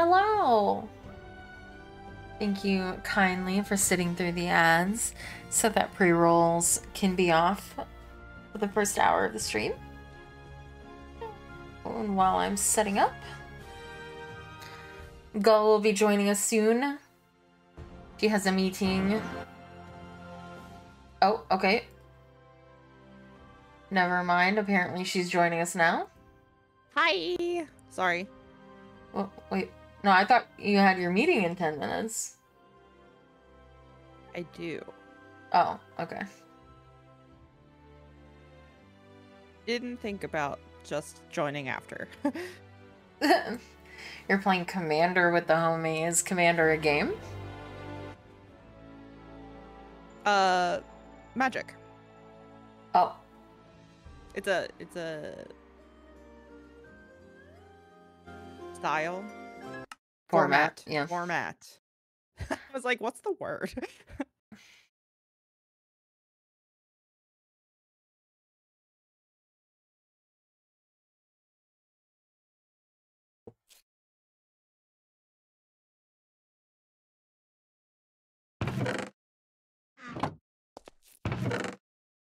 Hello. Thank you kindly for sitting through the ads so that pre rolls can be off for the first hour of the stream. And while I'm setting up, Gull will be joining us soon. She has a meeting. Oh, okay. Never mind. Apparently, she's joining us now. Hi. Sorry. Well, wait. No, I thought you had your meeting in 10 minutes. I do. Oh, okay. Didn't think about just joining after. You're playing Commander with the homies. Is Commander a game? Uh, magic. Oh, It's a it's a style format. Yeah. format. I was like, what's the word?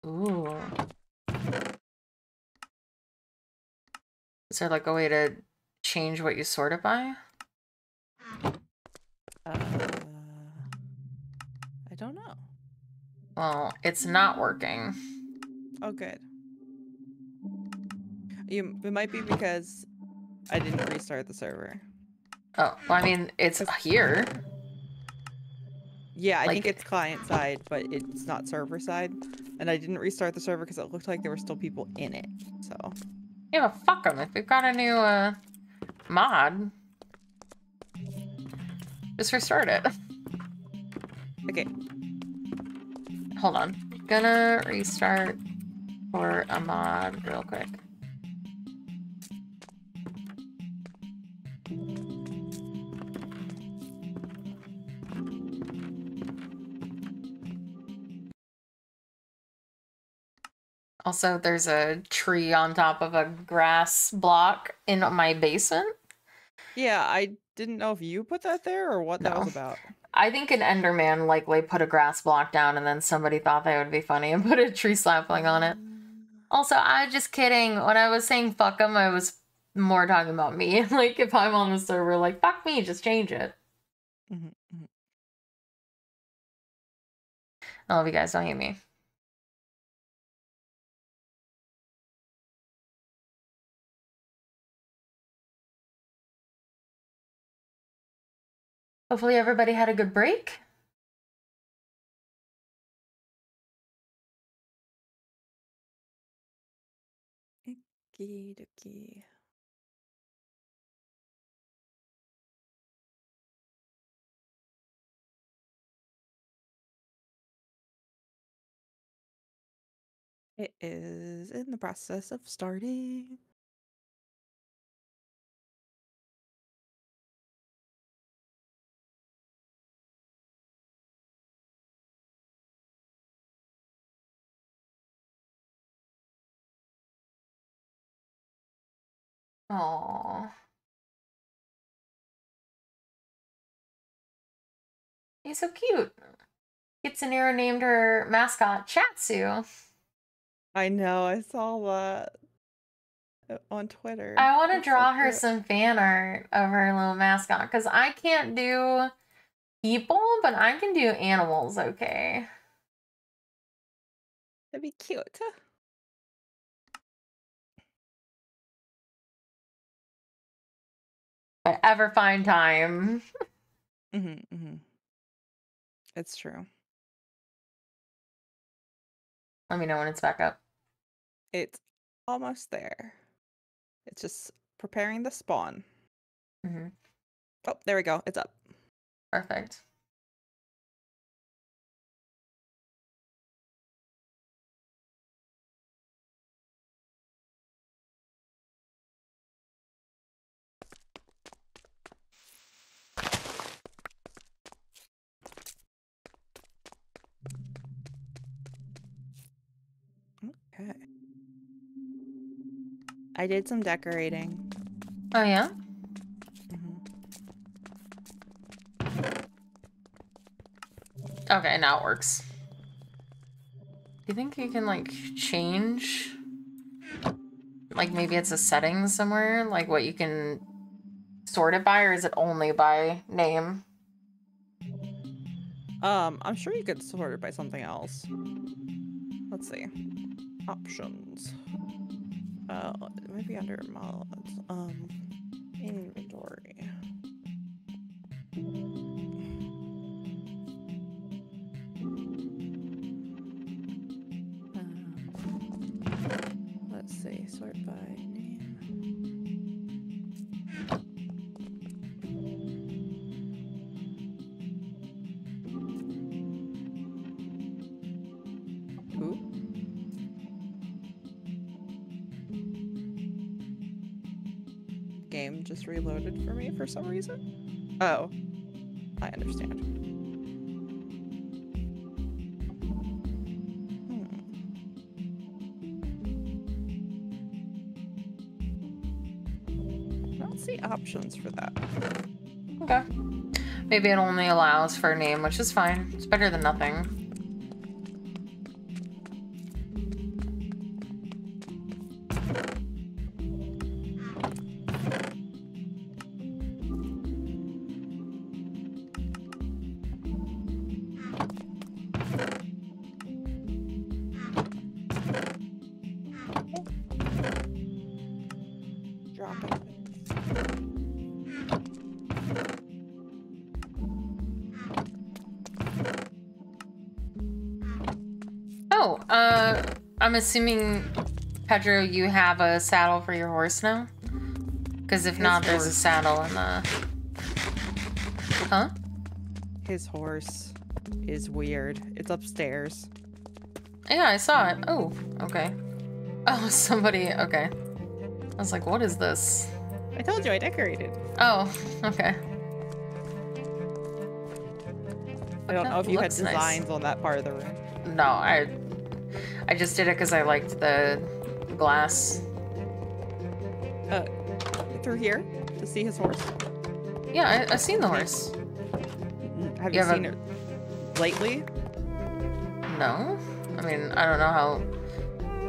Ooh. Is there like a way to change what you sort it by? Uh, I don't know. Well, it's not working. Oh, good. You, it might be because I didn't restart the server. Oh, well, I mean, it's here. Yeah, I Like- think it's client side, but it's not server side. And I didn't restart the server because it looked like there were still people in it. So Yeah, but fuck them. If we've got a new uh, mod, just restart it. okay, Hold on. Gonna restart for a mod real quick. Also, there's a tree on top of a grass block in my basement. yeah, I didn't know if you put that there or what that was about. I think an Enderman likely put a grass block down and then somebody thought that would be funny and put a tree sapling on it. Also, I just kidding. When I was saying fuck them, I was more talking about me. like, if I'm on the server, like, fuck me, just change it. Mhm, mhm. I love you guys. Don't hate me. Hopefully, everybody had a good break. It is in the process of starting. Aww. He's so cute. Kitsuniro named her mascot Chatsu. I know, I saw that uh, on Twitter. I want to That's so draw her some fan art of her little mascot because I can't do people, but I can do animals okay. That'd be cute. I ever find time. hmm hmm It's true. Let me know when it's back up. It's almost there. It's just preparing the spawn. hmm Oh, there we go. It's up. Perfect. Okay. I did some decorating. Oh, yeah? Mm -hmm. Okay, now it works. Do you think you can, like, change? Like, maybe it's a setting somewhere? Like, what you can sort it by, or is it only by name? Um, I'm sure you could sort it by something else. Let's see. Options. Uh, maybe under mods. Um, inventory. Um, let's see. Sort by just reloaded for me for some reason. Oh, I understand. Hmm. I don't see options for that. Okay. Maybe it only allows for a name, which is fine. It's better than nothing. I'm assuming, Pedro, you have a saddle for your horse now? Because if His not, there's a saddle in the. Huh? His horse is weird. It's upstairs. Yeah, I saw it. Oh, okay. Oh, somebody. Okay. I was like, what is this? I told you I decorated. Oh, okay. I don't That know if you had looks nice. designs on that part of the room. No, I. I just did it because I liked the glass. Uh, through here to see his horse. Yeah, I, I've seen the horse. Have You you, have a- seen it lately? No? I mean, I don't know how.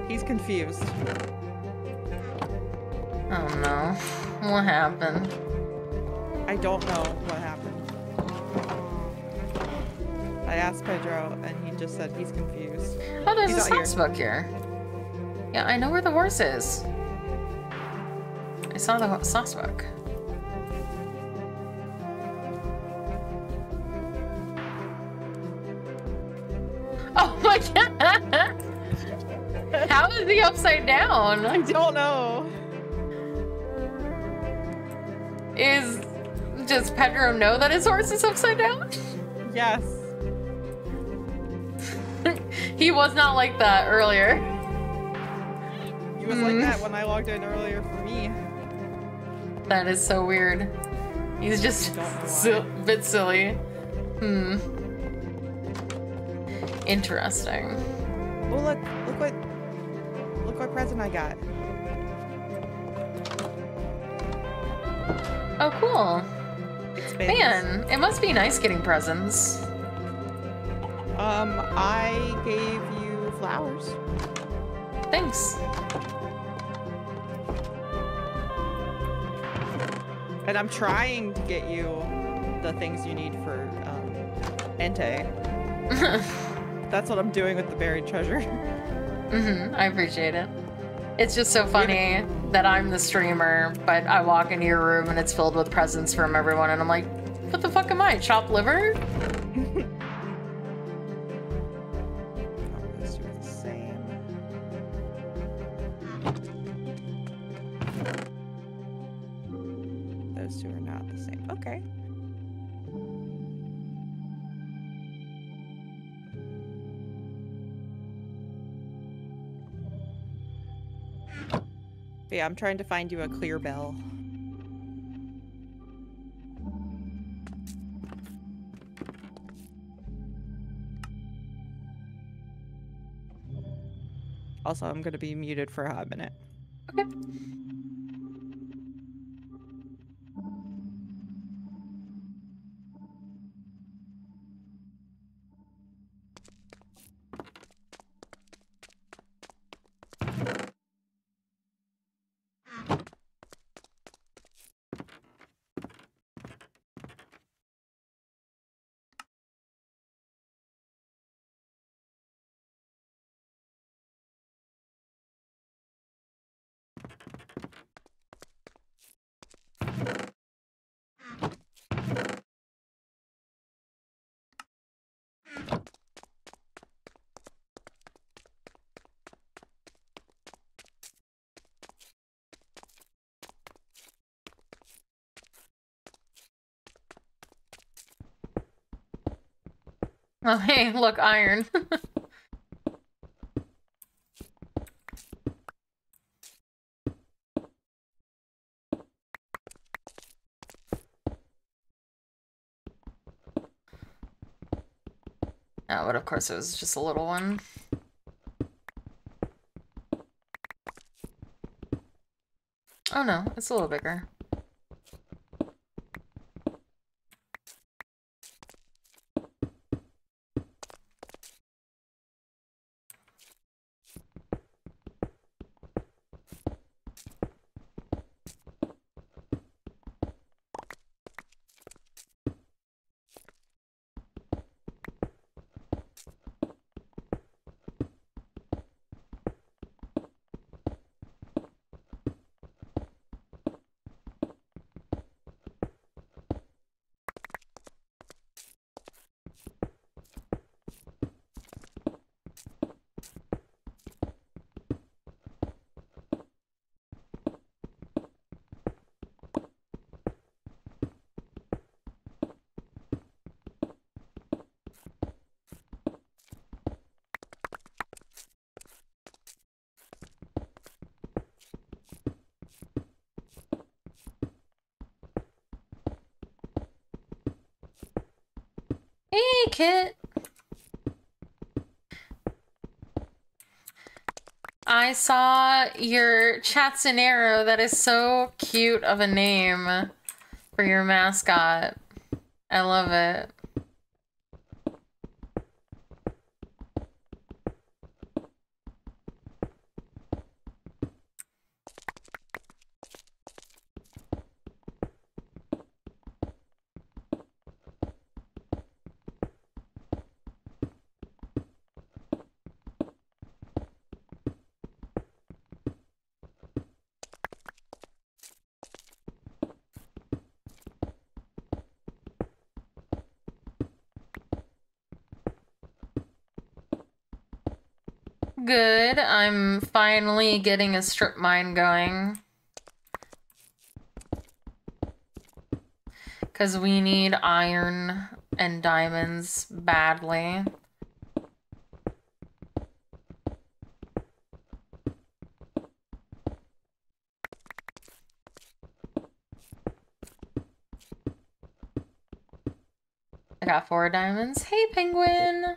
He's confused. Oh no. What happened? I don't know what happened. I asked Pedro, and he just said he's confused. Oh, there's He's a out here. sauce book here. Yeah, I know where the horse is. I saw the ho- sauce book. Oh my god! How is he upside down? I don't know. Is does Pedro know that his horse is upside down? Yes. He was not like that earlier. He was Mm. like that when I logged in earlier for me. That is so weird. He's just Don't know si- why. bit silly. Hmm. Interesting. Oh look! Look what! Look what present I got. Oh, cool. Man, it must be nice getting presents. Um, I gave you flowers. Thanks. And I'm trying to get you the things you need for um, Entei. That's what I'm doing with the buried treasure. hmm I appreciate it. It's just so funny that I'm the streamer, but I walk into your room and it's filled with presents from everyone, and I'm like, what the fuck am I? Chopped liver? Yeah, I'm trying to find you a clear bell. Also, I'm gonna be muted for a hot minute. Okay. Oh, hey, look, iron. Oh, but of course it was just a little one. Oh no, it's a little bigger. Hey, Kit. I saw your Chatsanero. That is so cute of a name for your mascot. I love it. Good. I'm finally getting a strip mine going. Because we need iron and diamonds badly. I got four diamonds. Hey, penguin!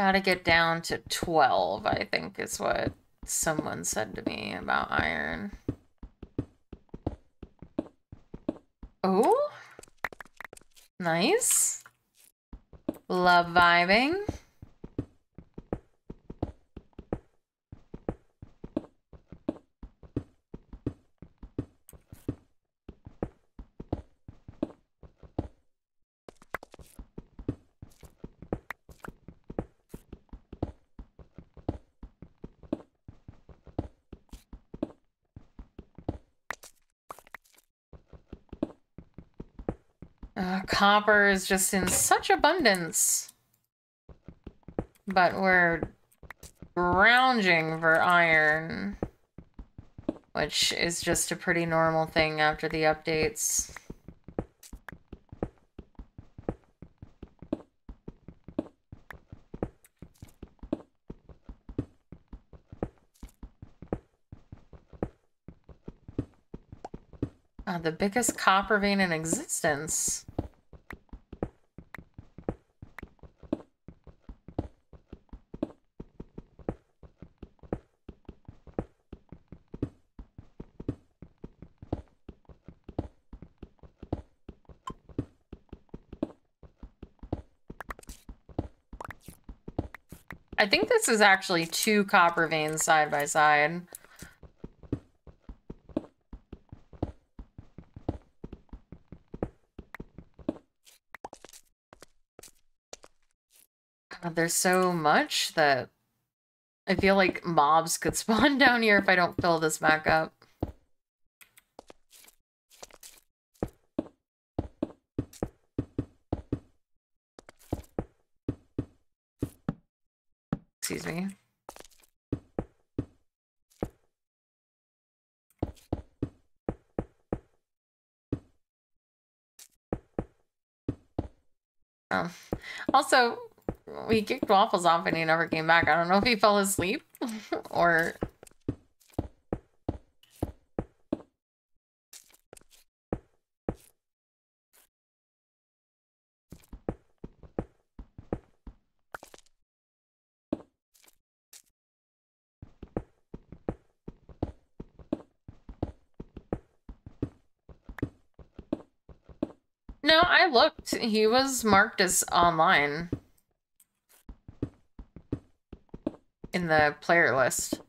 Gotta get down to 12, I think is what someone said to me about iron. Oh? Nice. Love vibing. Uh, copper is just in such abundance. But we're grounding for iron. Which is just a pretty normal thing after the updates. Uh, the biggest copper vein in existence. I think this is actually two copper veins side by side. God, there's so much that I feel like mobs could spawn down here if I don't fill this back up. Excuse me. Oh. Also, we kicked Waffles off and he never came back. I don't know if he fell asleep or No, I looked. He was marked as online. The player list.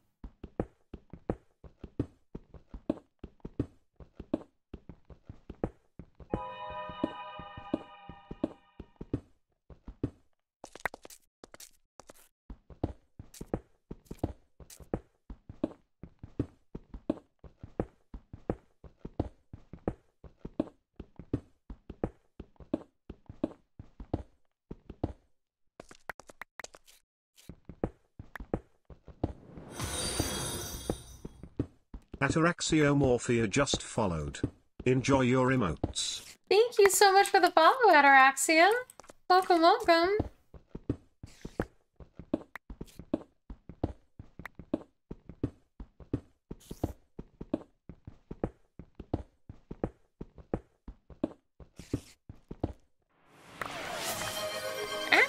Ataraxiomorphia just followed. Enjoy your emotes. Thank you so much for the follow, Ataraxia. Welcome, welcome.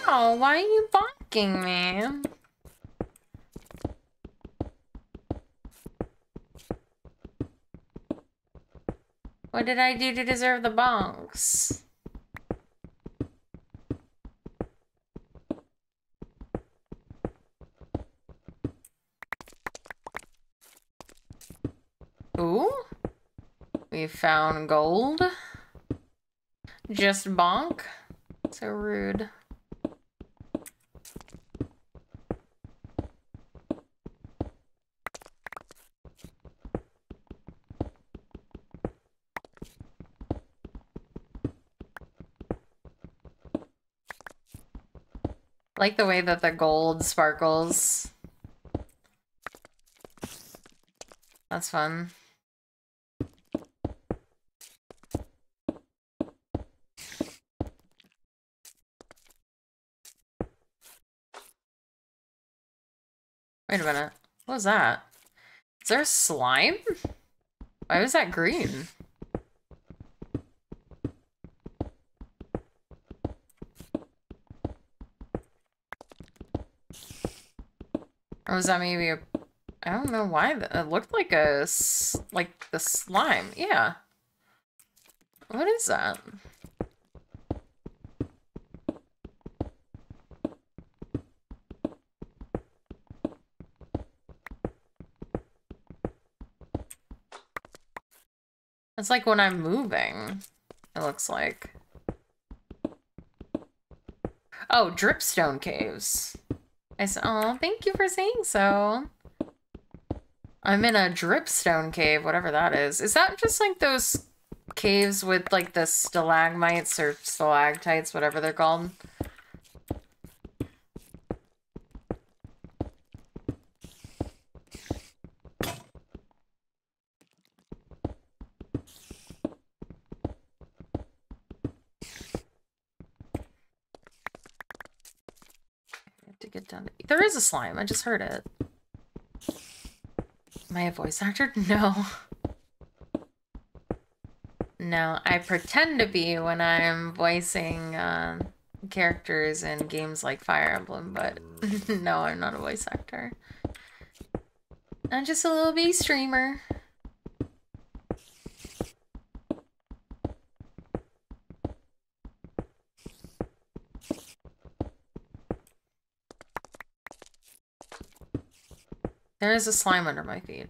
Ow, why are you bonking me? What did I do to deserve the bonks? Ooh. We found gold. Just bonk. So rude. Like the way that the gold sparkles. That's fun. Wait a minute. What was that? Is there slime? Why was that green? Or was that maybe a... I don't know why. It looked like a... Like the slime. Yeah. What is that? It's like when I'm moving, it looks like. Oh, dripstone caves. I said, oh, thank you for saying so. I'm in a dripstone cave, whatever that is. Is that just like those caves with like the stalagmites or stalactites, whatever they're called? There is a slime. I just heard it. Am I a voice actor? No. No, I pretend to be when I'm voicing uh, characters in games like Fire Emblem, but no, I'm not a voice actor. I'm just a little B streamer. There is a slime under my feet.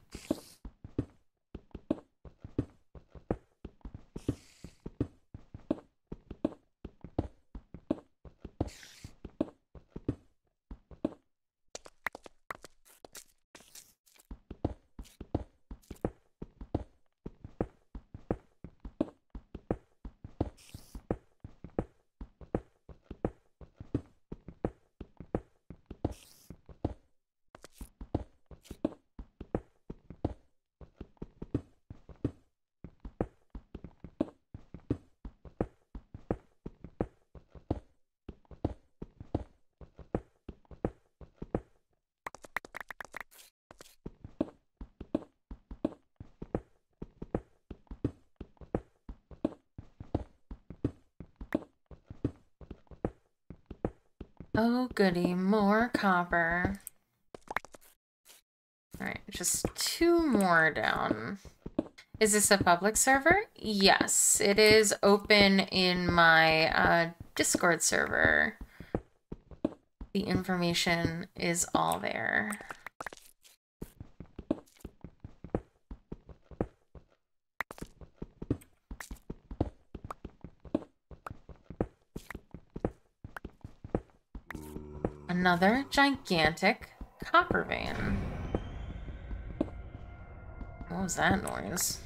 Oh goody, more copper. Alright, just two more down. Is this a public server? Yes, it is open in my uh, Discord server. The information is all there. Another gigantic copper vein. What was that noise?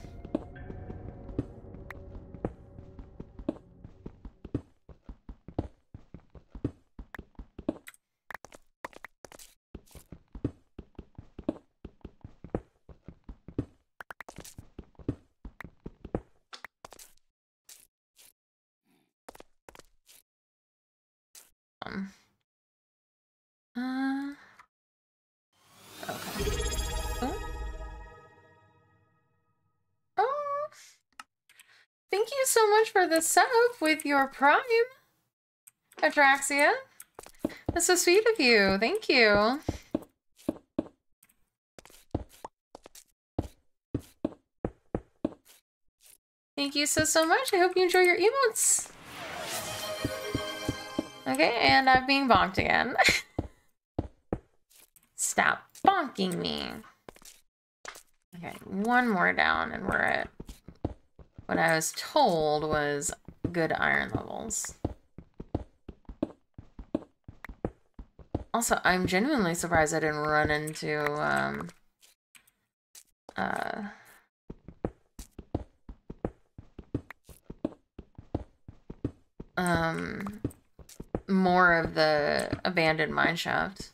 With your prime, Atraxia. That's so sweet of you. Thank you. Thank you so, so much. I hope you enjoy your emotes. Okay, and I'm being bonked again. Stop bonking me. Okay, one more down and we're at what I was told was good iron levels. Also, I'm genuinely surprised I didn't run into, um, uh, um, more of the abandoned mine shaft.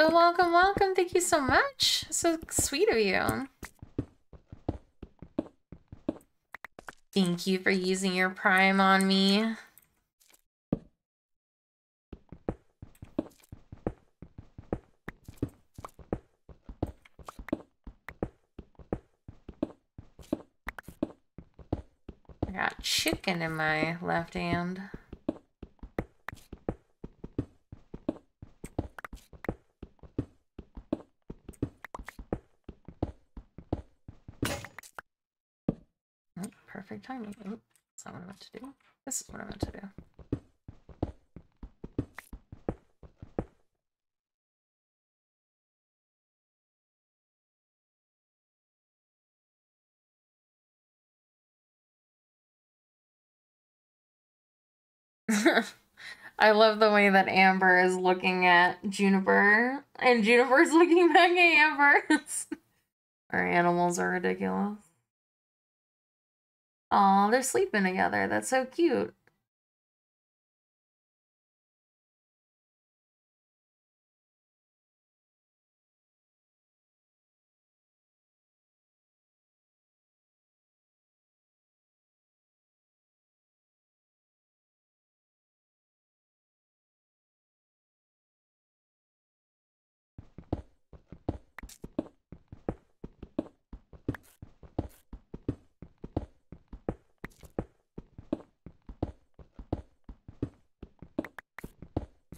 But welcome, welcome. Thank you so much. So sweet of you. Thank you for using your prime on me. I got chicken in my left hand. Oh, perfect timing. Oh, that's not what I meant to do. This is what I meant to do. I love the way that Amber is looking at Juniper and Juniper's looking back at Amber. Our animals are ridiculous. Oh, they're sleeping together. That's so cute.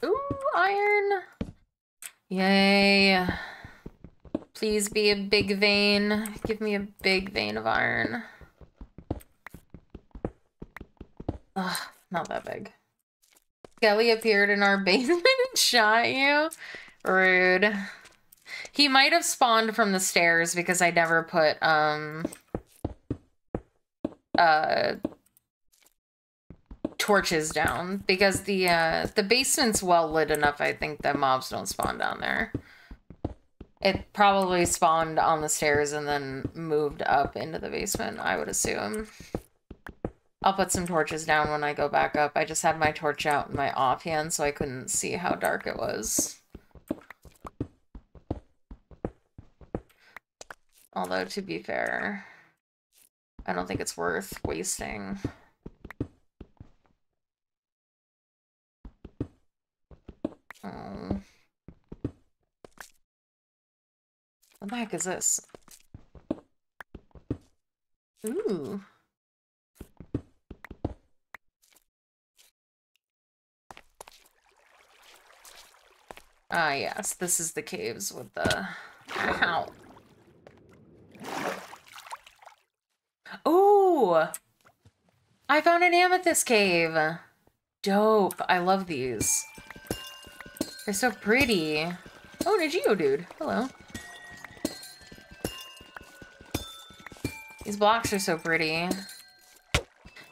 Ooh, iron. Yay. Please be a big vein. Give me a big vein of iron. Ugh, not that big. Skelly appeared in our basement and shot you. Rude. He might have spawned from the stairs because I never put, um, uh, torches down because the uh the basement's well lit enough I think that mobs don't spawn down there. It probably spawned on the stairs and then moved up into the basement, I would assume. I'll put some torches down when I go back up. I just had my torch out in my offhand so I couldn't see how dark it was. Although to be fair, I don't think it's worth wasting. Oh. What the heck is this? Ooh. Ah, yes, this is the caves with the... Ow. Ooh! I found an amethyst cave! Dope. I love these. They're so pretty. Oh, Nagio dude. Hello. These blocks are so pretty.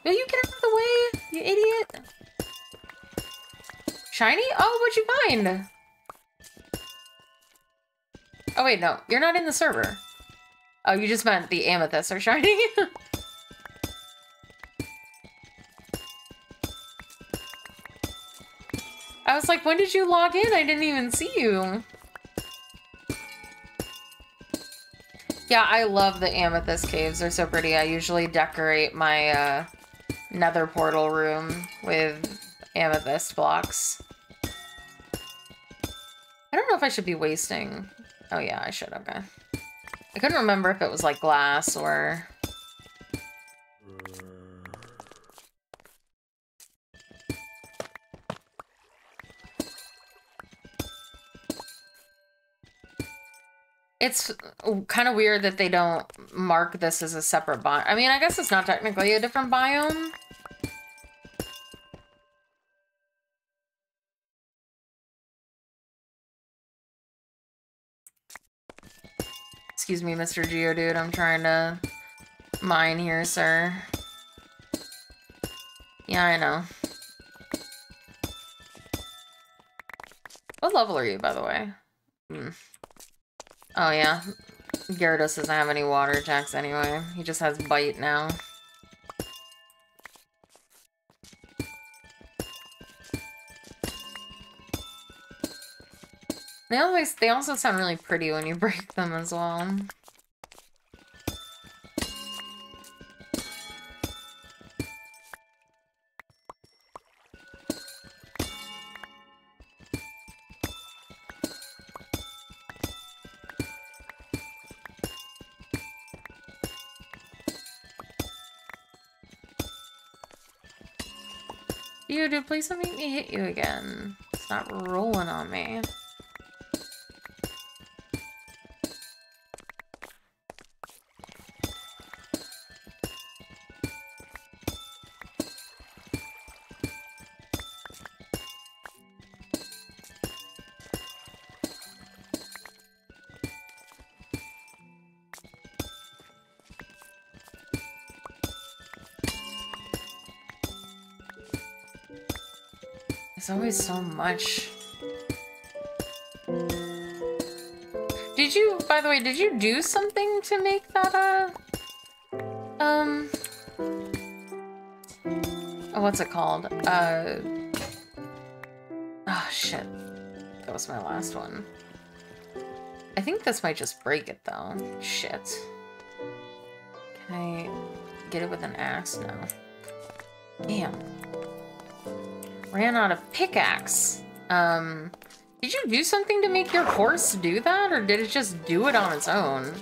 Will you get out of the way, you idiot? Shiny? Oh, what'd you find? Oh, wait, no. You're not in the server. Oh, you just meant the amethysts are shiny? I was like, when did you log in? I didn't even see you. Yeah, I love the amethyst caves. They're so pretty. I usually decorate my uh, nether portal room with amethyst blocks. I don't know if I should be wasting... Oh yeah, I should, okay. I couldn't remember if it was like glass or... It's kind of weird that they don't mark this as a separate biome. I mean, I guess it's not technically a different biome. Excuse me, Mr. Geodude. I'm trying to mine here, sir. Yeah, I know. What level are you, by the way? Hmm. Oh, yeah. Gyarados doesn't have any water attacks anyway. He just has bite now. They always they also sound really pretty when you break them as well. Dude, please don't make me hit you again. It's not rolling on me. Always so much. Did you, by the way, did you do something to make that, uh, um, oh, what's it called? Uh, oh, shit. That was my last one. I think this might just break it, though. Shit. Can I get it with an axe? No. Damn. Ran out of pickaxe. Um, did you do something to make your horse do that, or did it just do it on its own?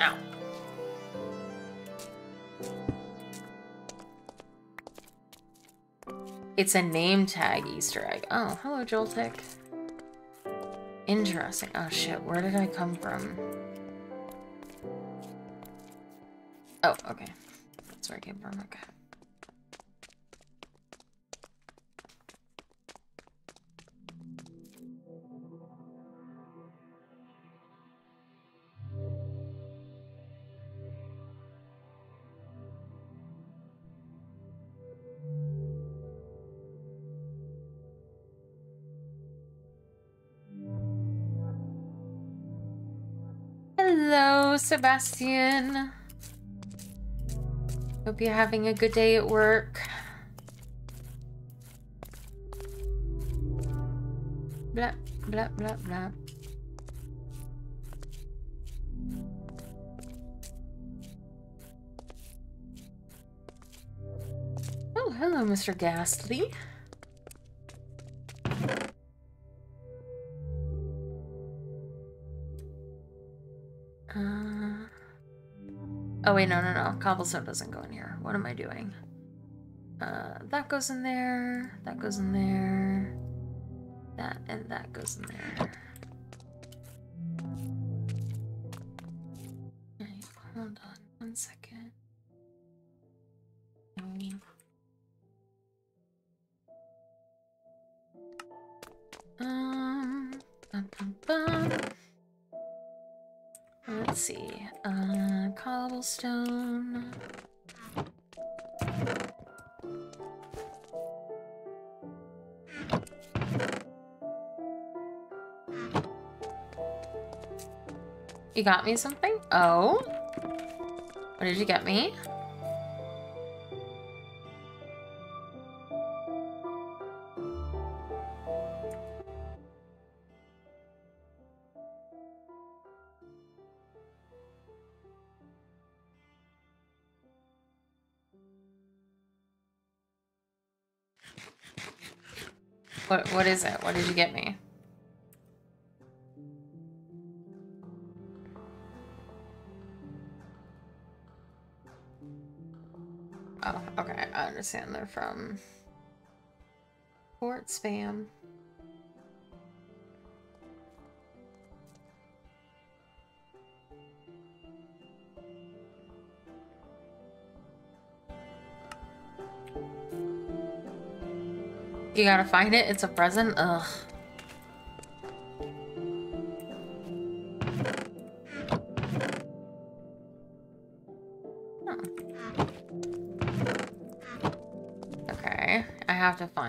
Ow. It's a name tag Easter egg. Oh, hello, Joltik. Interesting. Oh, shit. Where did I come from? Oh, okay. That's where I came from. Okay. Sebastian. Hope you're having a good day at work. Blah, blah, blah, blah. Oh, hello, Mr. Gastly. Oh wait, no, no, no. Cobblestone doesn't go in here. What am I doing? Uh, that goes in there. That goes in there. That and that goes in there. Got me something? Oh? What did you get me? What what is it? What did you get me? They're from Port Spam. You gotta find it. It's a present. Ugh.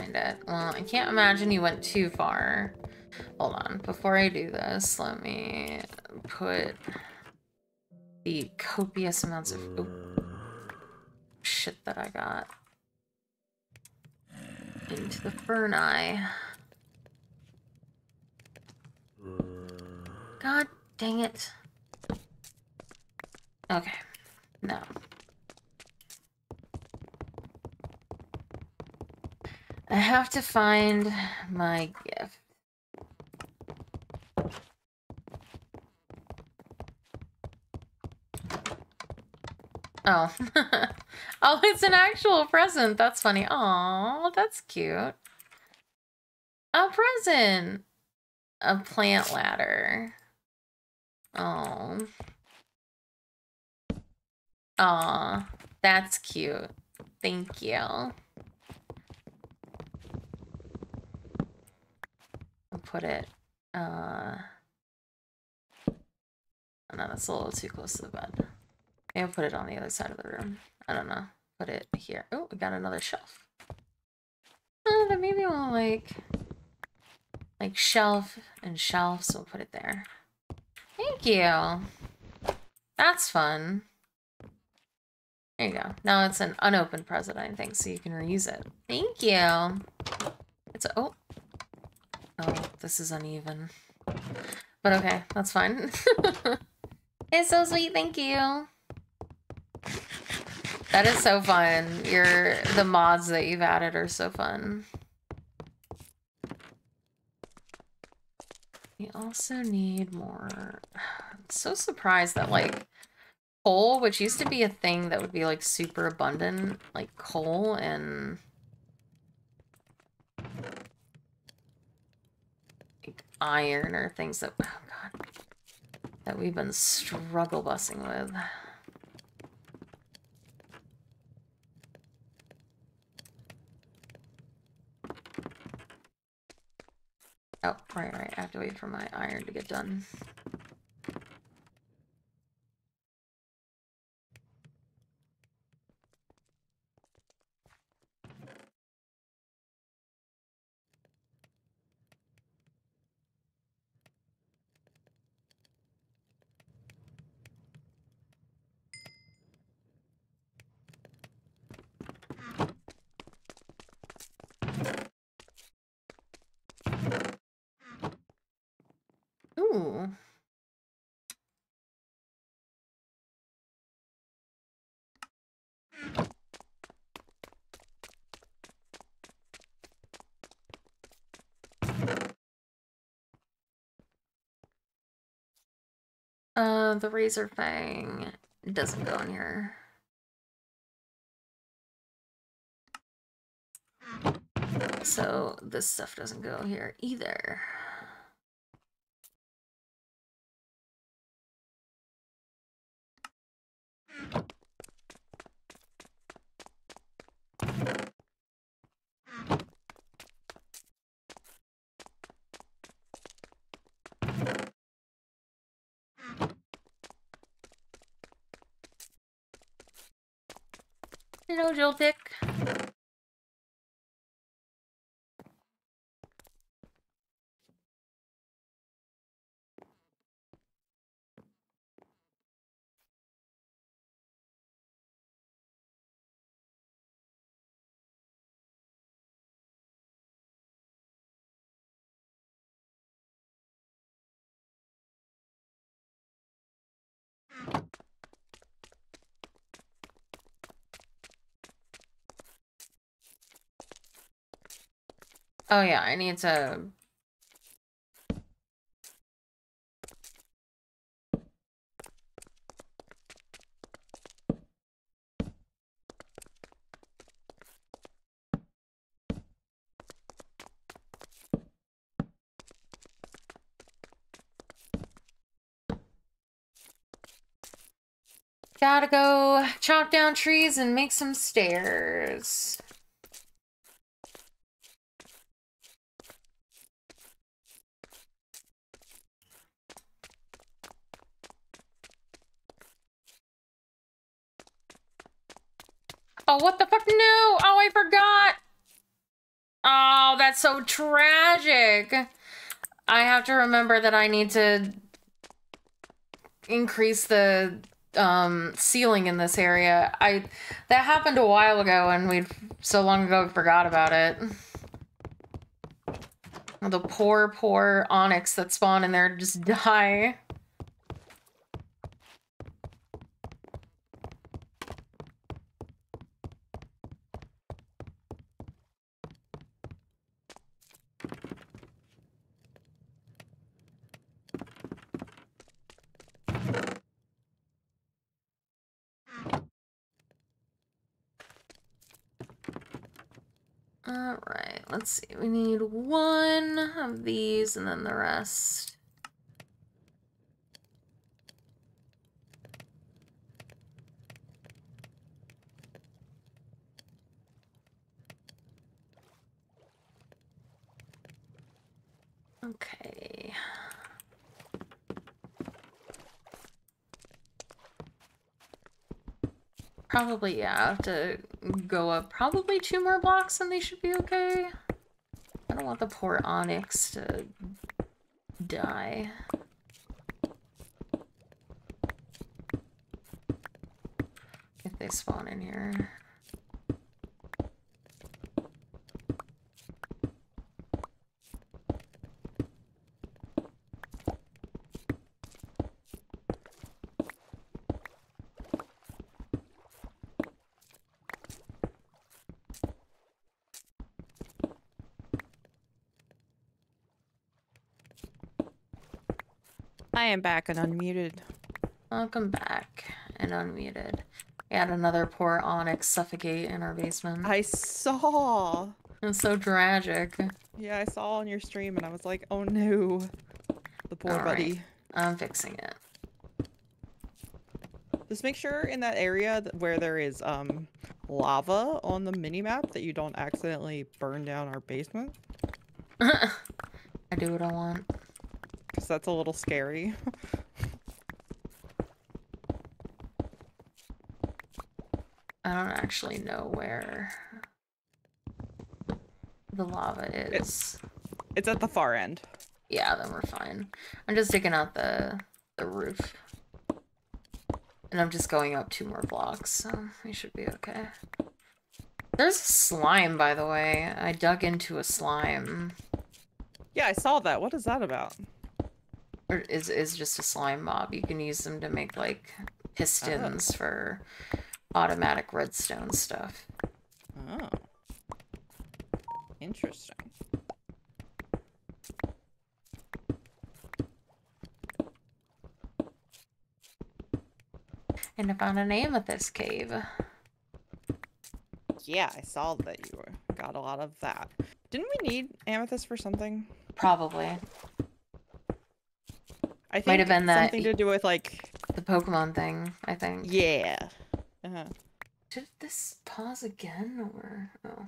Find it. Well, I can't imagine you went too far. Hold on. Before I do this, let me put the copious amounts of oop, shit that I got into the fern eye. God dang it. Okay. No. I have to find my gift. Oh. oh, it's an actual present. That's funny. Oh, that's cute. A present. A plant ladder. Oh. Aw, that's cute. Thank you. Put it, uh... Oh, no, that's a little too close to the bed. I'll put it on the other side of the room. I don't know. Put it here. Oh, we got another shelf. Oh, then maybe we'll like... Like shelf and shelf, so we'll put it there. Thank you. That's fun. There you go. Now it's an unopened present, I think, so you can reuse it. Thank you. It's a, oh. Oh, this is uneven. But okay, that's fine. it's so sweet, thank you. That is so fun. Your the mods that you've added are so fun. We also need more. I'm so surprised that like coal, which used to be a thing that would be like super abundant, like coal and iron or things that oh god that we've been struggle bussing with. Oh, right, right. I have to wait for my iron to get done. Uh, the razor fang doesn't go in here. So this stuff doesn't go here either. Hello, Joltik. Oh yeah, I need to Gotta go chop down trees and make some stairs. Oh, what the fuck? No! Oh, I forgot! Oh, that's so tragic. I have to remember that I need to increase the um ceiling in this area. I that happened a while ago and we so long ago forgot about it. The poor, poor Onix that spawn in there just die. Alright, let's see. We need one of these and then the rest. Okay. Probably, yeah, I have to go up probably two more blocks and they should be okay. Don't want the poor Onix to die. If they spawn in here. Am back and unmuted. Welcome back and unmuted. We had another poor Onix suffocate in our basement. I saw. It's so tragic. Yeah, I saw on your stream and I was like, oh no. The poor All right. buddy. I'm fixing it. Just make sure in that area th- where there is um lava on the mini map that you don't accidentally burn down our basement. I do what I want. That's a little scary. I don't actually know where the lava is. it's at the far end. Yeah, then we're fine. I'm just digging out the the roof. And I'm just going up two more blocks, so we should be okay. There's a slime, by the way. I dug into a slime. Yeah, I saw that. What is that about? Or is is just a slime mob. You can use them to make like pistons oh. for automatic redstone stuff. Oh. Interesting. And I found an amethyst cave. Yeah, I saw that you got a lot of that. Didn't we need amethyst for something? Probably. I think Might have been that something to do with like The Pokemon thing, I think. yeah. Uh-huh. Did this pause again or oh.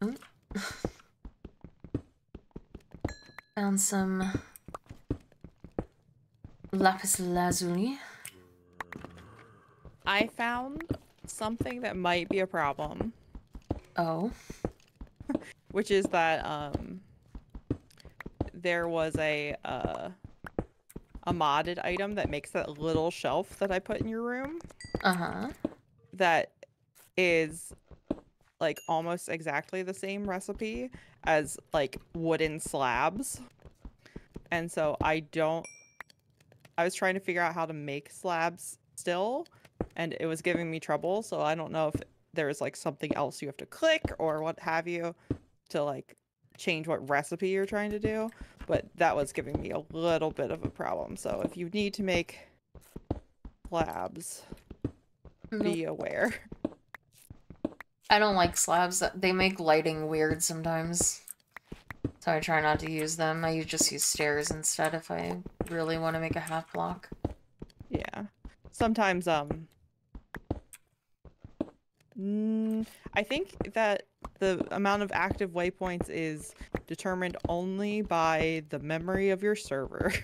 Found some lapis lazuli. I found something that might be a problem, Oh. which is that um there was a uh a modded item that makes that little shelf that I put in your room Uh-huh. that is like almost exactly the same recipe as like wooden slabs. And so I don't I was trying to figure out how to make slabs still and it was giving me trouble, so I don't know if there's like something else you have to click or what have you to like change what recipe you're trying to do, but that was giving me a little bit of a problem. So if you need to make slabs, mm-hmm. be aware. I don't like slabs. They make lighting weird sometimes. So I try not to use them. I just use stairs instead if I really want to make a half block. Yeah. Sometimes um mm, I think that the amount of active waypoints is determined only by the memory of your server.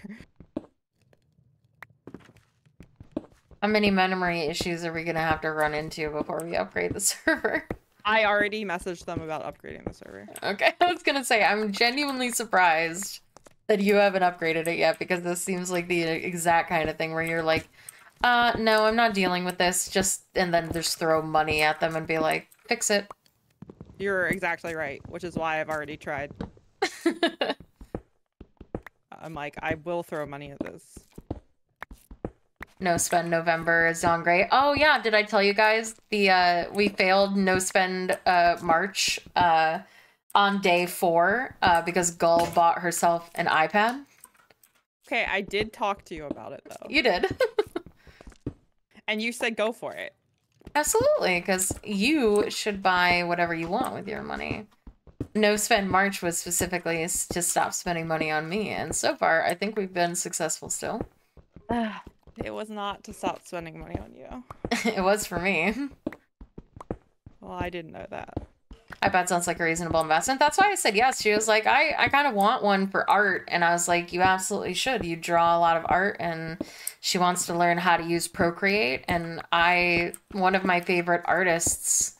How many memory issues are we gonna have to run into before we upgrade the server? I already messaged them about upgrading the server. Okay, I was gonna say, I'm genuinely surprised that you haven't upgraded it yet because this seems like the exact kind of thing where you're like, uh, no, I'm not dealing with this. Just, and then just throw money at them and be like, fix it. You're exactly right, which is why I've already tried. I'm like, I will throw money at this. No spend November is on great. Oh yeah, did I tell you guys the uh we failed no spend uh March uh on day four uh because Gull bought herself an iPad? Okay, I did talk to you about it though. You did. And you said go for it. Absolutely, because you should buy whatever you want with your money. No spend March was specifically s- to stop spending money on me, and so far I think we've been successful still. It was not to stop spending money on you. it was for me. Well, I didn't know that. I bet sounds like a reasonable investment. That's why I said yes. She was like, I, I kind of want one for art. And I was like, you absolutely should. You draw a lot of art and she wants to learn how to use Procreate. And I, one of my favorite artists,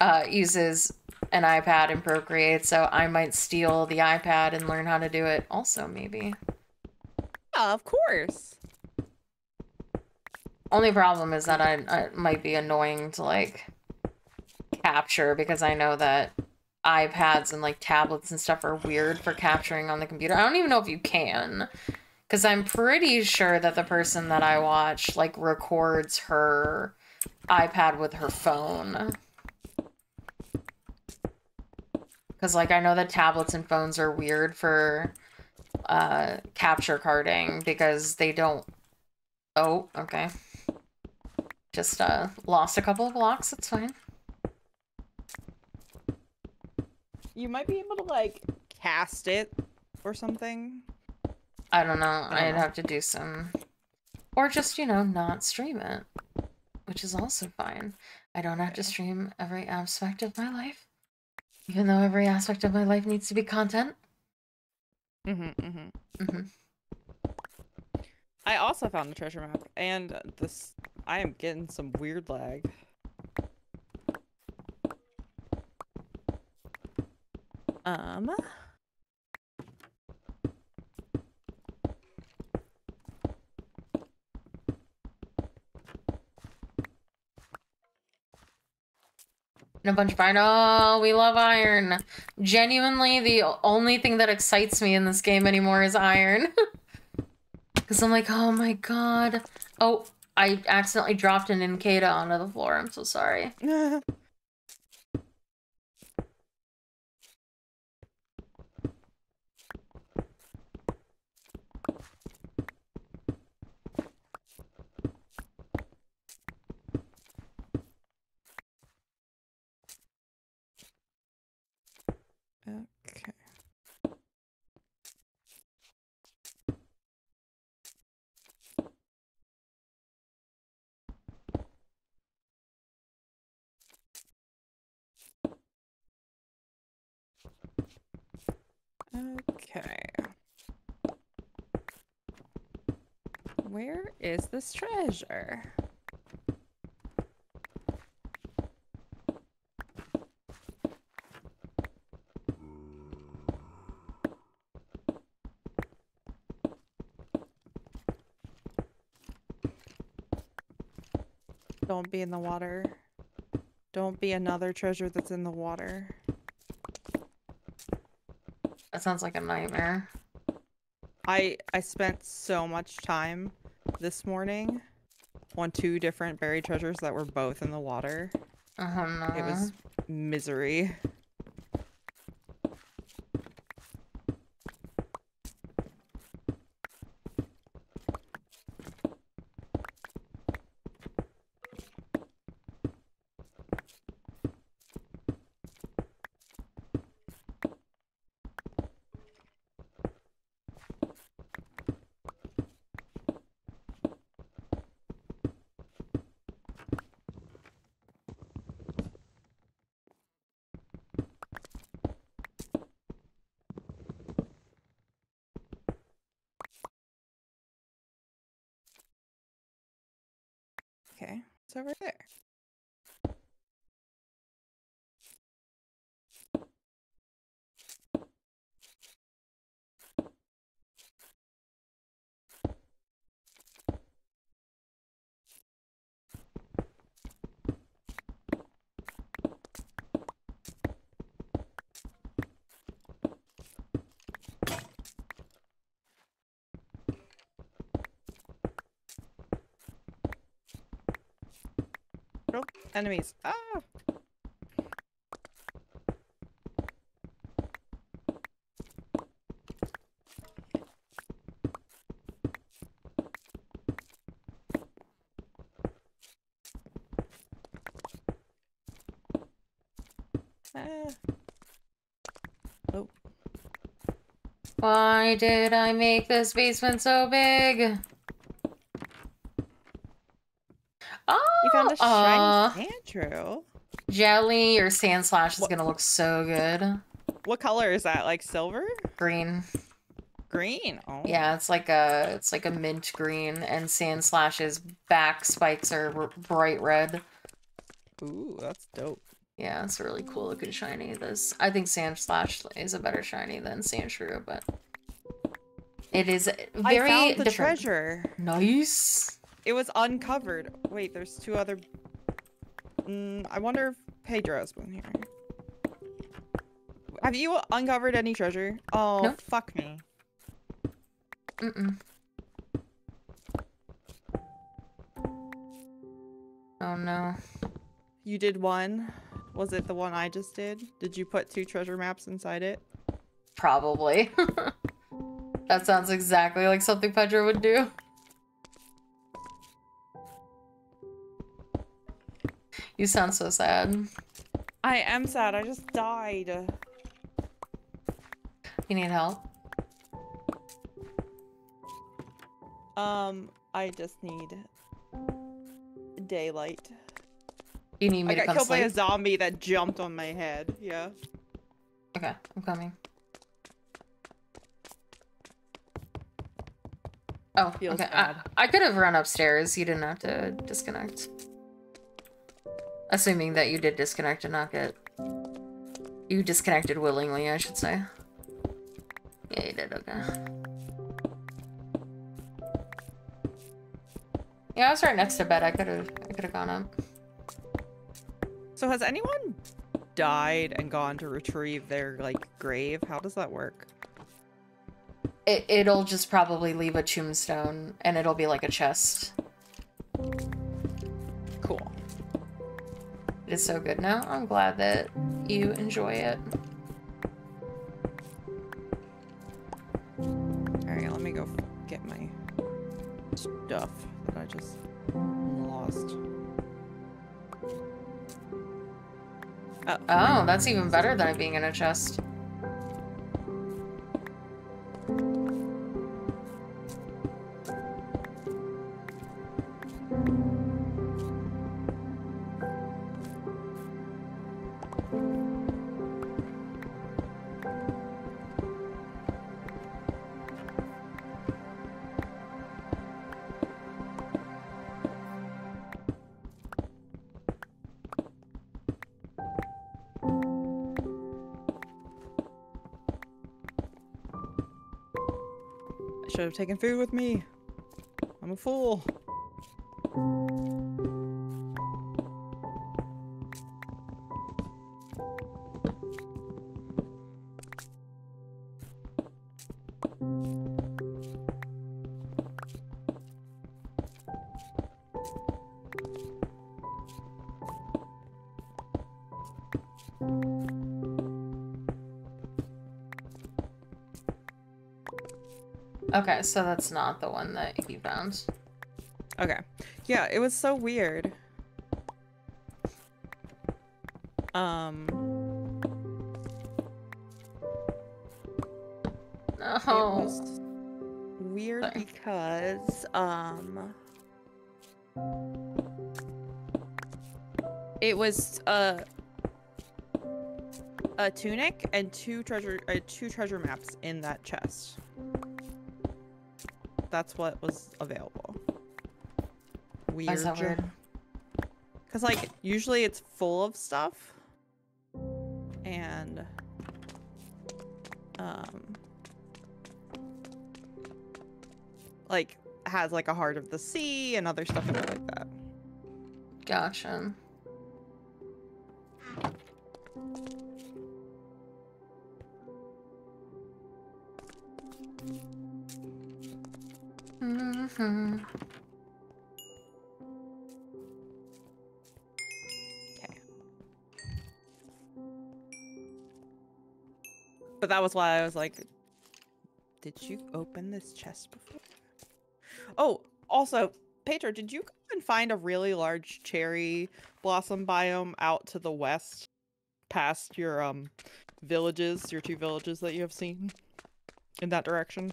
uh, uses an iPad and Procreate. So I might steal the iPad and learn how to do it also, maybe. Yeah, of course. Only problem is that I, I might be annoying to like capture because I know that iPads and like tablets and stuff are weird for capturing on the computer. I don't even know if you can. Cuz I'm pretty sure that the person that I watch like records her iPad with her phone. Cuz like I know that tablets and phones are weird for uh capture carding because they don't Oh, okay. Just uh lost a couple of blocks. It's fine. You might be able to like cast it or something. I don't know. I'd know. have to do some or just, you know, not stream it, which is also fine. I don't have to stream every aspect of my life. Even though every aspect of my life needs to be content. Mm-hmm, mm-hmm. hmm I also found the treasure map, and this I am getting some weird lag. Um. A bunch of iron. Oh, we love iron. Genuinely, the only thing that excites me in this game anymore is iron. Because I'm like, oh my god. Oh, I accidentally dropped an Incada onto the floor. I'm so sorry. okay. Okay. Where is this treasure? Don't be in the water. Don't be another treasure that's in the water. That sounds like a nightmare. I I spent so much time this morning on two different buried treasures that were both in the water. No. It was misery. Okay, it's over there. Oh, enemies. Ah! Ah. Oh, Why did I make this basement so big? Oh, you found a aw. shiny Sandshrew. jelly or Sandslash is gonna look so good. What color is that? Like silver? Green. Green. Oh. Yeah, it's like a it's like a mint green, and Sandslash's back spikes are bright red. Ooh, that's dope. Yeah, it's a really cool looking shiny. This I think Sandslash is a better shiny than Sandshrew, but it is very I found the different. treasure. Nice. It was uncovered. Wait, there's two other. Mm, I wonder if Pedro's been here. Have you uncovered any treasure? Oh, Nope. fuck me. Mm-mm. Oh no. You did one. Was it the one I just did? Did you put two treasure maps inside it? Probably. that sounds exactly like something Pedro would do. You sound so sad. I am sad. I just died. You need help? Um, I just need daylight. You need me I to got come killed by a zombie that jumped on my head. Yeah. Okay, I'm coming. Oh, Feels okay. bad. I, I could have run upstairs. You didn't have to disconnect. Assuming that you did disconnect and not get... You disconnected willingly, I should say. Yeah, you did, okay. Yeah, I was right next to bed. I could have I could have gone up. So has anyone died and gone to retrieve their like grave? How does that work? It, it'll just probably leave a tombstone and it'll be like a chest. Is so good now. I'm glad that you enjoy it. Alright, let me go get my stuff that I just lost. Oh, Oh, that's even better than it being in a chest. Have taken food with me. I'm a fool. Okay, so that's not the one that he found. Okay. Yeah, it was so weird. Um, it No. was weird Sorry. because um it was uh a tunic and two treasure uh, two treasure maps in that chest. That's what was available. Why is that Weird. weird? Cause like usually it's full of stuff, and um, like has like a heart of the sea and other stuff in it like that. Gotcha. That was why I was like, did you open this chest before? Oh, also, Pedro, did you go and find a really large cherry blossom biome out to the west past your um villages, your two villages that you have seen in that direction?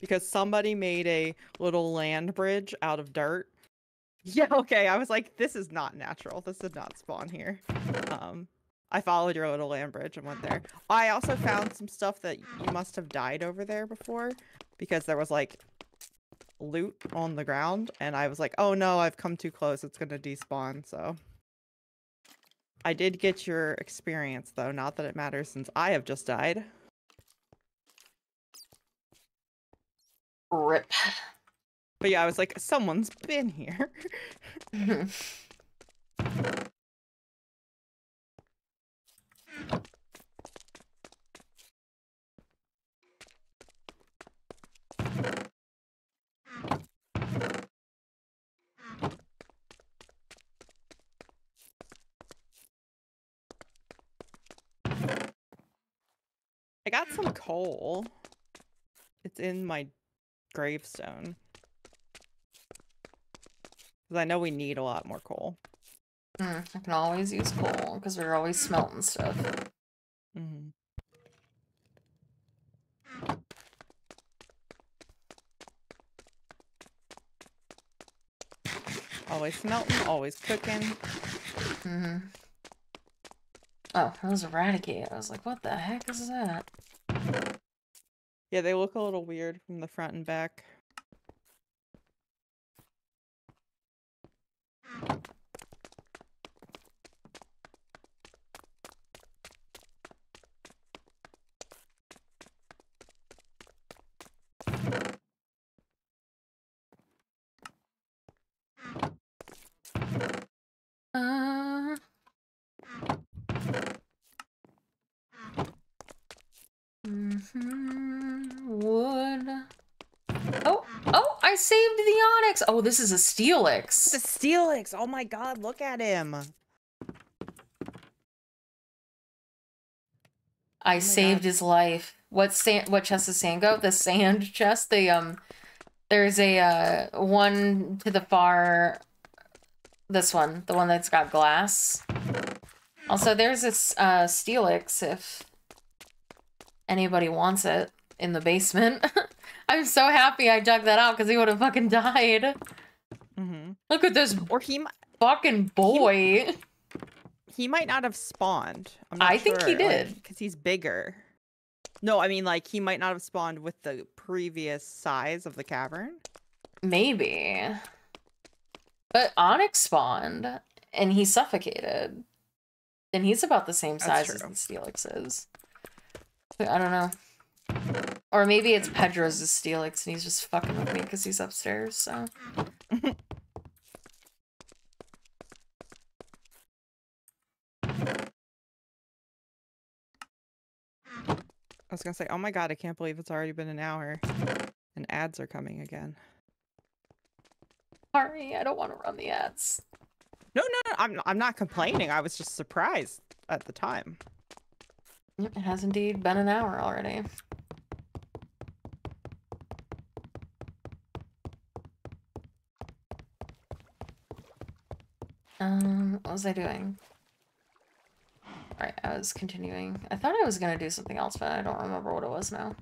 Because somebody made a little land bridge out of dirt. Yeah, okay. I was like, this is not natural. This did not spawn here. Um, I followed your little land bridge and went there. I also found some stuff that you must have died over there before because there was like loot on the ground and I was like, oh no, I've come too close. It's gonna despawn. So I did get your experience though. Not that it matters since I have just died. Rip. But yeah, I was like, someone's been here. Mm-hmm. I got some coal. It's in my gravestone. Because I know we need a lot more coal. Mm, I can always use coal because we're always smelting stuff. hmm Always smelting, always cooking. hmm Oh, that was eradicate. I was like, what the heck is that? Yeah, they look a little weird from the front and back. Uh... hmm Wood. Oh, oh! I I saved the Onix. Oh, this is a steelix. The Steelix. Oh my god, look at him. I my saved God. his life. What sand? What chest is Sango? The sand chest. The um, there's a uh one to the far. This one, the one that's got glass. Also, there's this uh Steelix if anybody wants it in the basement. I'm so happy I dug that out because he would have fucking died. hmm Look at this Or he fucking boy. he might not have spawned. I'm I think he did. because he's bigger. No, I mean like he might not have spawned with the previous size of the cavern. Maybe. But Onix spawned and he suffocated. And he's about the same size as the Steelix is. I don't know. Or maybe it's Pedro's Steelix and he's just fucking with me because he's upstairs, so. I was gonna say, oh my god, I can't believe it's already been an hour, and ads are coming again. Sorry, I don't want to run the ads. No, no, no, I'm I'm not complaining. I was just surprised at the time. Yep, It has indeed been an hour already. Um, what was I doing? Alright, I was continuing. I thought I was gonna do something else, but I don't remember what it was now.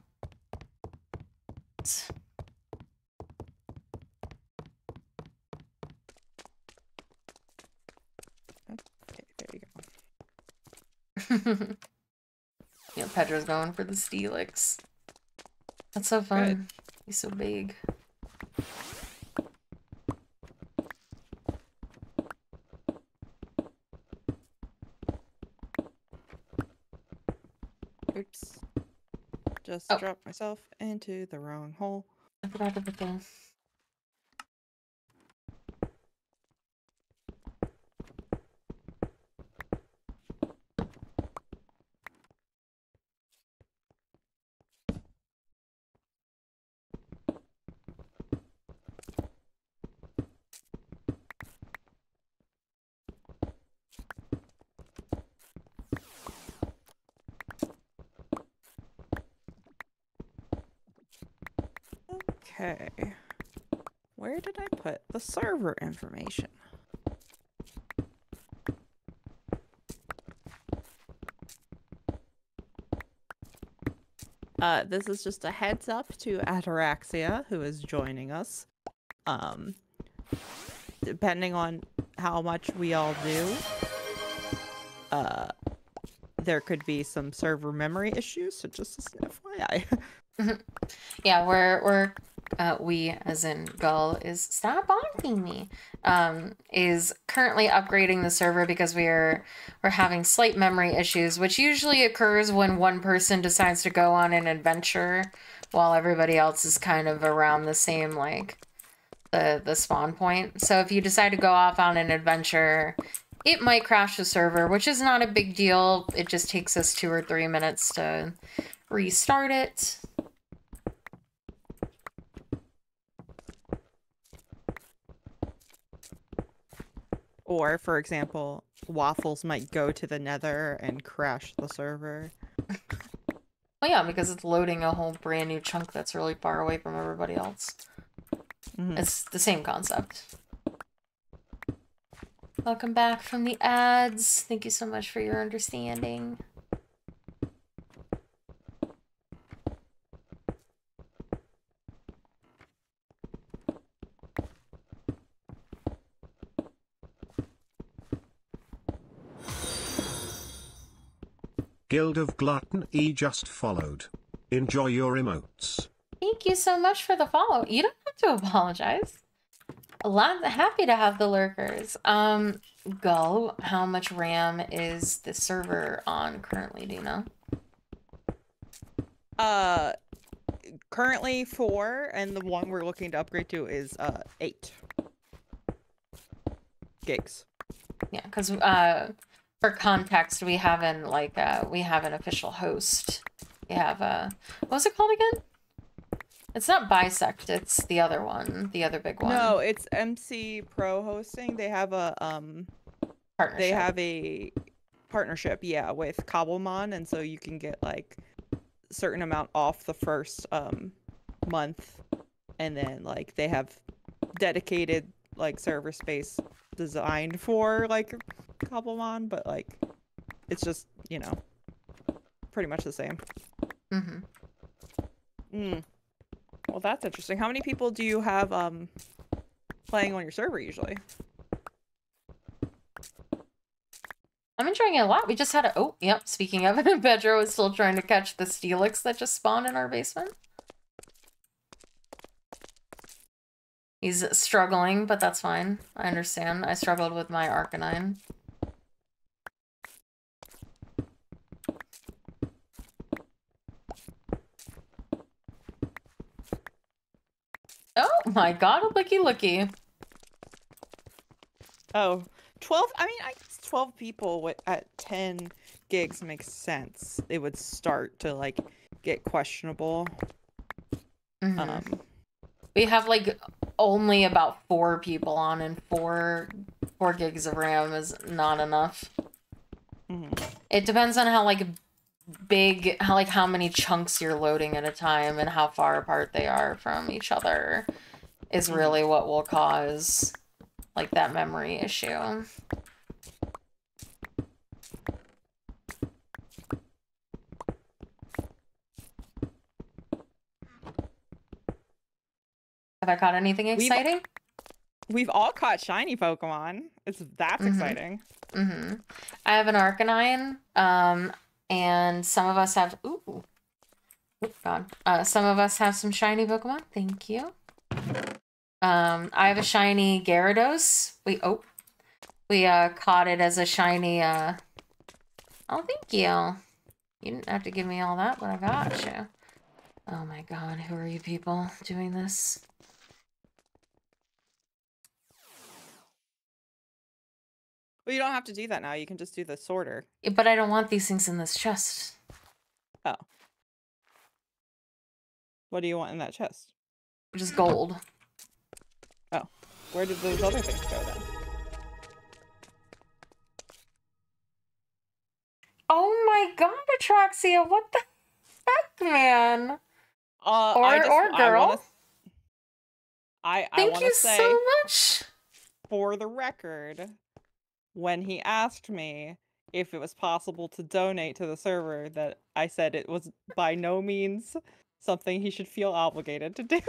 Okay, there you go. yeah, Pedro's going for the Steelix. That's so fun. He's so big. Oops. Just Oh. dropped myself into the wrong hole. I forgot to put the. Okay. Where did I put the server information? Uh, this is just a heads up to Ataraxia, who is joining us. Um, depending on how much we all do, uh, there could be some server memory issues. So just as FYI. Yeah, we're we're uh, we as in Gull is stop bonking me. Um, is currently upgrading the server because we're we're having slight memory issues, which usually occurs when one person decides to go on an adventure while everybody else is kind of around the same like the the spawn point. So if you decide to go off on an adventure, it might crash the server, which is not a big deal. It just takes us two or three minutes to restart it. Or, for example, Waffles might go to the nether and crash the server. Well, yeah, because it's loading a whole brand new chunk that's really far away from everybody else. Mhm. It's the same concept. Welcome back from the ads. Thank you so much for your understanding. Guild of Glutton E just followed. Enjoy your emotes. Thank you so much for the follow. You don't have to apologize. A lot happy to have the lurkers. Um, Gull, how much RAM is the server on currently? Do you know? Uh, currently four, and the one we're looking to upgrade to is uh eight gigs. Yeah, because uh, for context, we haven't like uh, we have an official host. We have uh, what was it called again? It's not bisect, it's the other one, the other big one. No, it's MC Pro hosting. They have a um partnership. they have a partnership, yeah, with Cobblemon, and so you can get like certain amount off the first um month, and then like they have dedicated like server space designed for like Cobblemon, but like it's just you know pretty much the same. Mm-hmm. Mm. Well, that's interesting. How many people do you have um playing on your server usually? I'm enjoying it a lot. We just had a oh, yep, speaking of it, Pedro is still trying to catch the Steelix that just spawned in our basement. He's struggling, but that's fine. I understand. I struggled with my Arcanine. Oh my god, looky looky. Oh, 12 I mean, I guess 12 people at 10 gigs makes sense. It would start to like get questionable. Mhm. Um We have like only about four people on, and four four gigs of RAM is not enough. mhm. It depends on how like big, how like how many chunks you're loading at a time, and how far apart they are from each other. Is Mhm. really what will cause like that memory issue. I caught anything We've- exciting? We've all caught shiny Pokemon. It's that's Mhm. exciting. Mm-hmm. I have an Arcanine, um, and some of us have. Ooh, oh God. Uh, some of us have some shiny Pokemon. Thank you. Um, I have a shiny Gyarados. We oh, we uh caught it as a shiny. Uh, oh, thank you. You didn't have to give me all that, but I got you. Oh my God, who are you people doing this? Well, you don't have to do that now. You can just do the sorter. Yeah, But I don't want these things in this chest. Oh. What do you want in that chest? Just gold. Oh. Where did those other things go then? Oh my god, Ataraxia, what the heck, man? Uh, Or- I just, or I girl. wanna, I, I Thank you say so much. for the record, when he asked me if it was possible to donate to the server, that I said it was by no means something he should feel obligated to do.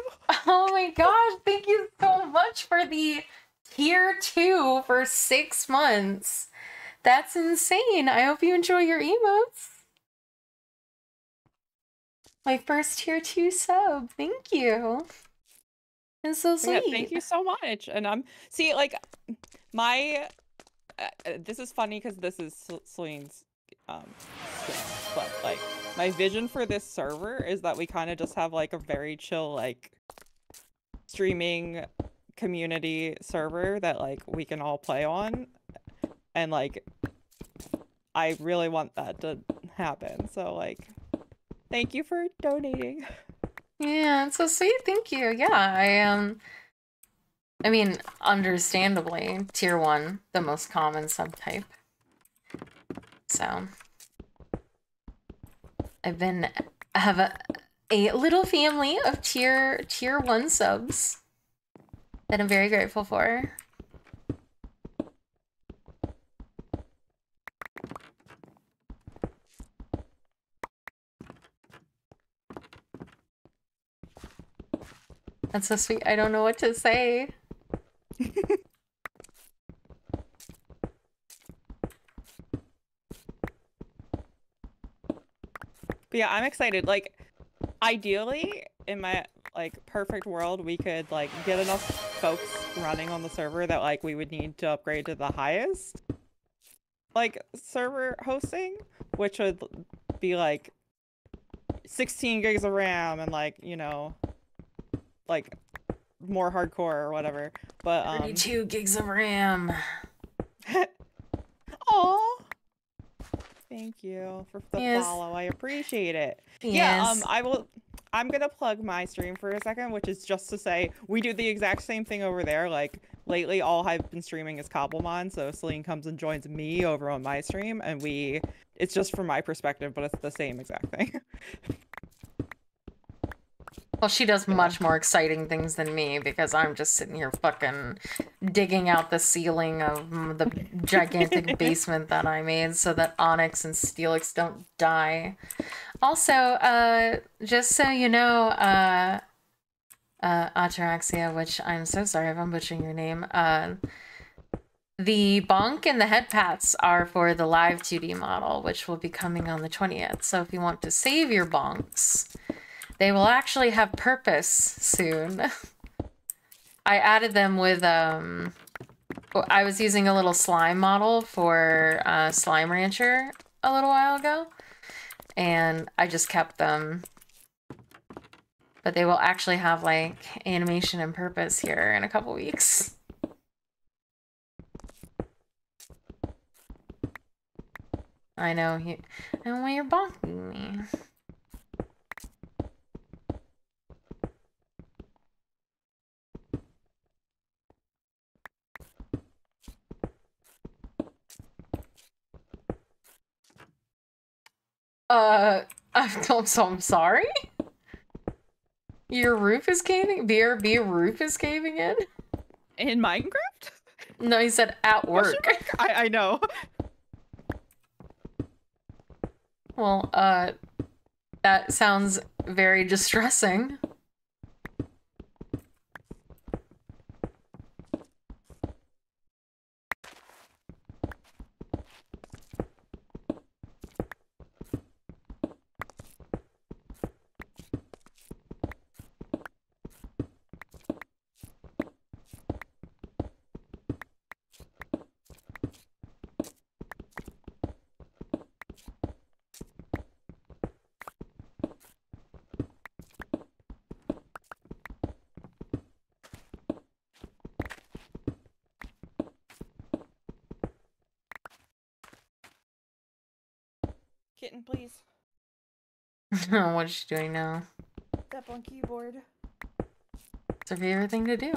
Oh my gosh, thank you so much for the tier two for six months. That's insane. I hope you enjoy your emotes. My first tier two sub. Thank you. It's so Yeah, sweet. thank you so much. And I'm see like my uh, uh, this is funny because this is Cel- Celine's um but like my vision for this server is that we kind of just have like a very chill like streaming community server that like we can all play on and like I really want that to happen. So like thank you for donating. Yeah, so sweet. Thank you. Yeah, I um I mean, understandably, tier 1, the most common subtype. So I've been I have a a little family of tier tier 1 subs that I'm very grateful for. That's so sweet. I don't know what to say. But yeah, I'm excited. Like, ideally, in my like perfect world, we could like get enough folks running on the server that like we would need to upgrade to the highest like server hosting, which would be like 16 gigs of RAM and like you know, like more hardcore or whatever. But um, 32 gigs of RAM. oh. Thank you for the Yes. follow. I appreciate it. Yes. Yeah, um, I will. I'm gonna plug my stream for a second, which is just to say we do the exact same thing over there. Like lately, all I've been streaming is Cobblemon, so Celine comes and joins me over on my stream, and we it's just from my perspective, but it's the same exact thing. Well, she does much more exciting things than me because I'm just sitting here fucking digging out the ceiling of the gigantic basement that I made so that Onix and Steelix don't die. Also, uh, just so you know, uh, uh, Ataraxia, which I'm so sorry if I'm butchering your name, uh, the bonk and the head pats are for the live 2D model, which will be coming on the 20th. So if you want to save your bonks, they will actually have purpose soon. I added them with, um, I was using a little slime model for uh, Slime Rancher a little while ago, and I just kept them. But they will actually have like animation and purpose here in a couple weeks. I know you. And when you're bonking me. Uh, I'm so I'm sorry. Your roof is caving. BRB roof is caving in. In Minecraft? No, he said at work. I I know. Well, uh, that sounds very distressing. Kitten, please. what is she doing now? Step on keyboard. It's her favorite thing to do.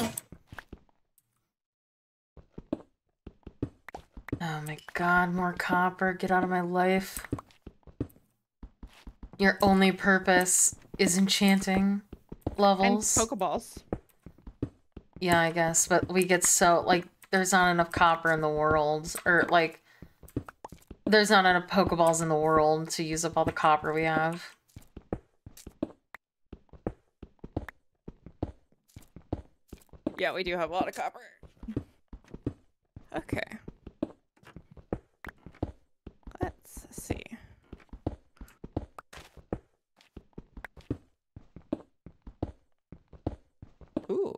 Oh my god, more copper. Get out of my life. Your only purpose is enchanting levels. And levels. Pokeballs. Yeah, I guess, but we get so like there's not enough copper in the world, or like there's not enough Pokeballs in the world to use up all the copper we have. Yeah, we do have a lot of copper. Okay. Let's see. Ooh,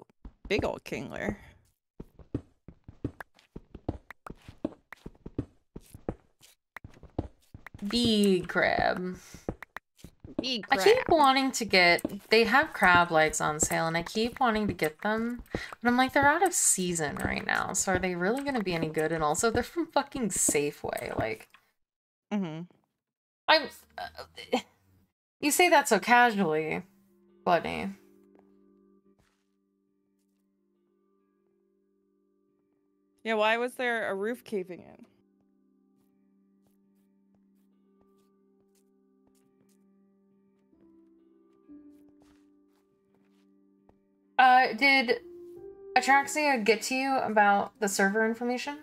big old kingler. Big crab. Big I keep wanting to get. They have crab legs on sale, and I keep wanting to get them, but I'm like, they're out of season right now. So are they really gonna be any good? And also, they're from fucking Safeway. Like, Mm-hmm. I'm. Uh, you say that so casually, buddy. Yeah, why was there a roof caving in? Uh, did Ataraxia get to you about the server information?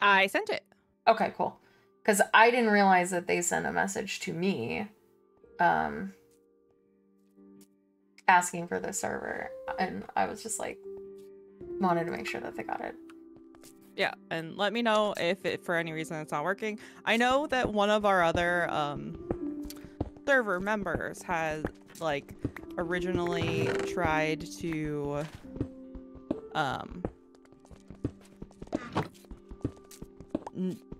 I sent it. Okay, cool. Because I didn't realize that they sent a message to me, um, asking for the server, and I was just like, wanted to make sure that they got it. Yeah, and let me know if it for any reason it's not working. I know that one of our other um server members has like originally tried to um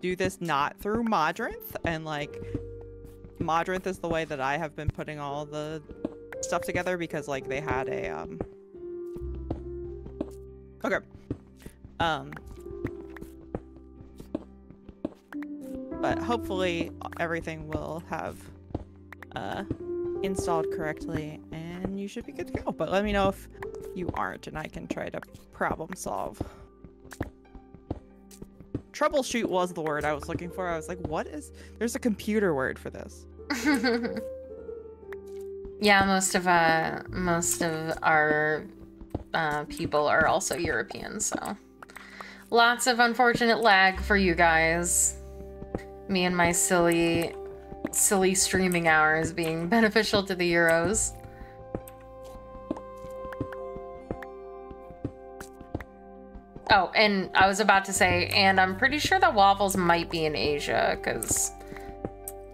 do this not through Modrinth and like Modrinth is the way that I have been putting all the stuff together because like they had a um Okay. Um but hopefully everything will have uh installed correctly, and you should be good to go. But let me know if you aren't, and I can try to problem solve. Troubleshoot was the word I was looking for. I was like, what is. There's a computer word for this. yeah, most of uh most of our uh, people are also European, so lots of unfortunate lag for you guys. Me and my silly silly streaming hours being beneficial to the Euros. Oh, and I was about to say, and I'm pretty sure that waffles might be in Asia, because.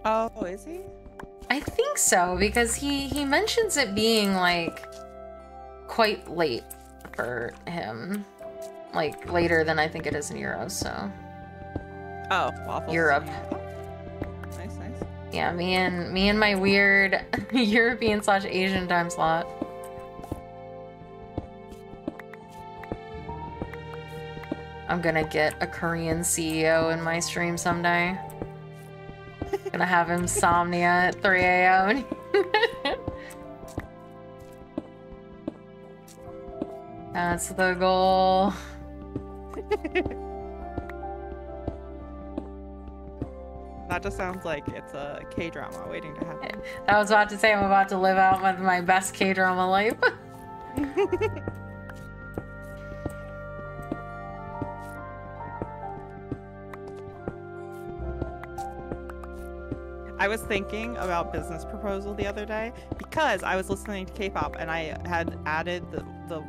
Oh, is he? I think so, because he he mentions it being like quite late for him, like later than I think it is in Euros. So. Oh, waffles. Europe. Yeah, me and me and my weird European slash Asian time slot. I'm gonna get a Korean CEO in my stream someday. gonna have insomnia at 3 a.m. That's the goal. that just sounds like it's a K drama waiting to happen. I was about to say I'm about to live out my, my best K drama life. I was thinking about business proposal the other day because I was listening to K-pop and I had added the, the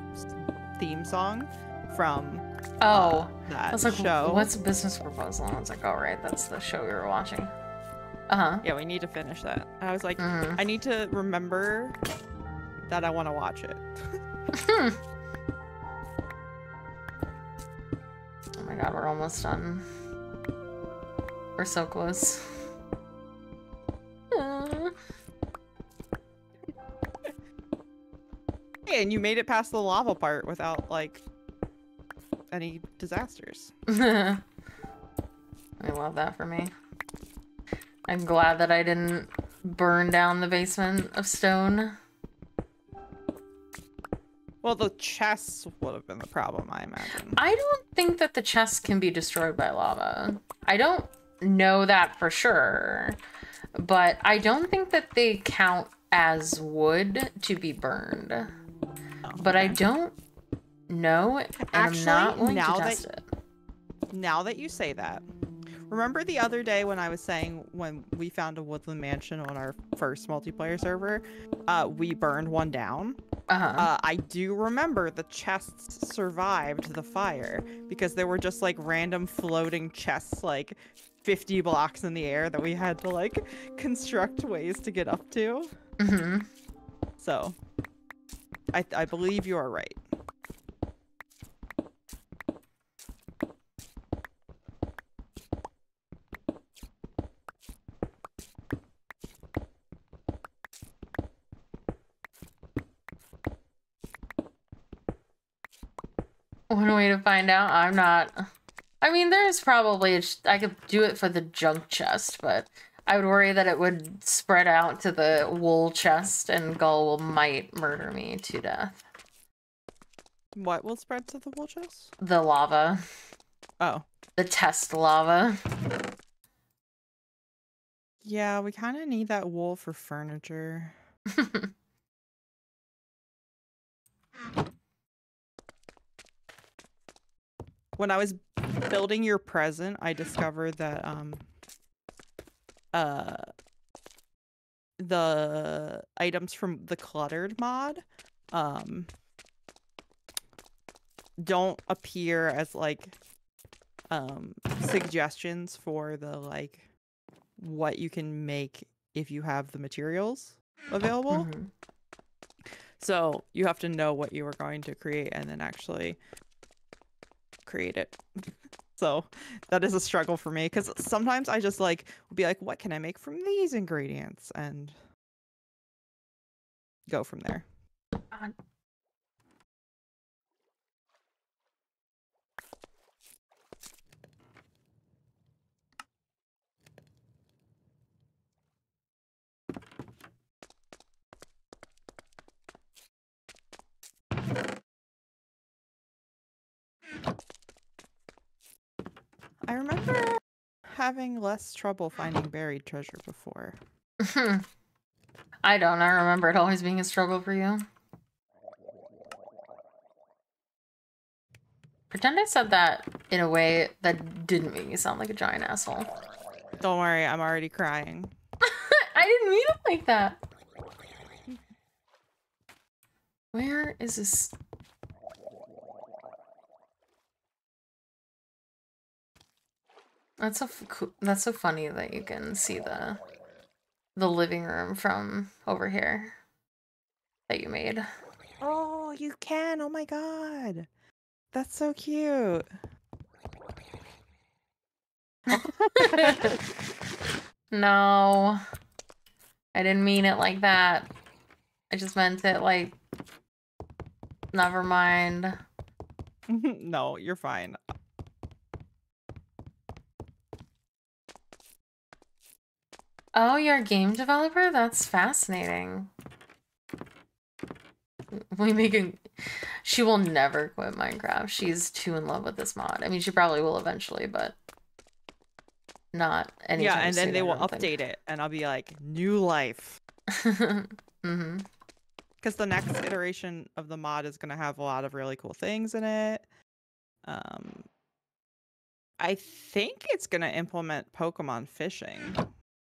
theme song from oh that was like, show. what's business proposal? And I was like, oh right, that's the show we were watching. Uh huh. Yeah, we need to finish that. And I was like, Mhm. I need to remember that I want to watch it. Hmm. Oh my god, we're almost done. We're so close. Hey, and you made it past the lava part without like any disasters. I love that for me. I'm glad that I didn't burn down the basement of stone. Well, the chests would have been the problem, I imagine. I don't think that the chests can be destroyed by lava. I don't know that for sure, but I don't think that they count as wood to be burned. Oh, But I don't and Actually, I'm not willing now to that- it. now that you say that, remember the other day when I was saying when we found a woodland mansion on our first multiplayer server, uh, we burned one down. Uh-huh. Uh, I do remember the chests survived the fire because there were just like random floating chests like 50 blocks in the air that we had to like construct ways to get up to. hmm So, I, I believe you are right. One way to find out, I'm not. I mean, there's probably I could do it for the junk chest, but I would worry that it would spread out to the wool chest, and Gull might murder me to death. What will spread to the wool chest? The lava, Oh. the test lava. Yeah, we kind of need that wool for furniture. When I was building your present, I discovered that um uh the items from the cluttered mod um don't appear as like um suggestions for the like what you can make if you have the materials available. Mhm. So you have to know what you are going to create and then actually create it. so that is a struggle for me because sometimes I just like will be like, what can I make from these ingredients? And go from there. Uh, remember having less trouble finding buried treasure before. I don't. I remember it always being a struggle for you. Pretend I said that in a way that didn't make me sound like a giant asshole. Don't worry, I'm already crying. I didn't mean it like that. Where is this? That's so f- coo- that's so funny that you can see the the living room from over here that you made. Oh, you can. Oh my god. That's so cute. no. I didn't mean it like that. I just meant it like never mind. no, you're fine. Oh, you're a game developer? That's fascinating. We make a... She will never quit Minecraft. She's too in love with this mod. I mean, she probably will eventually, but not anytime yeah, and then they will don't think. update it, and I'll be like, new life. mm-hmm. Because the next iteration of the mod is going to have a lot of really cool things in it. Um, I think it's going to implement Pokemon fishing.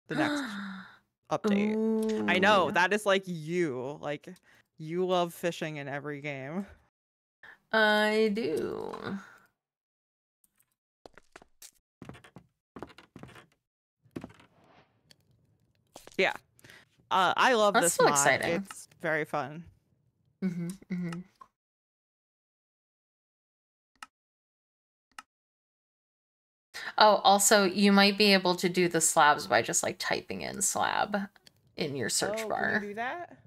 The next update. I know that is like you. Like you love fishing in every game. I do. Yeah. Uh, I love That's this so mod. exciting. It's very fun. Mm-hmm, mm-hmm. Oh, also, you might be able to do the slabs by just like typing in slab in your search oh, bar. Do that?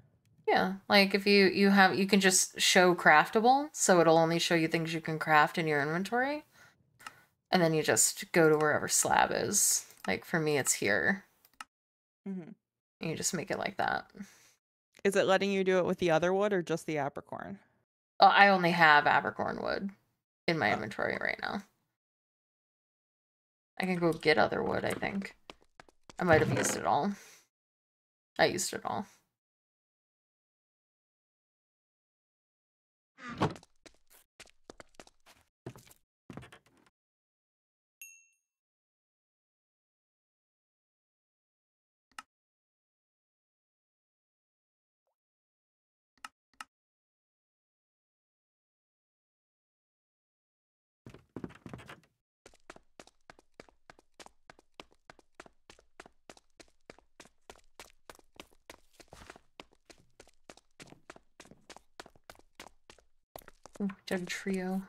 Yeah, like if you you have you can just show craftable, so it'll only show you things you can craft in your inventory. And then you just go to wherever slab is. Like for me it's here. hmm And you just make it like that. Is it letting you do it with the other wood or just the apricorn? Oh, I only have apricorn wood in my Oh. inventory right now. I can go get other wood, I think. I might have used it all. I used it all. Ooh, Trio.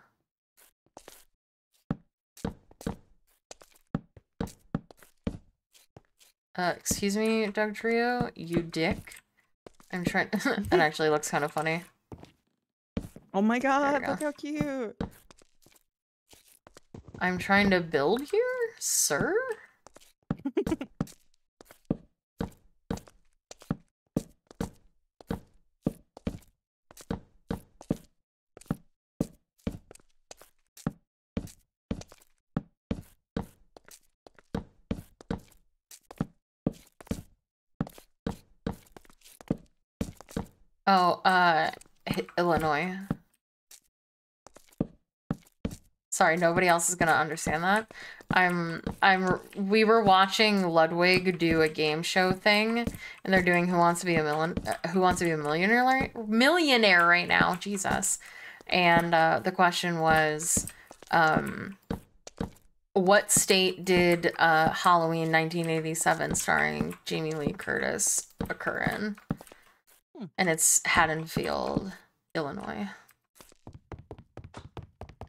Uh, excuse me, Dugtrio, you dick. I'm trying. that actually looks kind of funny. Oh my god, go. look how cute. I'm trying to build here, sir. Oh, uh, Hi- Illinois. Sorry, nobody else is gonna understand that. I'm, I'm. We were watching Ludwig do a game show thing, and they're doing Who Wants to Be a Million, uh, Who Wants to Be a Millionaire, millionaire right now. Jesus, and uh, the question was, um, what state did uh, Halloween 1987, starring Jamie Lee Curtis, occur in? Hmm. And it's Haddonfield, Illinois.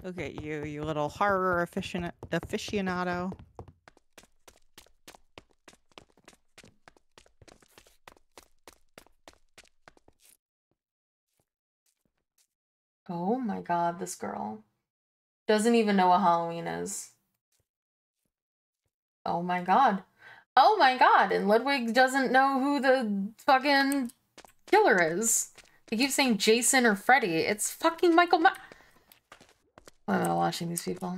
Look at you, you little horror aficionado. aficionado. Oh my god, this girl doesn't even know what Halloween is. Oh my god. Oh my god, and Ludwig doesn't know who the fucking killer is. I keep saying Jason or Freddy. It's fucking Michael Ma- I'm not watching these people.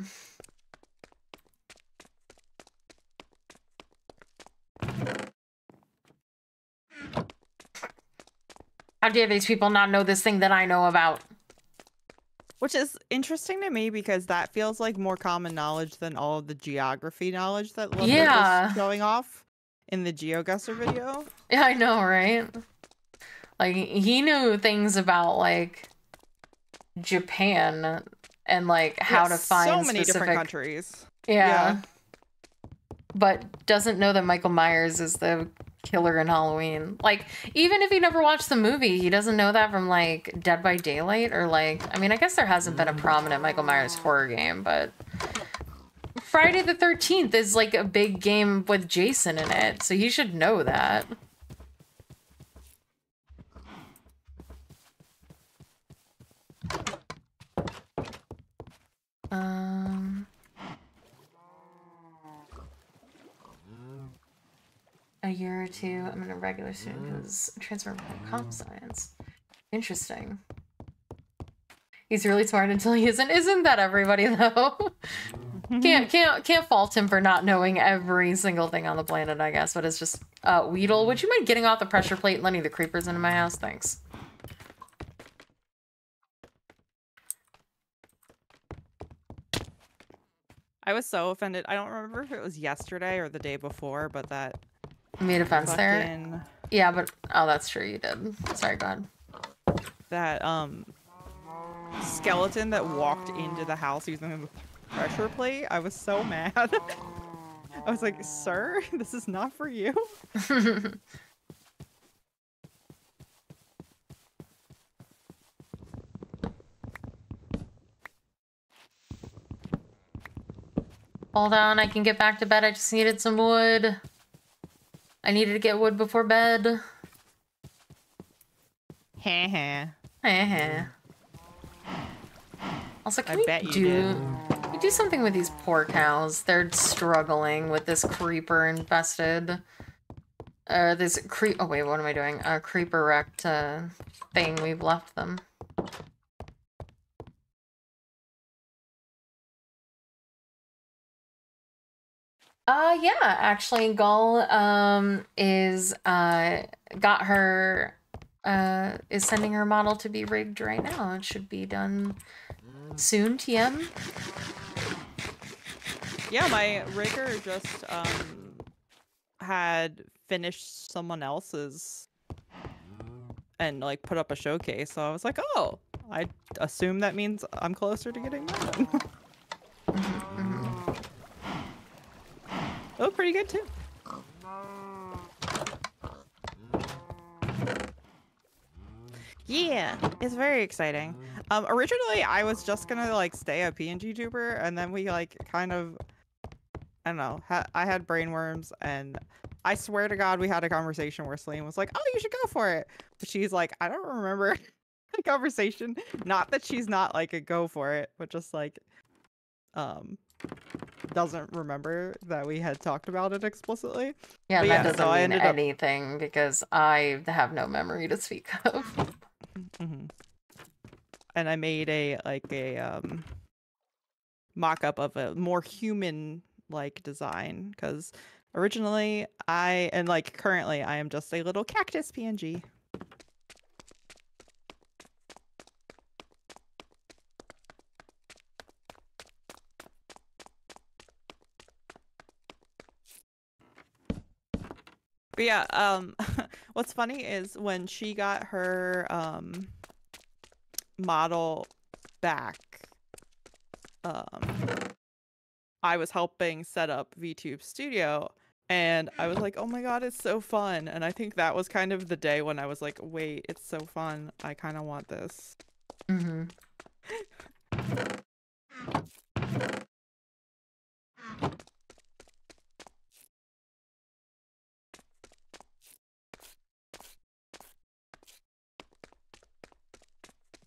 How dare these people not know this thing that I know about? Which is interesting to me because that feels like more common knowledge than all of the geography knowledge that Linda yeah. was showing off in the GeoGuessr video. Yeah, I know, right? Like he knew things about like Japan and like how Yeah, to find so many specific different countries. Yeah. Yeah. But doesn't know that Michael Myers is the killer in Halloween. Like, even if he never watched the movie, he doesn't know that from like Dead by Daylight or like, I mean, I guess there hasn't been a prominent Michael Myers horror game, but Friday the 13th is like a big game with Jason in it, so he should know that. Um. a year or two. I'm in a regular student who's transferring from comp science. Interesting. He's really smart until he isn't. Isn't that everybody though? can't can't can't fault him for not knowing every single thing on the planet, I guess. But it's just uh Weedle, would you mind getting off the pressure plate letting the creepers into my house? Thanks. I was so offended. I don't remember if it was yesterday or the day before, but that Made a fence there. Yeah, but oh that's true, you did. Sorry, go ahead. that um skeleton that walked into the house using the pressure plate. I was so mad. I was like, "Sir, this is not for you." Hold on, I can get back to bed. I just needed some wood. I needed to get wood before bed. Heh heh. Eh. Also, can I we bet you do can we do something with these poor cows? They're struggling with this creeper infested. Uh, this creep. Oh wait, what am I doing? A creeper wrecked uh, thing. We've left them. Uh yeah, actually Gull um is uh got her uh is sending her model to be rigged right now. It should be done soon, TM. Yeah, my rigger just um had finished someone else's and like put up a showcase. So I was like, "Oh, I assume that means I'm closer to getting mine." oh, pretty good too. Yeah, it's very exciting. Um, originally I was just gonna like stay a PNG tuber, and then we like kind of, I don't know. Ha- I had brainworms, and I swear to God, we had a conversation where Celine was like, "Oh, you should go for it," but she's like, "I don't remember the conversation." Not that she's not like a go for it, but just like, um, doesn't remember that we had talked about it explicitly. Yeah, But that yeah, doesn't so I mean ended up- anything because I have no memory to speak of. hmm And I made a like a um mock-up of a more human like design because originally I and like currently I am just a little cactus PNG. But yeah, um what's funny is when she got her um model back um I was helping set up VTube Studio and I was like, "Oh my god, it's so fun." And I think that was kind of the day when I was like, "Wait, it's so fun. I kind of want this." hmm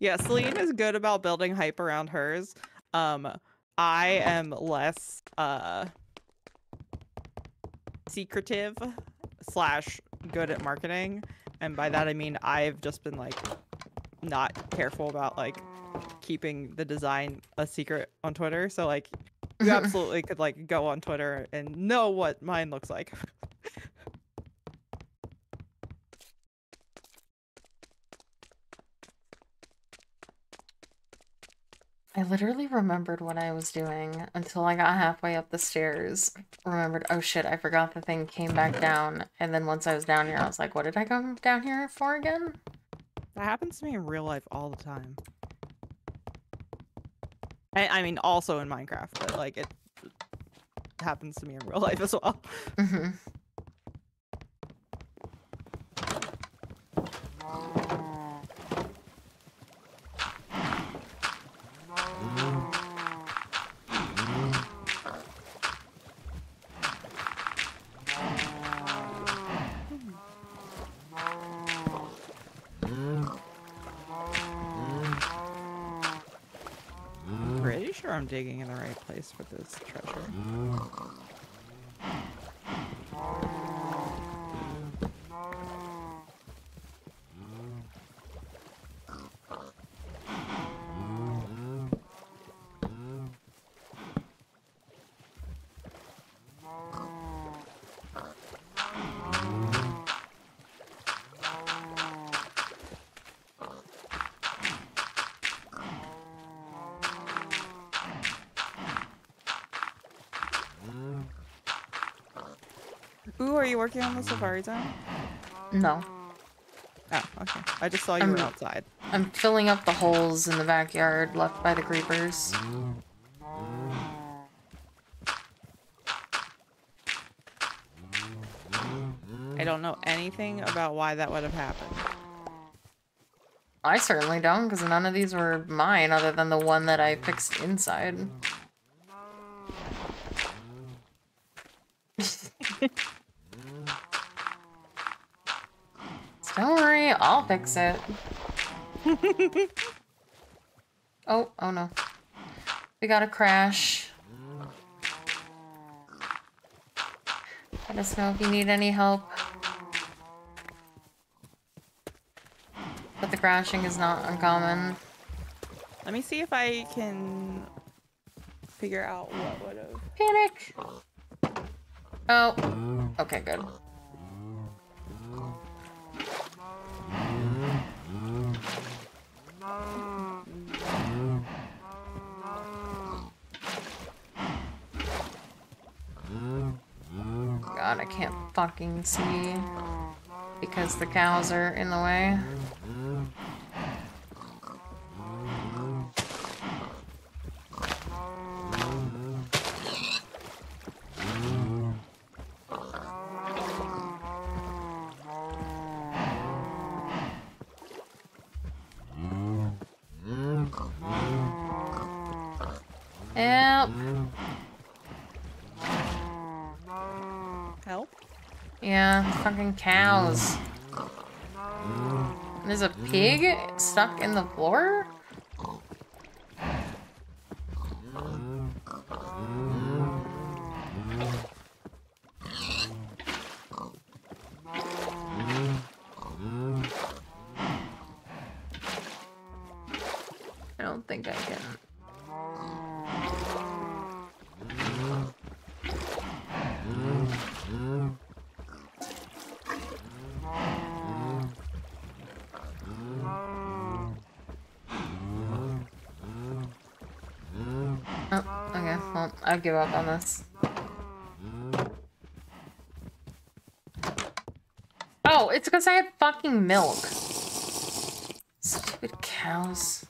Yeah, Celine is good about building hype around hers. Um, I am less uh secretive slash good at marketing, and by that I mean I've just been like not careful about like keeping the design a secret on Twitter. So like you absolutely could like go on Twitter and know what mine looks like. I literally remembered what I was doing until I got halfway up the stairs. Remembered, oh shit, I forgot the thing came back down. And then once I was down here, I was like, what did I come down here for again? That happens to me in real life all the time. I, I mean, also in Minecraft, but like it happens to me in real life as well. hmm I'm digging in the right place for this treasure. Mm. Working on the safari zone? No. Oh, okay. I just saw you were I'm- outside. I'm filling up the holes in the backyard left by the creepers. I don't know anything about why that would have happened. I certainly don't, because none of these were mine other than the one that I fixed inside. So don't worry, I'll fix it. oh, oh no. We got a crash. Let us know if you need any help. But the crashing is not uncommon. Let me see if I can figure out what would have. Panic! Oh. Okay, good. God, I can't fucking see because the cows are in the way. Help! Help? Yeah, fucking cows. There's a pig stuck in the floor? I don't think I can. Oh, okay. Well, I give up on this. Oh, it's because I had fucking milk. Stupid cows.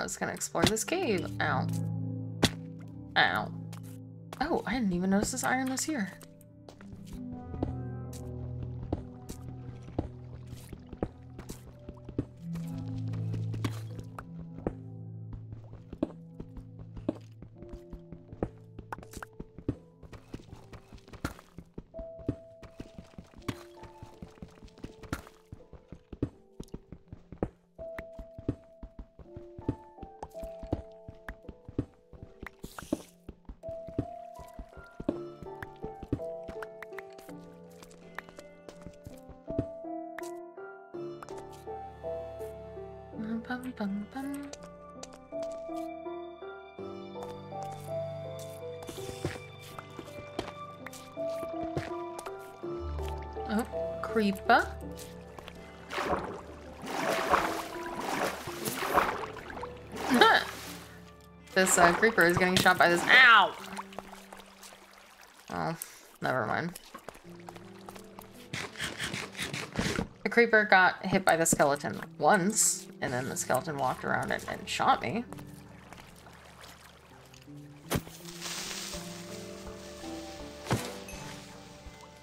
I was gonna explore this cave. Ow. Ow. Oh, I didn't even notice this iron was here. This uh, creeper is getting shot by this. Ow! Oh, never mind. The creeper got hit by the skeleton once, and then the skeleton walked around it and shot me.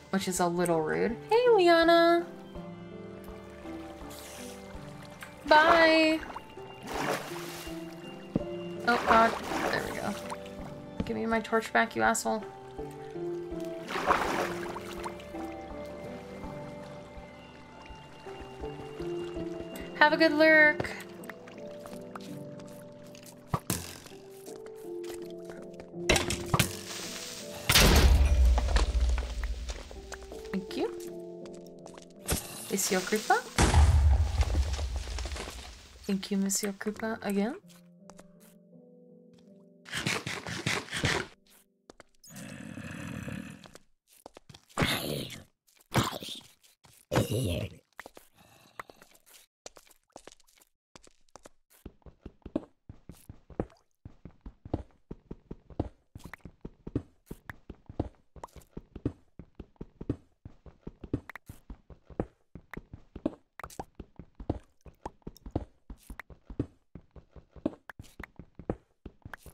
Which is a little rude. Hey, Liana! Bye! Oh, God. There we go. Give me my torch back, you asshole. Have a good lurk. Thank you. Monsieur Krupa. Thank you, Monsieur Krupa, again.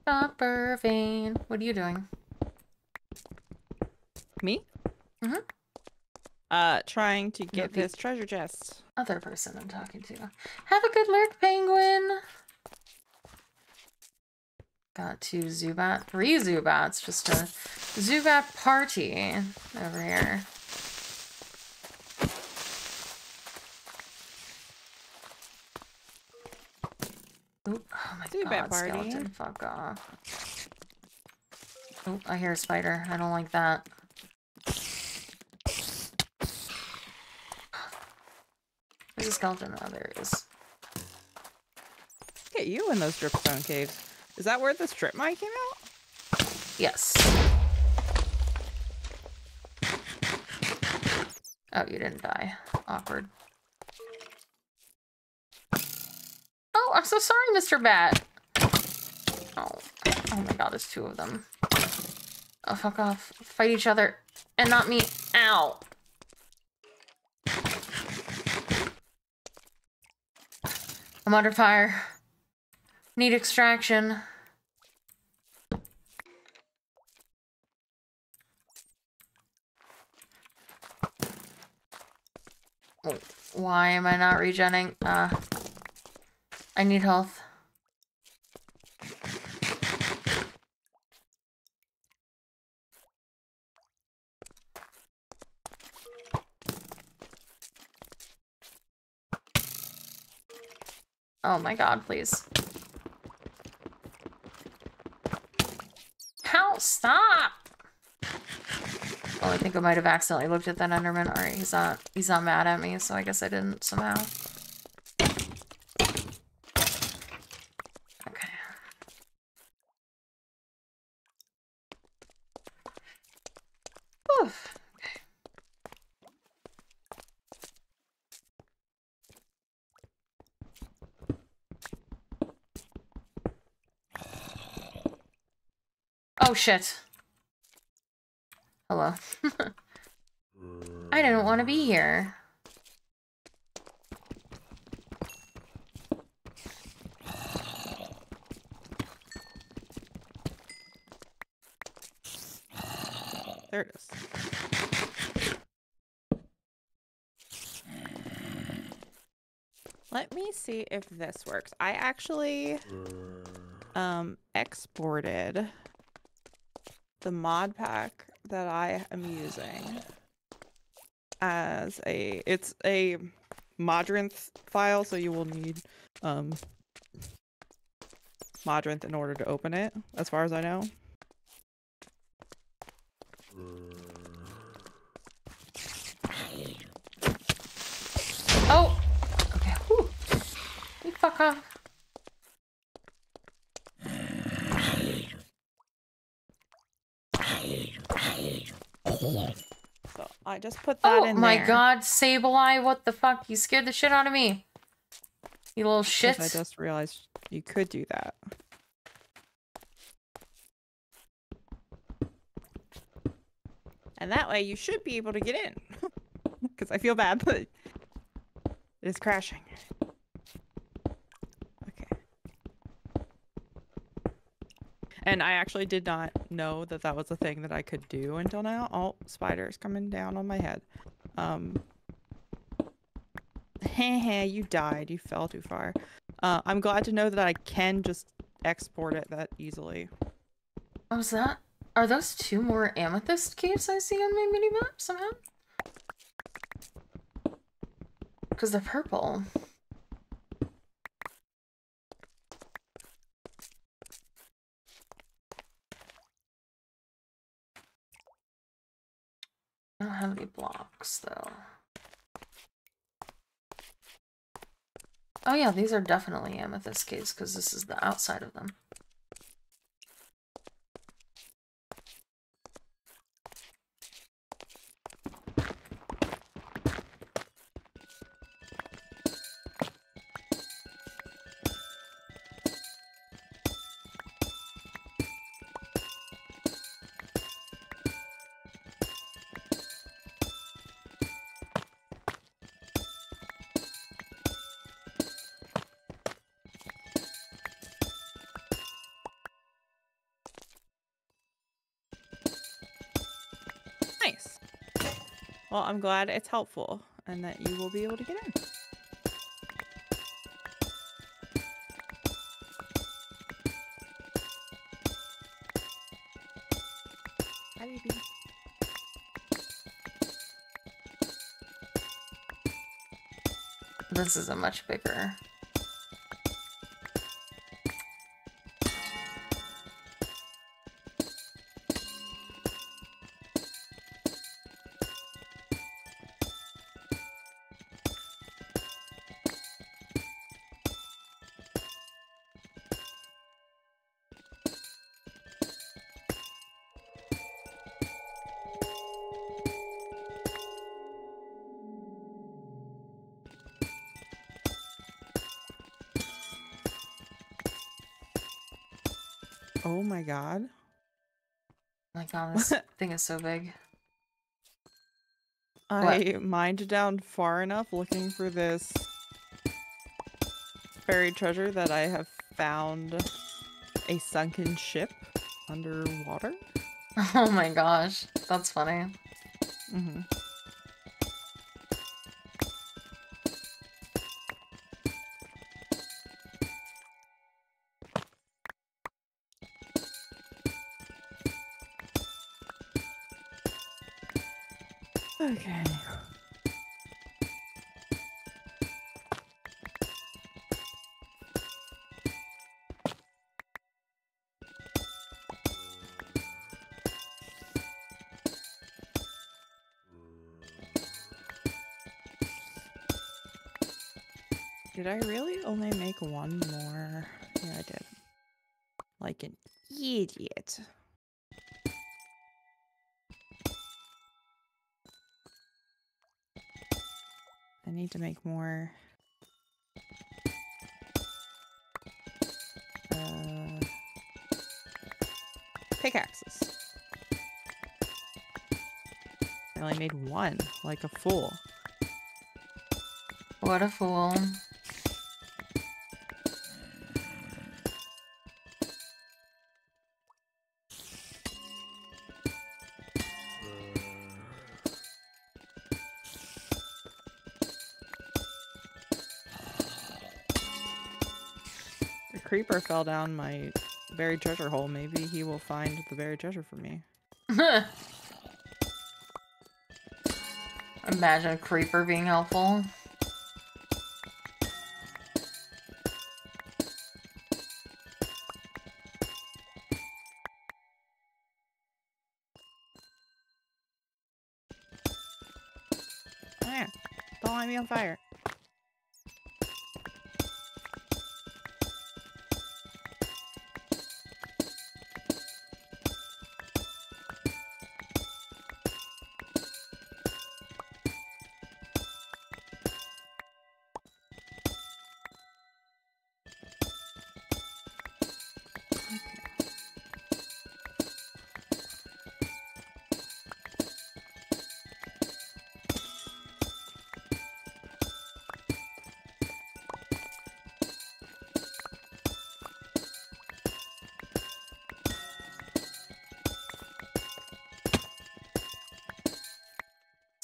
Stop Irving. What are you doing? Me? Mhm. Uh, trying to get this treasure chest. Other person I'm talking to. Have a good lurk, penguin. Got two Zubat, three Zubats, just a Zubat party over here. Oop, oh my Zubat god, party. skeleton, fuck off. Oh, I hear a spider. I don't like that. There's a skeleton. Oh, there it is. Look at you in those dripstone caves. Is that where the strip mine came out? Yes. Oh, you didn't die. Awkward. Oh, I'm so sorry, Mr. Bat. Oh, oh my god, there's two of them. Oh, fuck off. Fight each other. And not me. Ow. I'm under fire. Need extraction. Why am I not regenning? Uh, I need health. My god, please. How? Stop! Oh, I think I might have accidentally looked at that Enderman. Alright, he's not he's not mad at me, so I guess I didn't somehow. Oh shit. Hello. I didn't want to be here. There it is. Let me see if this works. I actually um exported the mod pack that I am using as a it's a Modrinth file, so you will need um Modrinth in order to open it, as far as I know. Oh! Okay, whew. Fuck off. So I just put that Oh in my there. god, Sableye, what the fuck? You scared the shit out of me. You little shit. I just realized you could do that. And that way you should be able to get in. Because I feel bad, but it is crashing. And I actually did not know that that was a thing that I could do until now. Oh, spiders coming down on my head. Um. Heh you died. You fell too far. Uh, I'm glad to know that I can just export it that easily. What was that? Are those two more amethyst caves I see on my mini map somehow? Because they're purple. I don't have any blocks though. Oh yeah, these are definitely amethyst caves because this is the outside of them. Well, I'm glad it's helpful and that you will be able to get in. This is a much bigger. Oh my god. My god, this thing is so big. I mined down far enough looking for this buried treasure that I have found a sunken ship underwater. Oh my gosh, that's funny. Mm-hmm. Okay. Did I really only make one more? Yeah, I did. Like an idiot. I need to make more. Uh, pickaxes. I only made one, like a fool. What a fool. Creeper fell down my buried treasure hole. Maybe he will find the buried treasure for me. Imagine a creeper being helpful.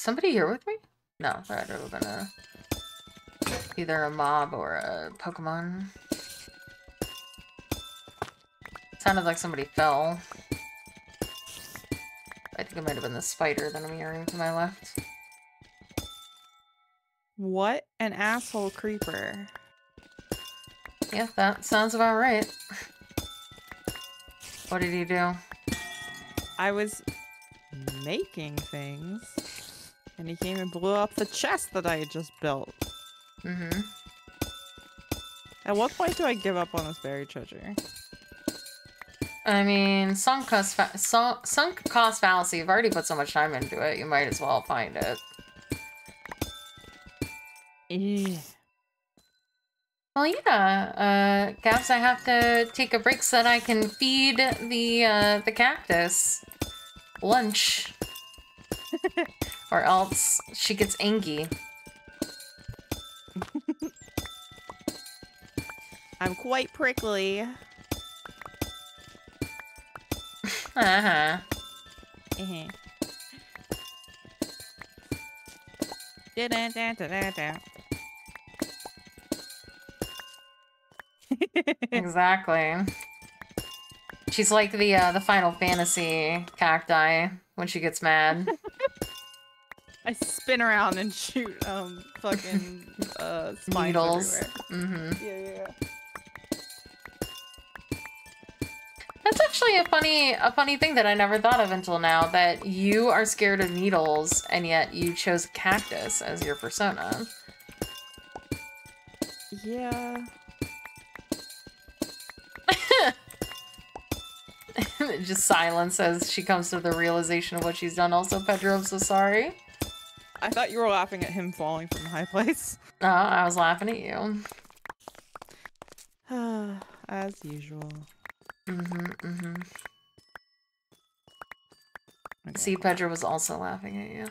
Somebody here with me? No, that would have been a either a mob or a Pokemon. Sounded like somebody fell. I think it might have been the spider that I'm hearing to my left. What an asshole creeper. Yeah, that sounds about right. What did he do? I was making things, and he came and blew up the chest that I had just built. Mm-hmm. At what point do I give up on this buried treasure? I mean, sunk cost, fa- sunk, sunk cost fallacy. You've already put so much time into it. You might as well find it. Eh. Well, yeah, uh, Gabs, I have to take a break so that I can feed the, uh, the cactus lunch. or else she gets angry. I'm quite prickly. Uh-huh. Eh. Da-da-da-da-da-da. Exactly. She's like the, uh, the Final Fantasy cacti when she gets mad. I spin around and shoot um fucking uh spines Needles. everywhere. Mm-hmm. Yeah, yeah, yeah. That's actually a funny a funny thing that I never thought of until now that you are scared of needles and yet you chose cactus as your persona. Yeah. Just silence as she comes to the realization of what she's done. Also, Pedro, I'm so sorry. I thought you were laughing at him falling from a high place. No, I was laughing at you. As usual. Mm-hmm, mm-hmm. Okay. See, Pedro was also laughing at you.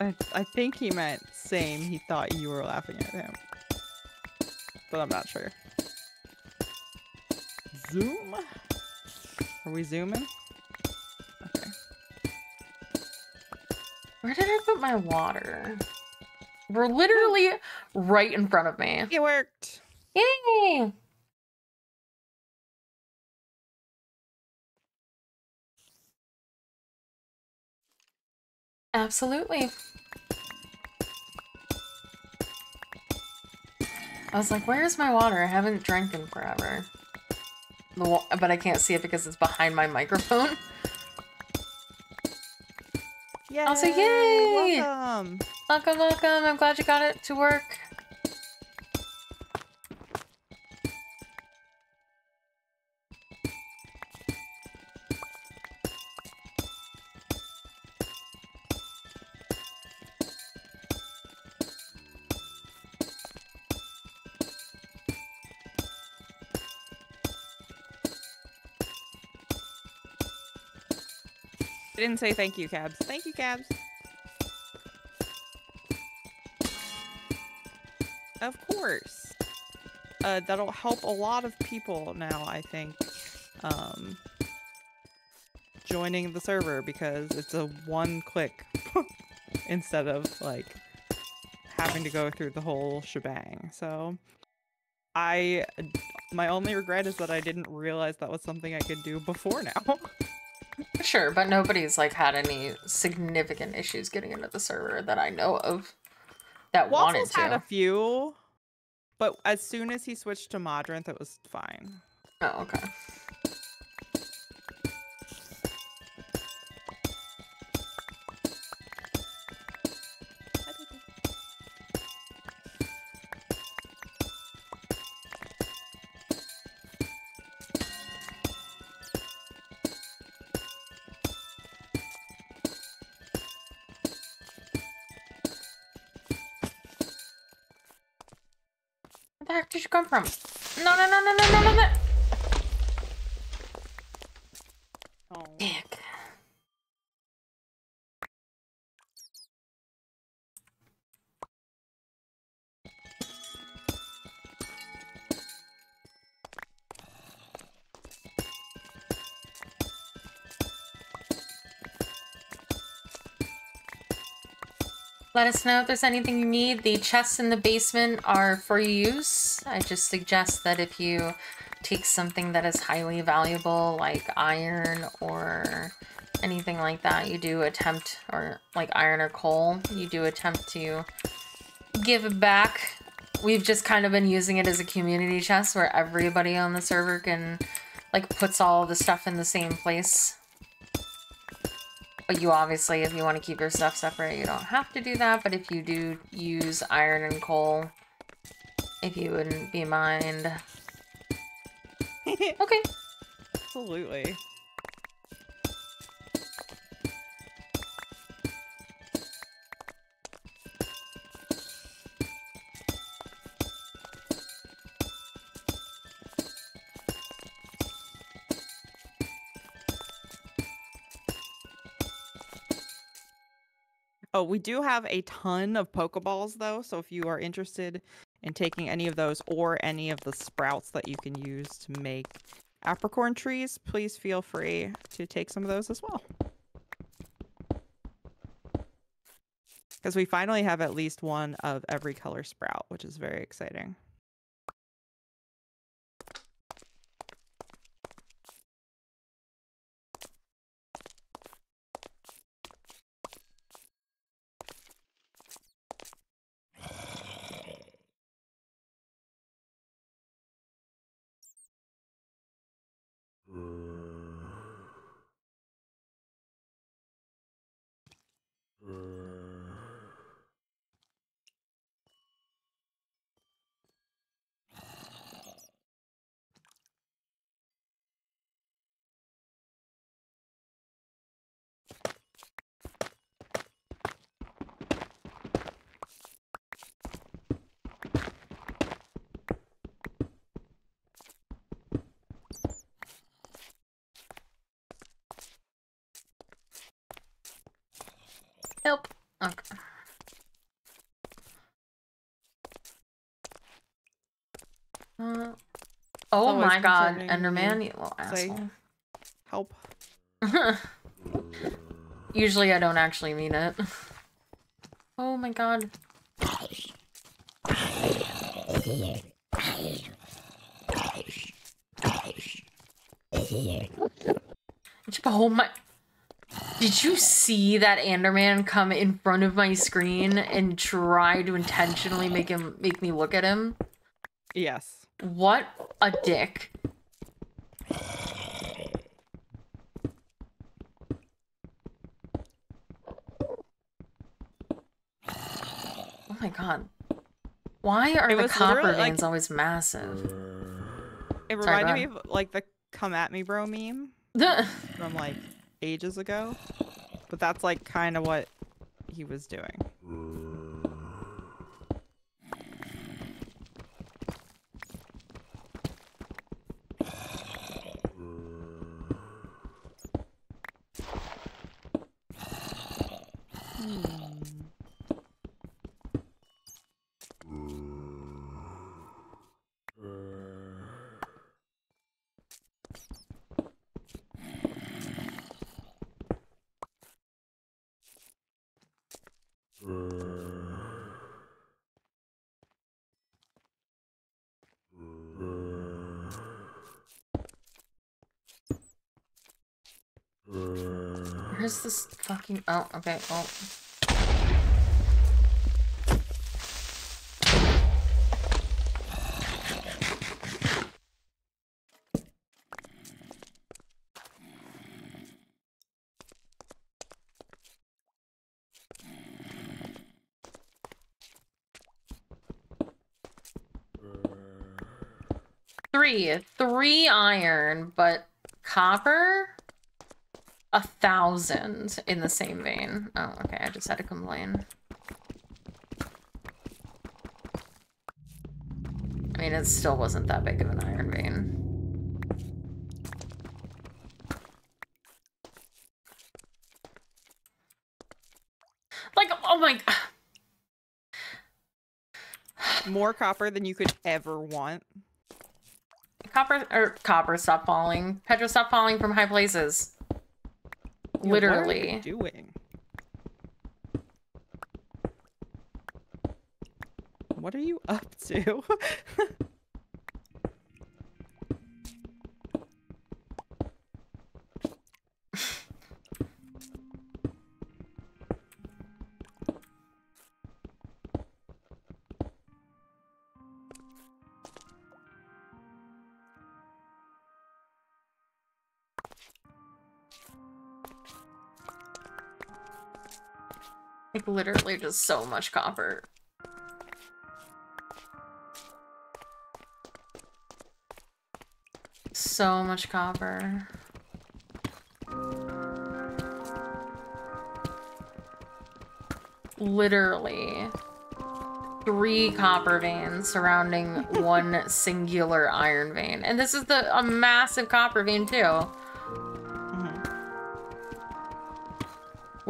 I, I think he meant same. He thought you were laughing at him. But I'm not sure. Zoom? Are we zooming? Where did I put my water? We're literally right in front of me. It worked! Yay! Absolutely. I was like, where's my water? I haven't drank in forever. But I can't see it because it's behind my microphone. Yay! Also, yay! Welcome. Welcome, welcome. I'm glad you got it to work. Didn't say thank you, Cabs. Thank you, Cabs. Of course. Uh, that'll help a lot of people now, I think, um, joining the server because it's a one click instead of like having to go through the whole shebang. So I, my only regret is that I didn't realize that was something I could do before now. Sure, but nobody's like had any significant issues getting into the server that I know of that wanted Waffles to. had a few, but as soon as he switched to Modrinth, it was fine. Oh, okay. Come from? No, no, no, no, no, no, no, no. Let us know if there's anything you need. The chests in the basement are for use. I just suggest that if you take something that is highly valuable, like iron or anything like that, you do attempt, or like iron or coal, you do attempt to give back. We've just kind of been using it as a community chest where everybody on the server can, like, puts all the stuff in the same place. But you obviously, if you want to keep your stuff separate, you don't have to do that. But if you do use iron and coal, if you wouldn't be mind. Okay. Absolutely. Oh, we do have a ton of Pokeballs though, so if you are interested in taking any of those or any of the sprouts that you can use to make apricorn trees, please feel free to take some of those as well. Because we finally have at least one of every color sprout, which is very exciting. Nope. Okay. Uh, oh my god, Enderman, you little asshole. Help. Usually I don't actually mean it. Oh my god. My. Did you see that Enderman come in front of my screen and try to intentionally make him make me look at him? Yes. What a dick. Oh my god. Why are the copper veins like, always massive? It reminded Sorry, me of like the come at me bro meme. I'm like ages ago, but that's like kind of what he was doing. Where's this fucking oh okay, well. Three. Three iron, but copper? A thousand in the same vein. Oh, okay, I just had to complain. I mean, it still wasn't that big of an iron vein. Like, oh my... More copper than you could ever want. Copper, or copper, stop falling. Pedro, stop falling from high places. Yeah, what are you Literally. doing. What are you up to? Like, literally just so much copper. So much copper. Literally. Three copper veins surrounding one singular iron vein. And this is the a massive copper vein too.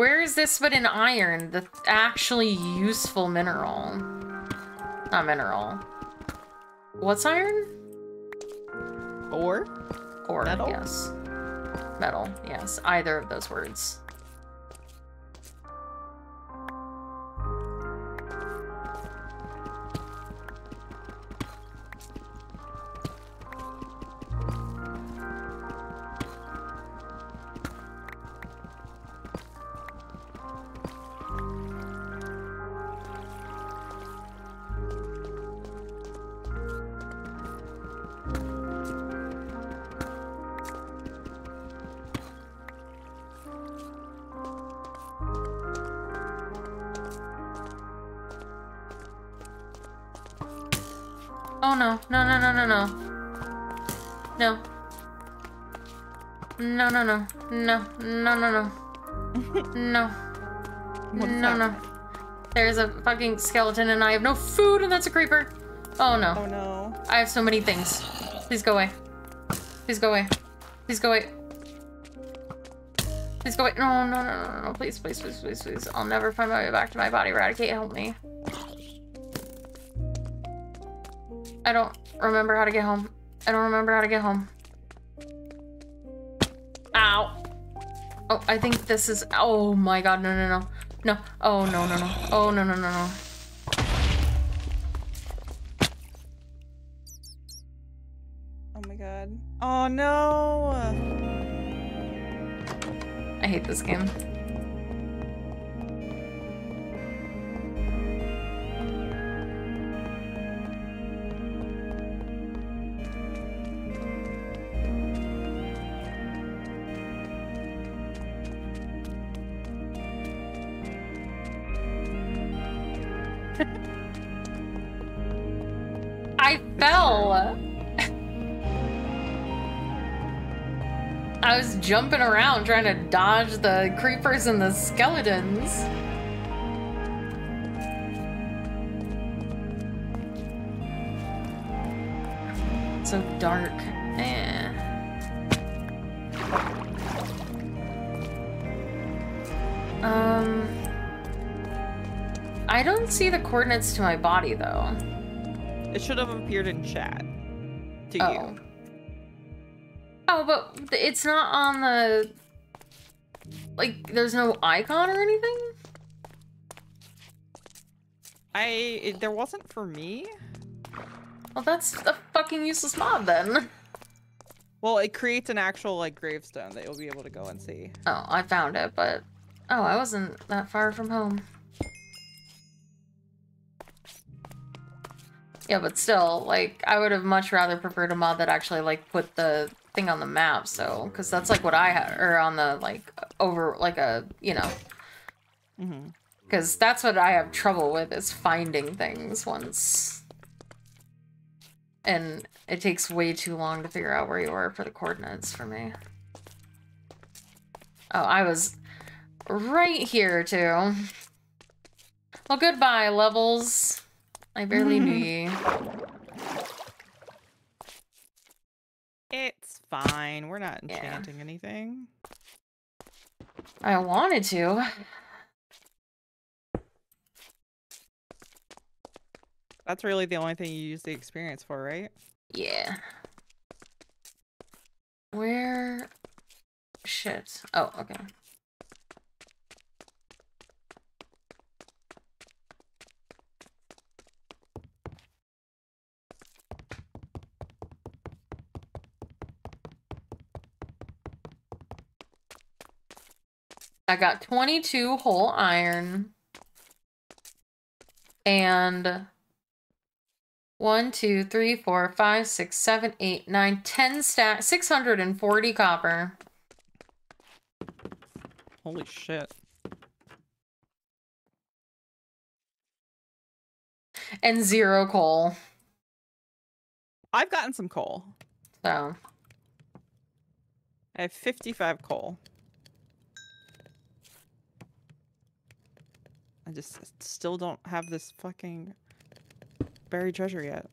Where is this but in iron? The actually useful mineral. Not mineral. What's iron? Or Or, Metal? yes. Metal, yes. Either of those words. No, no, no. No. What is no, no. There's a fucking skeleton and I have no food and that's a creeper. Oh no. oh no. I have so many things. Please go away. Please go away. Please go away. Please go away. No, no, no, no, no. Please, please, please, please, please. I'll never find my way back to my body. Eradicate, help me. I don't remember how to get home. I don't remember how to get home. Oh, I think this is. Oh my god, no, no, no. No. Oh, no, no, no. Oh, no, no, no, no. Oh my god. Oh no. I hate this game. Jumping around trying to dodge the creepers and the skeletons. So dark. Eh. Um, I don't see the coordinates to my body though. It should have appeared in chat to Oh. you. It's not on the. Like, there's no icon or anything? I it, there wasn't for me. Well, that's a fucking useless mod then. Well, it creates an actual like gravestone that you'll be able to go and see. Oh, I found it, but. Oh, I wasn't that far from home. Yeah, but still, like, I would have much rather preferred a mod that actually, like, put the thing on the map, so. Because that's, like, what I had. Or on the, like, over, like, a, you know. Mm-hmm. Because that's what I have trouble with, is finding things once. And it takes way too long to figure out where you are for the coordinates for me. Oh, I was right here, too. Well, goodbye, levels. I barely knew ye. It's fine. We're not Yeah. enchanting anything. I wanted to. That's really the only thing you use the experience for, right? Yeah. Where? Shit. Oh, okay. I got 22 whole iron. And one, two, three, four, five, six, seven, eight, nine, ten stack, 640 copper. Holy shit. And zero coal. I've gotten some coal. So, I have 55 coal. I just still don't have this fucking buried treasure yet.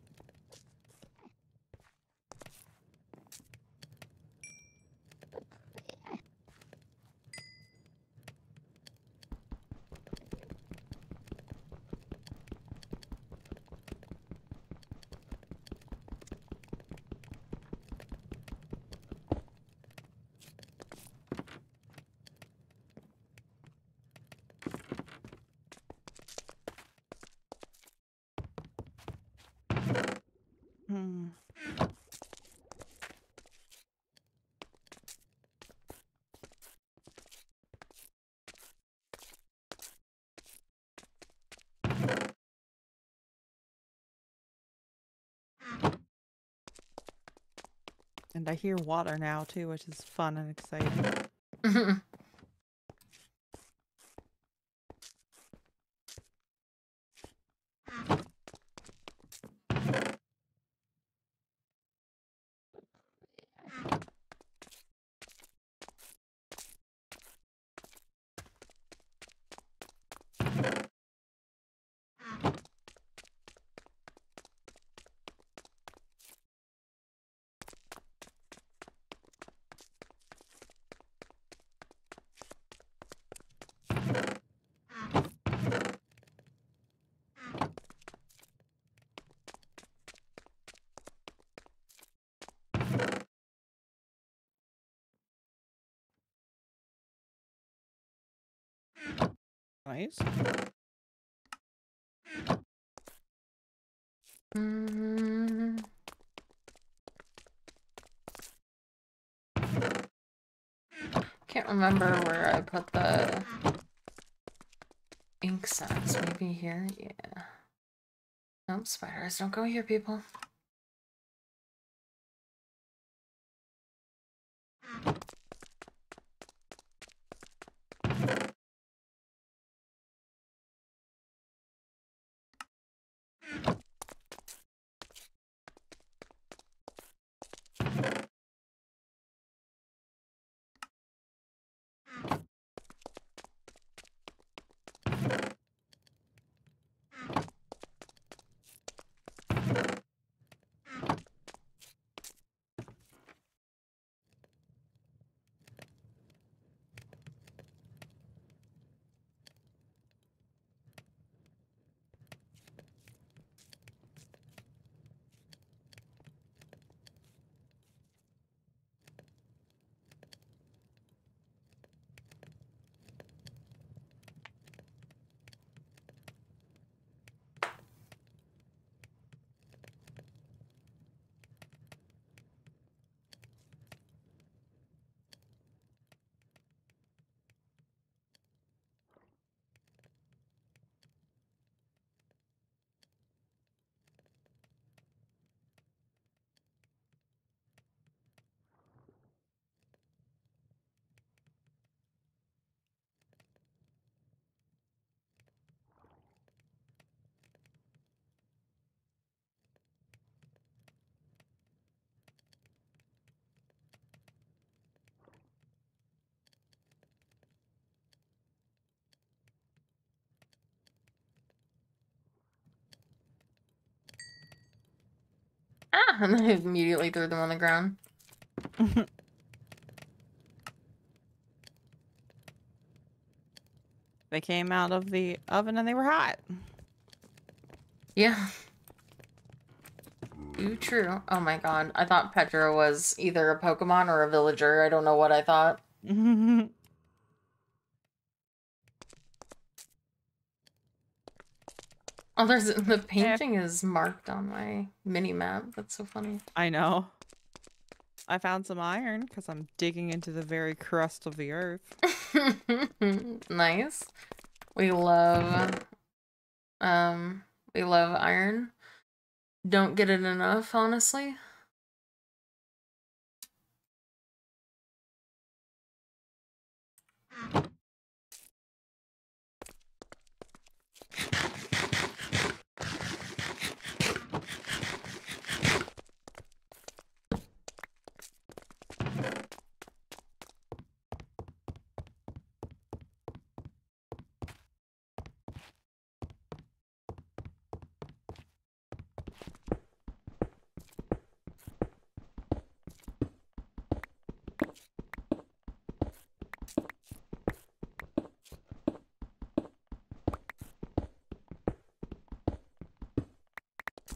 I hear water now too, which is fun and exciting. Nice. Can't remember where I put the ink sacs. Maybe here? Yeah. Nope, spiders don't go here, people. and then I immediately threw them on the ground. they came out of the oven and they were hot. Yeah. Too true. Oh my god. I thought Petra was either a Pokemon or a villager. I don't know what I thought. Oh, there's the painting is marked on my mini map. That's so funny. I know. I found some iron because I'm digging into the very crust of the earth. nice. We love um we love iron. Don't get it enough, honestly.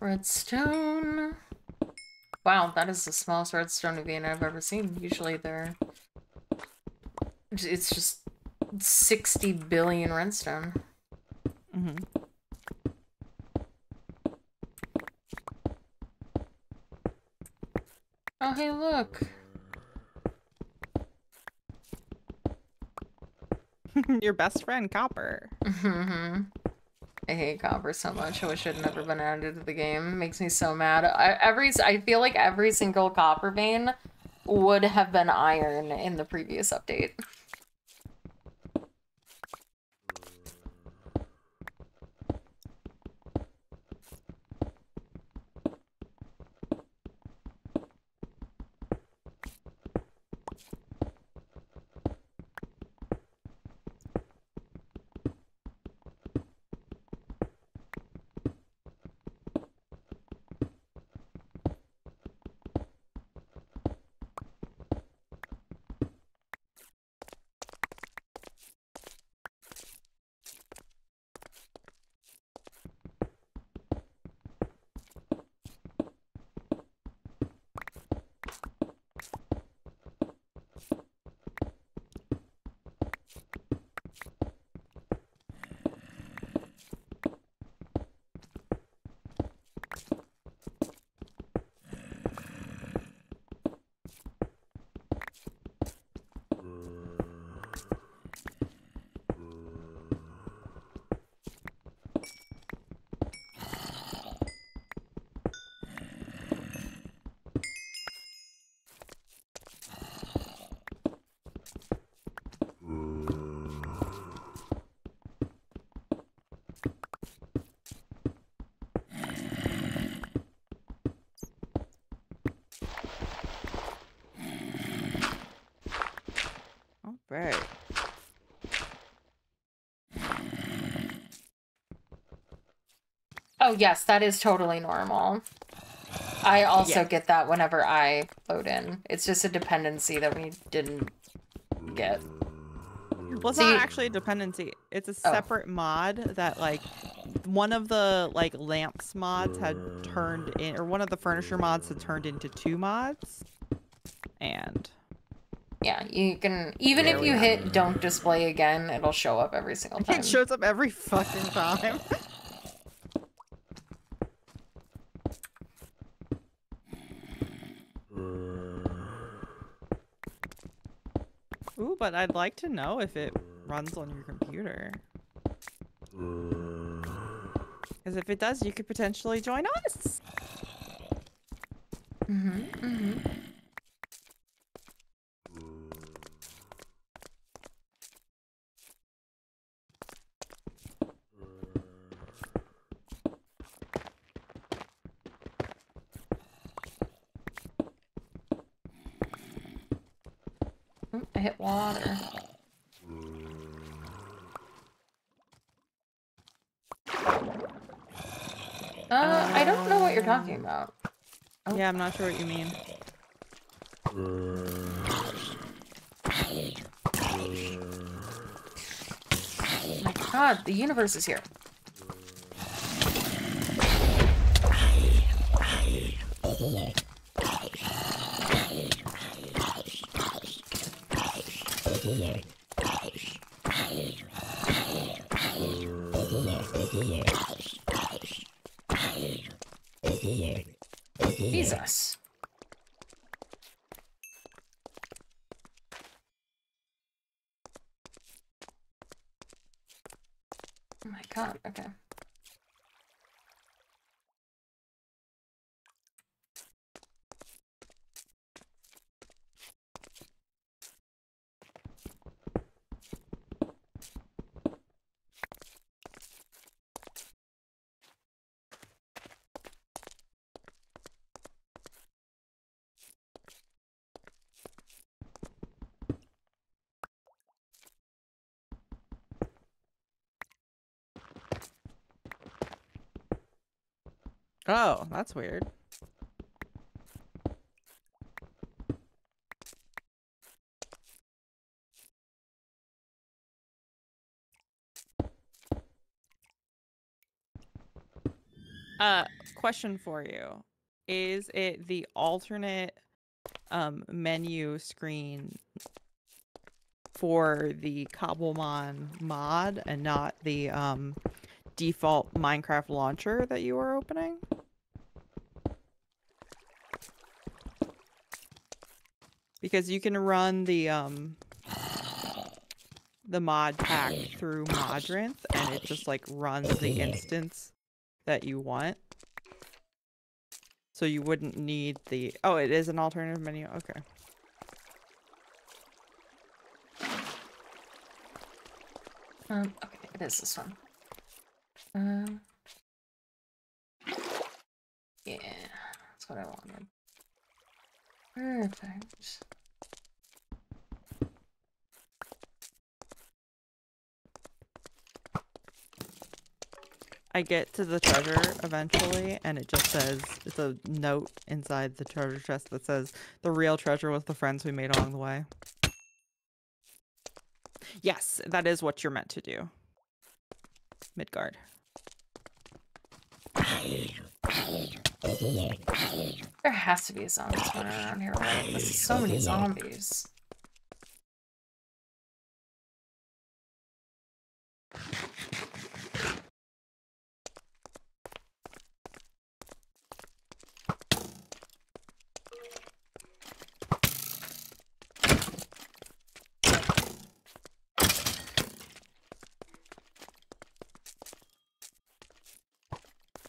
Redstone. Wow, that is the smallest redstone vein I've ever seen. Usually they're... It's just 60 billion redstone. hmm Oh, hey, look. Your best friend, Copper. hmm I hate copper so much. I wish it had never been added to the game. It makes me so mad. I, every I feel like every single copper vein would have been iron in the previous update. Right. Oh yes, that is totally normal. I also Yeah. get that whenever I load in. It's just a dependency that we didn't get. Well, it's See- not actually a dependency. It's a Oh. separate mod that like one of the like lamps mods had turned in, or one of the furniture mods had turned into two mods, and Yeah, you can even There if we you are. hit don't display again, it'll show up every single time. it shows up every fucking time. Ooh, but I'd like to know if it runs on your computer. Because if it does, you could potentially join us. hmm hmm I hit water. Uh, I don't know what you're talking about. Oh. Yeah, I'm not sure what you mean. Oh my god, the universe is here. Jesus. Oh my god, okay. Oh, that's weird. Uh, question for you. Is it the alternate um menu screen for the Cobblemon mod and not the um default Minecraft launcher that you are opening? Because you can run the um the mod pack through Modrinth and it just like runs the instance that you want. So you wouldn't need the Oh, it is an alternative menu. Okay. Um, okay, it is this one. Um, yeah, that's what I wanted. Perfect. I get to the treasure eventually, and it just says it's a note inside the treasure chest that says the real treasure was the friends we made along the way. Yes, that is what you're meant to do. Midgard. There has to be a zombie around here, right? There's so many zombies.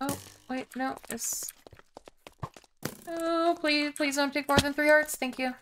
Oh, no. Oh, please, please don't take more than three hearts, thank you.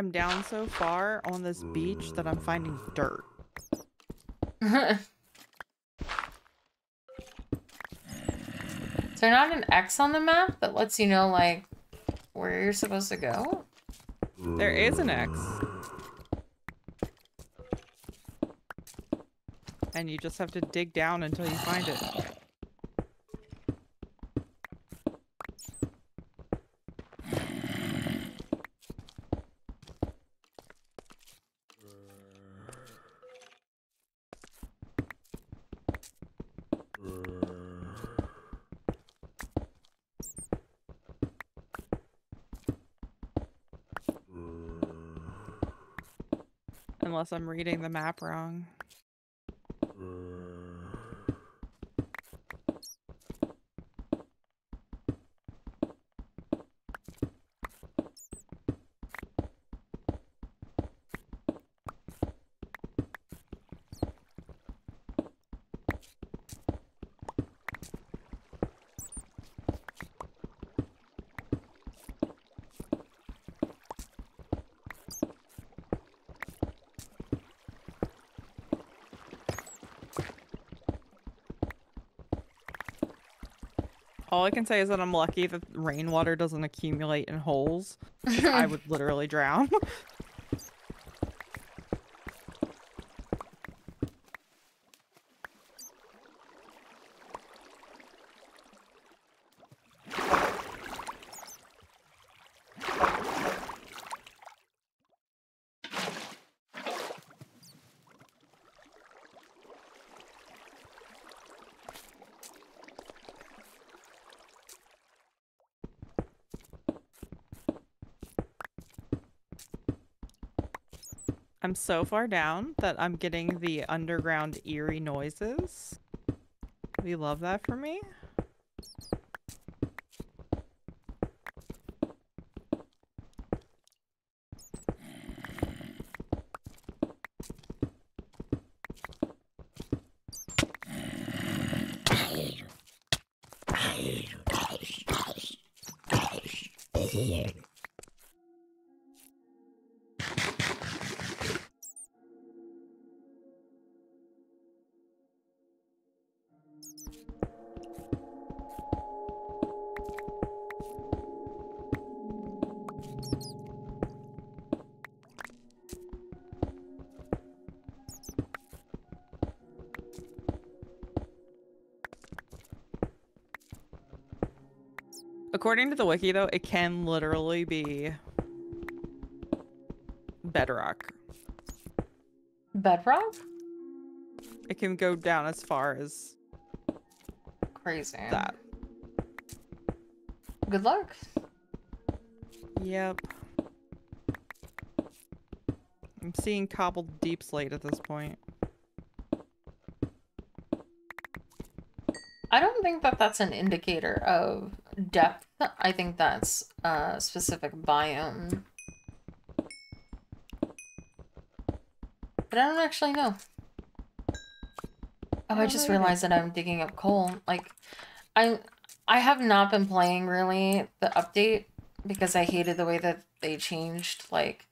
I'm down so far on this beach that I'm finding dirt. Is there not an X on the map that lets you know, like, where you're supposed to go? There is an X. And you just have to dig down until you find it. Unless I'm reading the map wrong. All I can say is that I'm lucky that rainwater doesn't accumulate in holes. I would literally drown. I'm so far down that I'm getting the underground eerie noises. We love that for me? According to the wiki, though, it can literally be bedrock. Bedrock? It can go down as far as Crazy. that. Good luck. Yep. I'm seeing cobbled deep slate at this point. I don't think that that's an indicator of depth. I think that's a specific biome. But I don't actually know. Oh, I just realized that I'm digging up coal. Like, I I have not been playing really the update because I hated the way that they changed like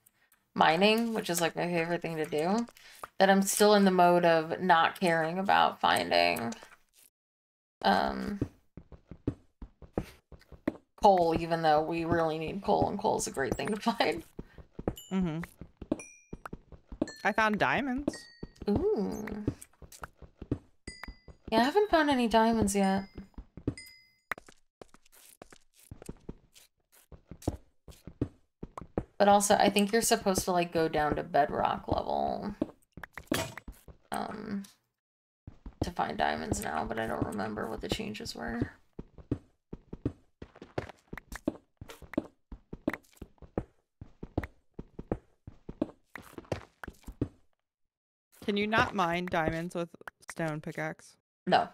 mining, which is like my favorite thing to do. That I'm still in the mode of not caring about finding um coal, even though we really need coal, and coal is a great thing to find. Mm-hmm. I found diamonds. Ooh. Yeah, I haven't found any diamonds yet. But also, I think you're supposed to like go down to bedrock level. Um to find diamonds now, but I don't remember what the changes were. Can you not mine diamonds with stone pickaxe? No.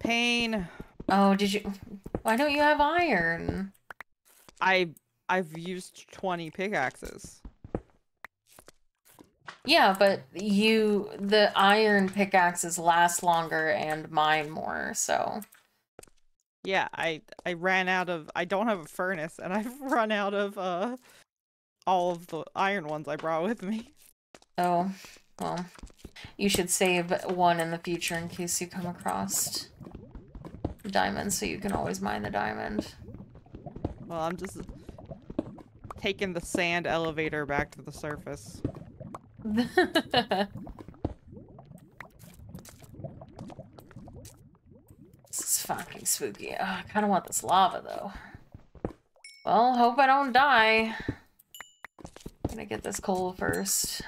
Pain. Oh, did you why don't you have iron? I I've used 20 pickaxes. Yeah, but you the iron pickaxes last longer and mine more, so Yeah, I I ran out of I don't have a furnace and I've run out of uh all of the iron ones I brought with me. Oh well. You should save one in the future in case you come across diamonds so you can always mine the diamond. Well, I'm just taking the sand elevator back to the surface. This is fucking spooky. I kind of want this lava though. Well, hope I don't die. I'm gonna get this coal first.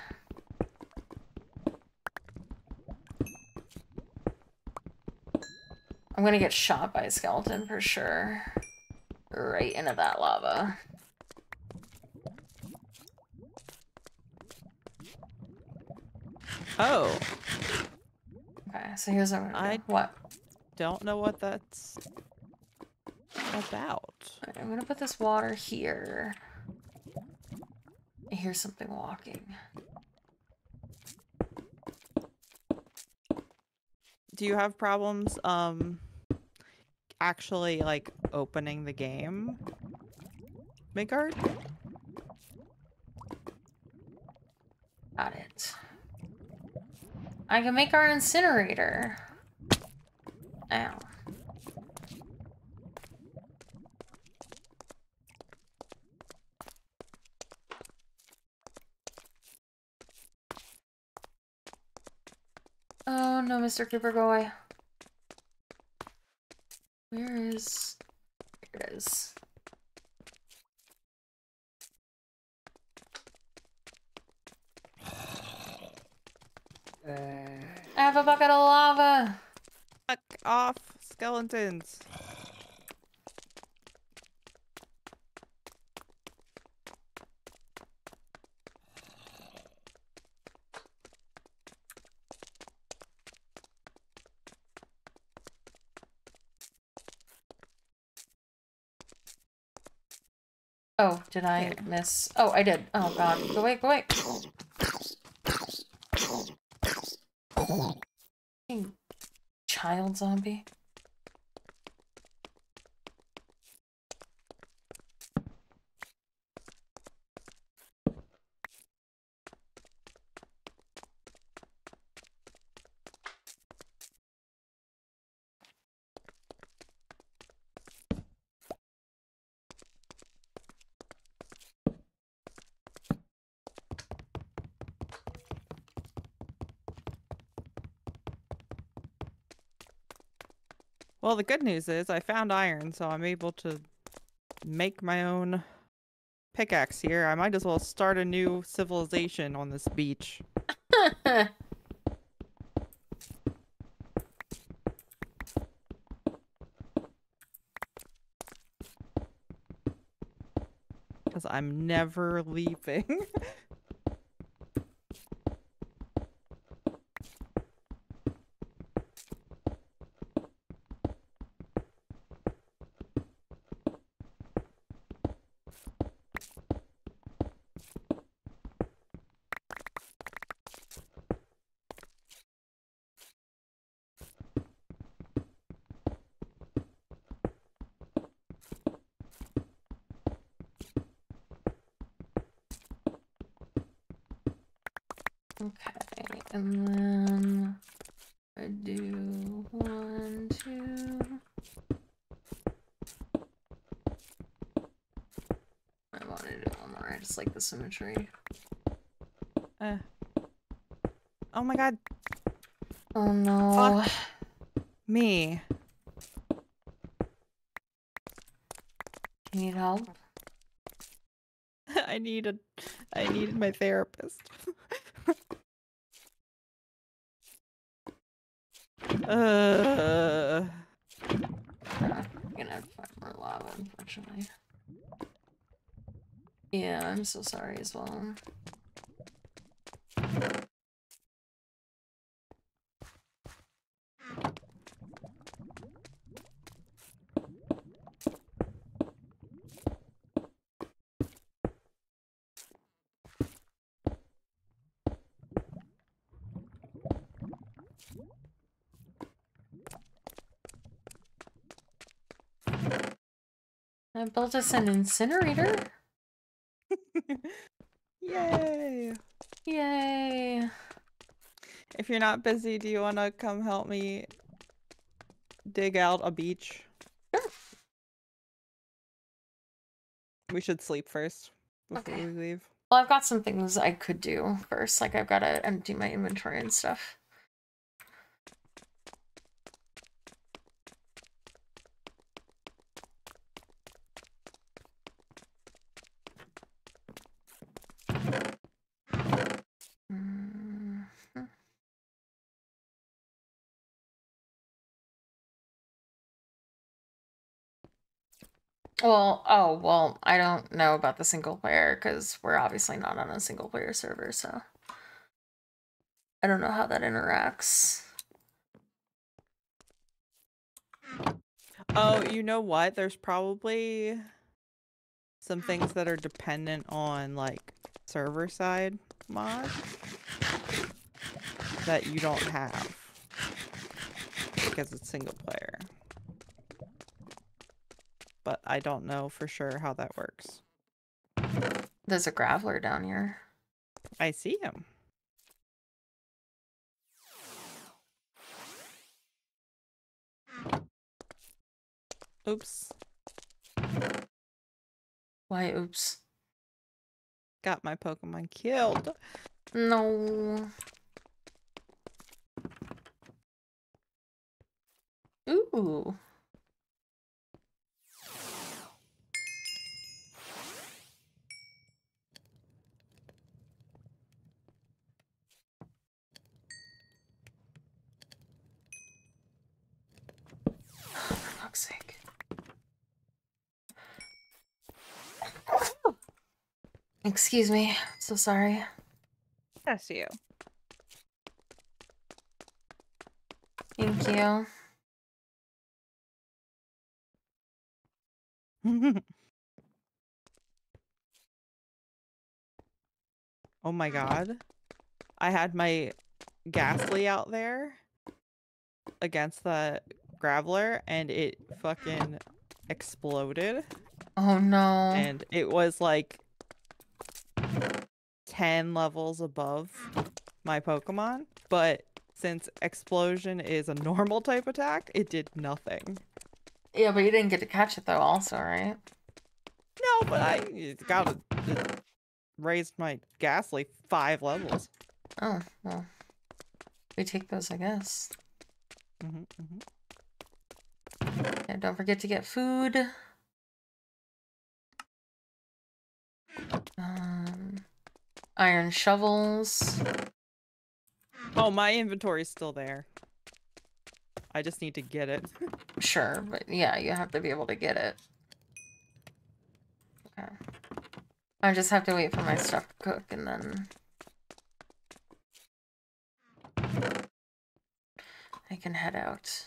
I'm gonna get shot by a skeleton for sure. Right into that lava. Oh, Okay, so here's what I'm gonna I- do. What? don't know what that's about. Okay, I'm gonna put this water here. I hear something walking. Do you have problems um actually like opening the game? Midgard? Got it. I can make our incinerator. Ow. Oh no, Mr. Cooper, go away. Where is... Here it is. Uh, I have a bucket of lava. Fuck off, skeletons. Oh, did I There. miss? Oh, I did. Oh god. Go away, go away. Child zombie. Well, the good news is I found iron, so I'm able to make my own pickaxe here. I might as well start a new civilization on this beach. Because I'm never leaving. okay, and then I do one, two. I want to do one more. I just like the symmetry. Uh. Oh my god, Oh no. me. You need help? I need a I needed my therapist. uh, Uh, I'm gonna have to find more lava, unfortunately. Yeah, I'm so sorry as well. I built us an incinerator. yay! Yay. If you're not busy, do you want to come help me dig out a beach? Sure. We should sleep first before Okay. we leave. Well, I've got some things I could do first. Like, I've got to empty my inventory and stuff. Well, oh, well, I don't know about the single player because we're obviously not on a single player server, so. I don't know how that interacts. Oh, you know what? There's probably some things that are dependent on like server side mod that you don't have because it's single player. But I don't know for sure how that works. There's a graveler down here. I see him. Oops. Why, oops. Got my Pokemon killed. No. Ooh. Sake. Excuse me. So sorry. That's you. Thank you. oh my god. I had my Gastly out there against the Graveler and it fucking exploded. Oh no. And it was like 10 levels above my Pokemon. But since explosion is a normal type attack, it did nothing. Yeah, but you didn't get to catch it though, also, right? No, but I got it raised my Gastly five levels. Oh, well. We take those, I guess. hmm hmm And don't forget to get food. Um, iron shovels. Oh, my inventory's still there. I just need to get it. Sure, but yeah, you have to be able to get it. Okay. I just have to wait for my stuff to cook and then... I can head out.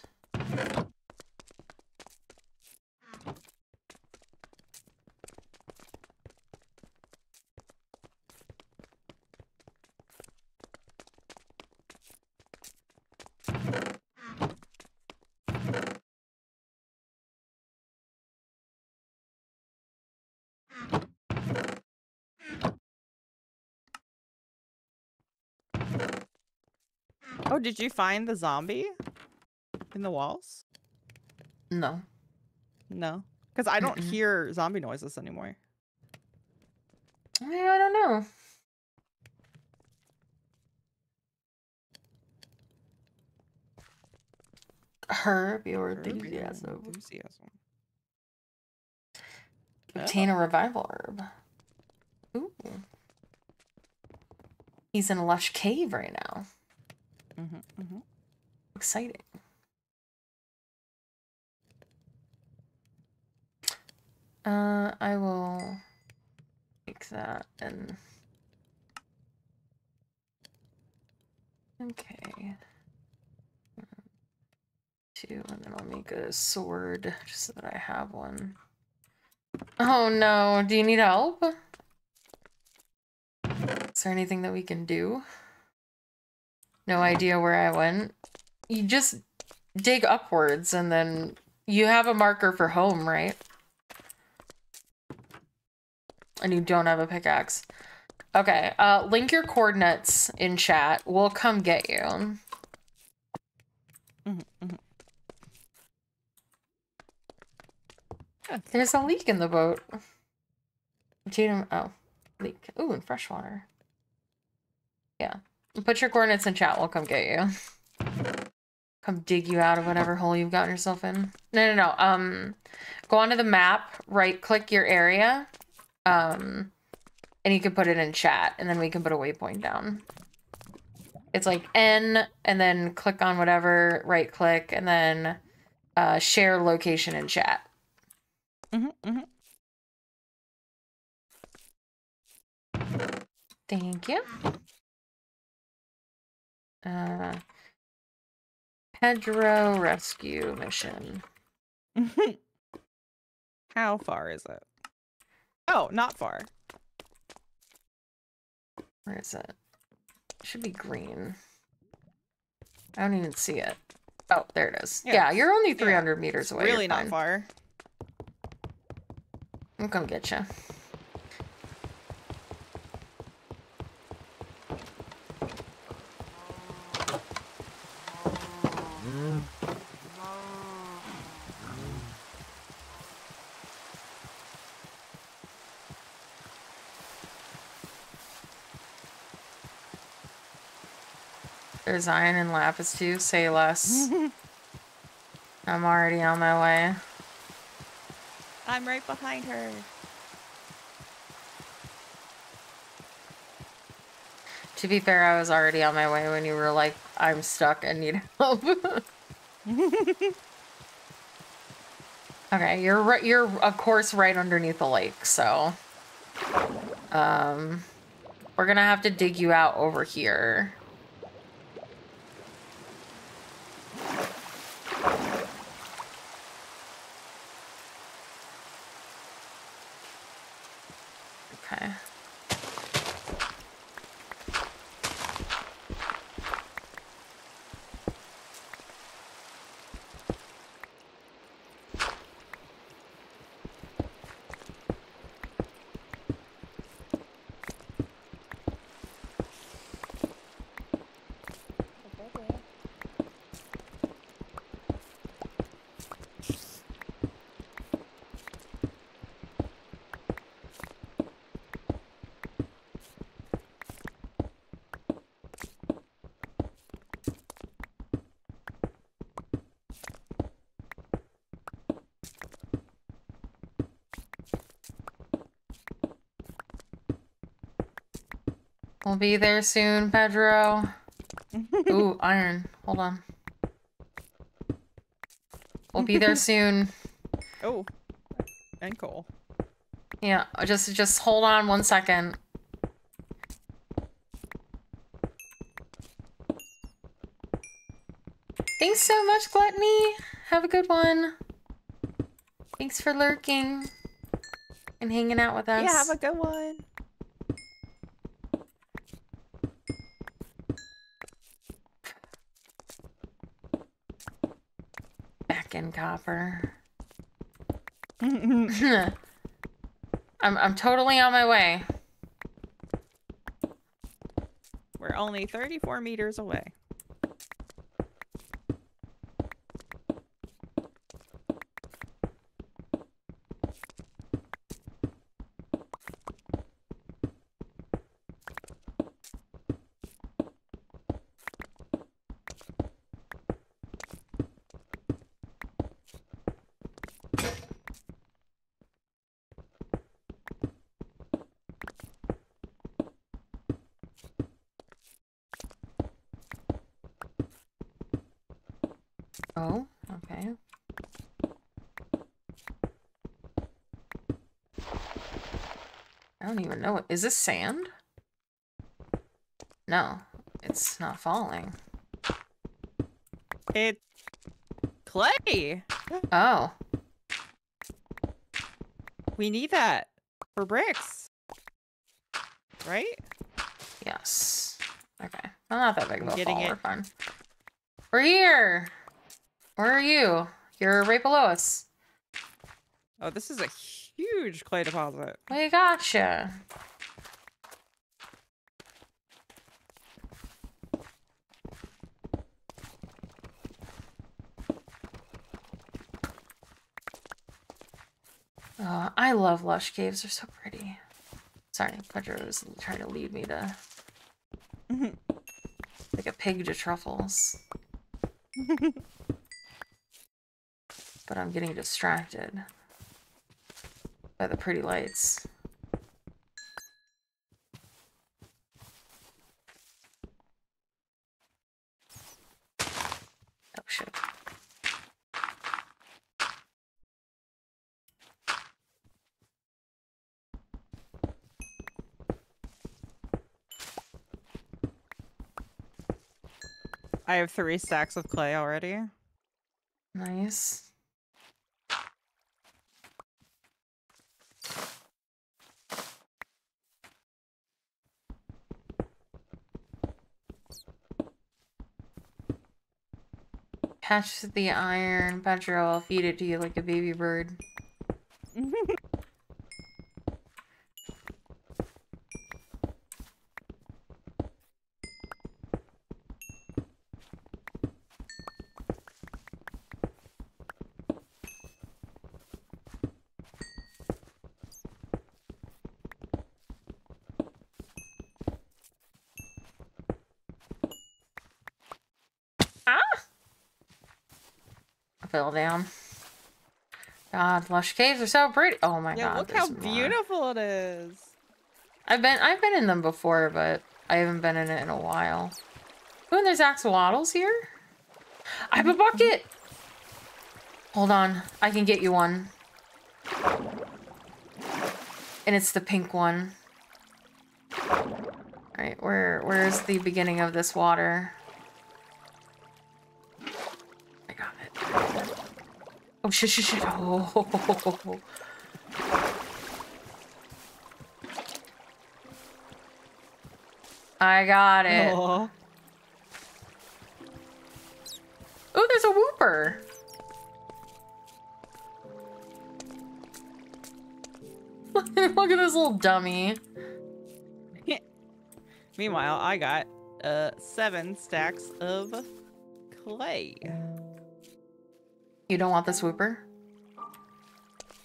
Did you find the zombie in the walls? No. No, because I don't hear zombie noises anymore. I don't know. Herb your enthusiasm. enthusiasm. Obtain a oh. revival herb. Ooh. He's in a lush cave right now. Hmm hmm Exciting. Uh, I will make that and. Okay. Two, and then I'll make a sword just so that I have one. Oh no, do you need help? Is there anything that we can do? No idea where I went. You just dig upwards and then you have a marker for home, right? And you don't have a pickaxe. Okay, uh, link your coordinates in chat. We'll come get you. hmm hmm There's a leak in the boat. Tatum, oh, leak. Ooh, and fresh water. Yeah. Put your coordinates in chat. We'll come get you. Come dig you out of whatever hole you've gotten yourself in. No, no, no. Um, go onto the map, right click your area, um, and you can put it in chat, and then we can put a waypoint down. It's like N, and then click on whatever, right click, and then uh, share location in chat. hmm hmm Thank you. Uh, Pedro rescue mission. How far is it? Oh, not far. Where is it? It should be green. I don't even see it. Oh, there it is. Yeah, Yeah, you're only yeah, 300 meters away. really not far. I'll come get you. There's iron and lapis too. Say less. I'm already on my way. I'm right behind her. To be fair, I was already on my way when you were like, I'm stuck and need help. okay, you're right you're of course right underneath the lake, so um we're gonna have to dig you out over here. Okay. We'll be there soon, Pedro. Ooh, iron. Hold on. We'll be there soon. Oh, and coal. Yeah, uh, just just hold on one second. Thanks so much, Gluttony. Have a good one. Thanks for lurking and hanging out with us. Yeah, have a good one. I'm I'm totally on my way. We're only 34 meters away. Oh, okay. I don't even know. Is this sand? No, it's not falling. It's clay. Oh, We need that for bricks. Right? yes. Okay. Well, not that big of I'm a getting fall. it. We're fine. We're here. Where are you? You're right below us. Oh, this is a huge clay deposit. We gotcha. Uh, I love lush caves. They're so pretty. Sorry, Pedro was trying to lead me to like a pig to truffles. but I'm getting distracted by the pretty lights. Oh shit. I have three stacks of clay already. Nice. Catch the iron, Pedro. I'll feed it to you like a baby bird. I fell down. God, lush caves are so pretty. Oh my yeah, god. look how more. beautiful it is. I've been I've been in them before, but I haven't been in it in a while. Ooh, and there's axolotls here. I have a bucket. Hold on, I can get you one. And it's the pink one. All right, where where's the beginning of this water? Shit shit shit! Oh. I got it. Oh, there's a Wooper. Look at this little dummy. Meanwhile, I got uh seven stacks of clay. You don't want the swooper?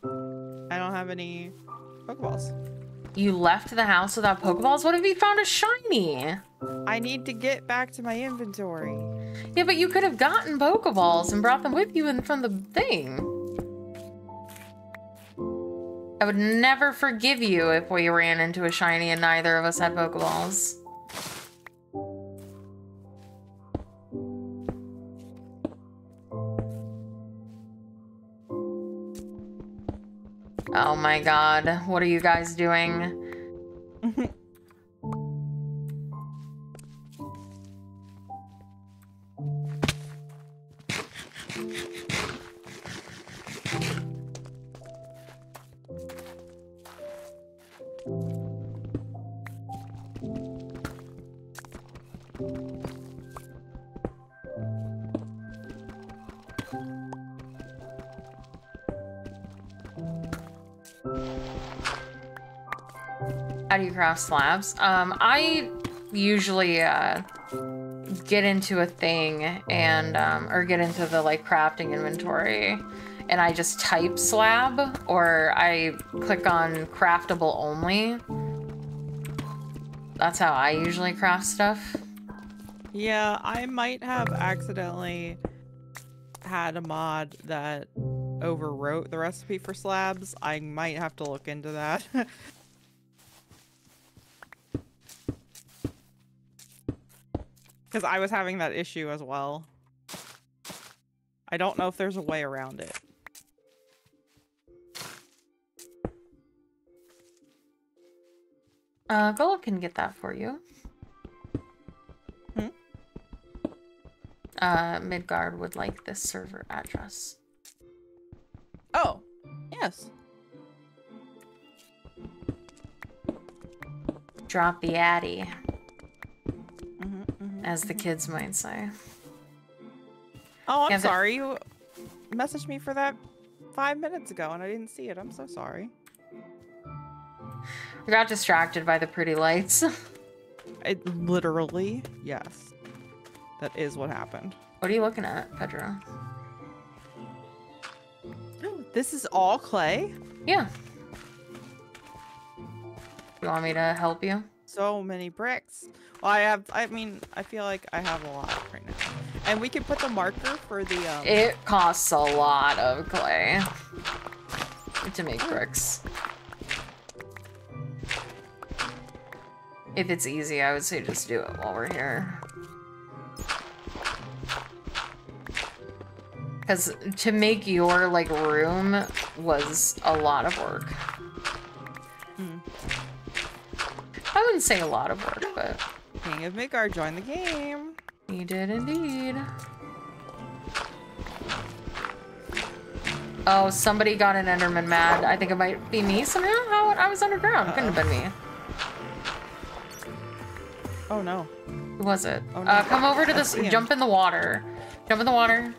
I don't have any Pokeballs. You left the house without Pokeballs? What if you found a shiny? I need to get back to my inventory. Yeah, but you could have gotten Pokeballs and brought them with you in from the thing. I would never forgive you if we ran into a shiny and neither of us had Pokeballs. Oh my god, what are you guys doing? How do you craft slabs? Um, I usually uh, get into a thing and um, or get into the like crafting inventory, and I just type slab or I click on craftable only. That's how I usually craft stuff. Yeah, I might have accidentally had a mod that overwrote the recipe for slabs. I might have to look into that. Because I was having that issue as well. I don't know if there's a way around it. Uh, Golub can get that for you. Hmm? Uh, Midgard would like this server address. Oh, yes. Drop the addy, as the kids might say. Oh, I'm sorry. You messaged me for that five minutes ago and I didn't see it. I'm so sorry. I got distracted by the pretty lights. It literally, yes. That is what happened. what are you looking at, Pedro? Oh, this is all clay? Yeah. You want me to help you? So many bricks. I have, I mean, I feel like I have a lot right now. And we can put the marker for the, um, It costs a lot of clay to make bricks. If it's easy, I would say just do it while we're here. Because to make your, like, room was a lot of work. Hmm. I wouldn't say a lot of work, but... King of Midgard joined the game. He did indeed. Oh, somebody got an Enderman mad. I think it might be me somehow. How I was underground. Couldn't have been me. Oh no. Who was it? Oh, no. uh, come over to this. Jump in the water. Jump in the water.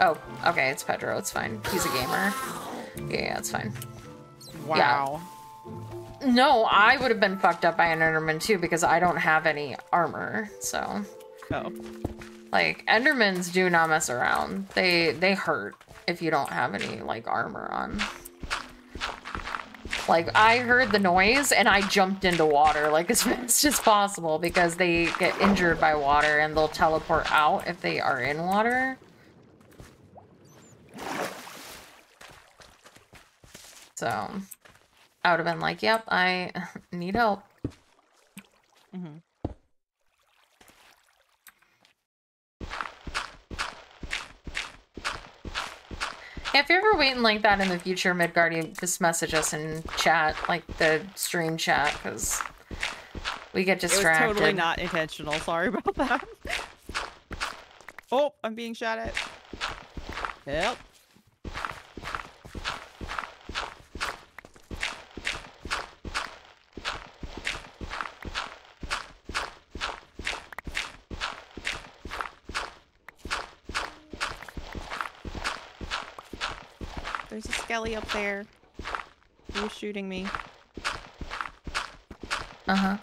Oh, okay. It's Pedro. It's fine. He's a gamer. Yeah, yeah, it's fine. Wow. No, I would have been fucked up by an Enderman too because I don't have any armor. So, Oh. like, Endermans do not mess around. They they hurt if you don't have any like armor on. Like, I heard the noise and I jumped into water like as fast as possible because they get injured by water and they'll teleport out if they are in water. So, I would have been like, yep, I need help. hmm Yeah, if you're ever waiting like that in the future, Midgard, just message us in chat, like the stream chat, because we get distracted. It was totally not intentional. Sorry about that. oh, I'm being shot at. Yep. There's a skelly up there. He was shooting me. Uh huh.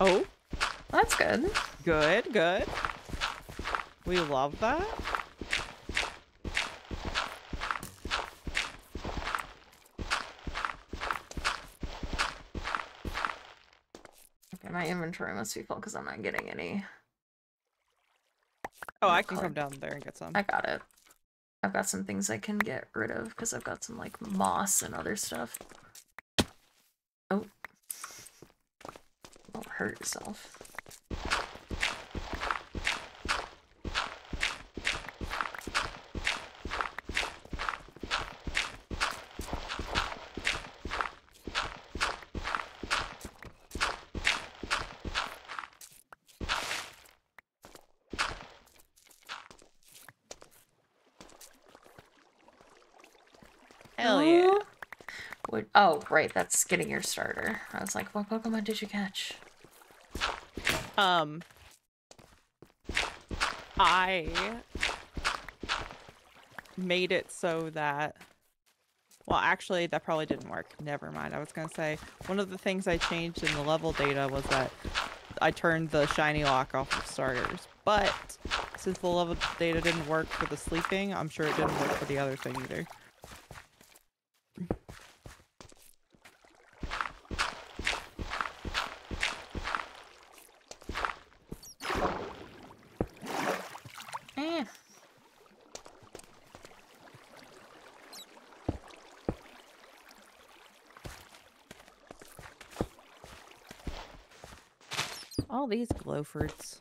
Oh, That's good. good, good. We love that. Okay, my inventory must be full because I'm not getting any. Oh, I can come down there and get some. I got it. I've got some things I can get rid of because I've got some like moss and other stuff. Oh. Don't hurt yourself. Hell yeah. Ooh. Would, oh, right, that's getting your starter. I was like, what Pokemon did you catch? Um, I made it so that. Well, actually, that probably didn't work. Never mind. I was gonna say one of the things I changed in the level data was that I turned the shiny lock off of starters. But since the level data didn't work for the sleeping, I'm sure it didn't work for the other thing either. Eh. All these glow fruits.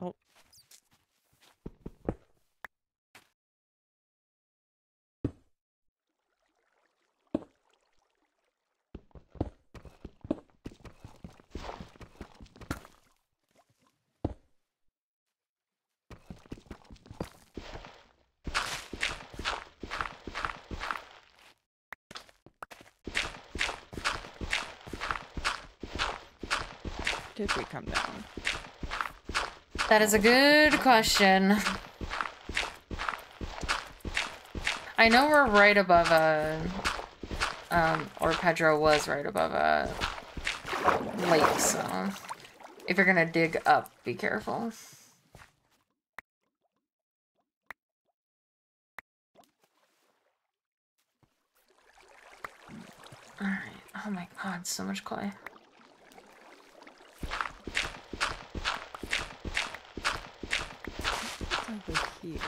Oh. Did we come down? That is a good question. I know we're right above a, um, or Pedro was right above a lake, so if you're gonna dig up, be careful. Alright, oh my god, so much clay. What's over here?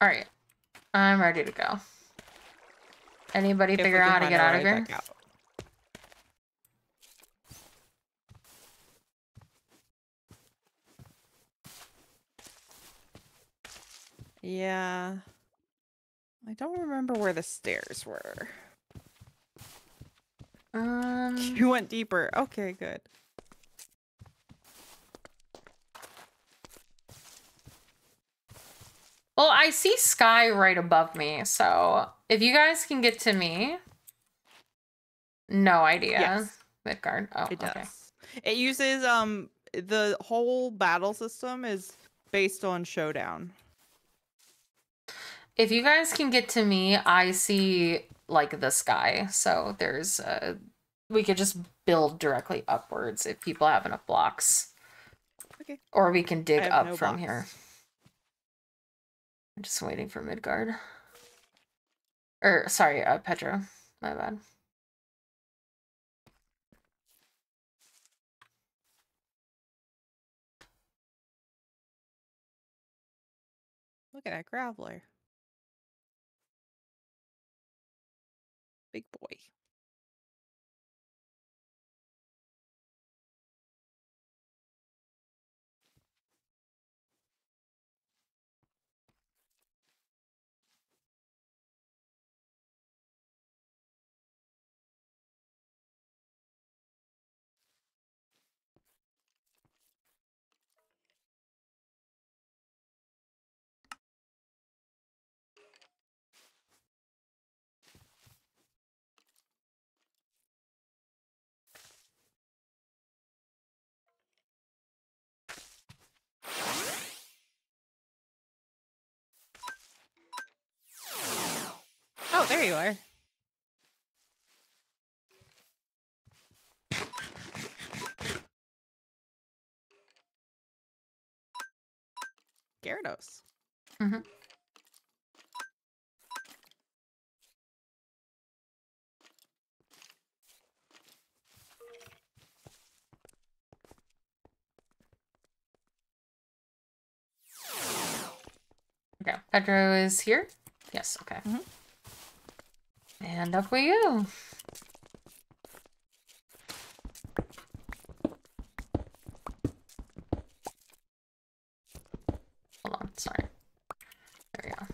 All right. I'm ready to go. Anybody If figure out how to get out of here? out. Yeah. I don't remember where the stairs were. Um, You went deeper. Okay, good. well, I see sky right above me, so if you guys can get to me, no idea. Yes. Midgard. Oh, It okay. It uses um the whole battle system is based on showdown. If you guys can get to me, I see like the sky. So there's uh we could just build directly upwards if people have enough blocks. Okay. Or we can dig up no from here. I'm just waiting for Midgard. Or sorry, uh Pedro. My bad. Look at that graveler. Big boy. You are. Gyarados. Mhm. Okay, Pedro is here. Yes, okay. Mhm. And up we go. Hold on, sorry. There we go.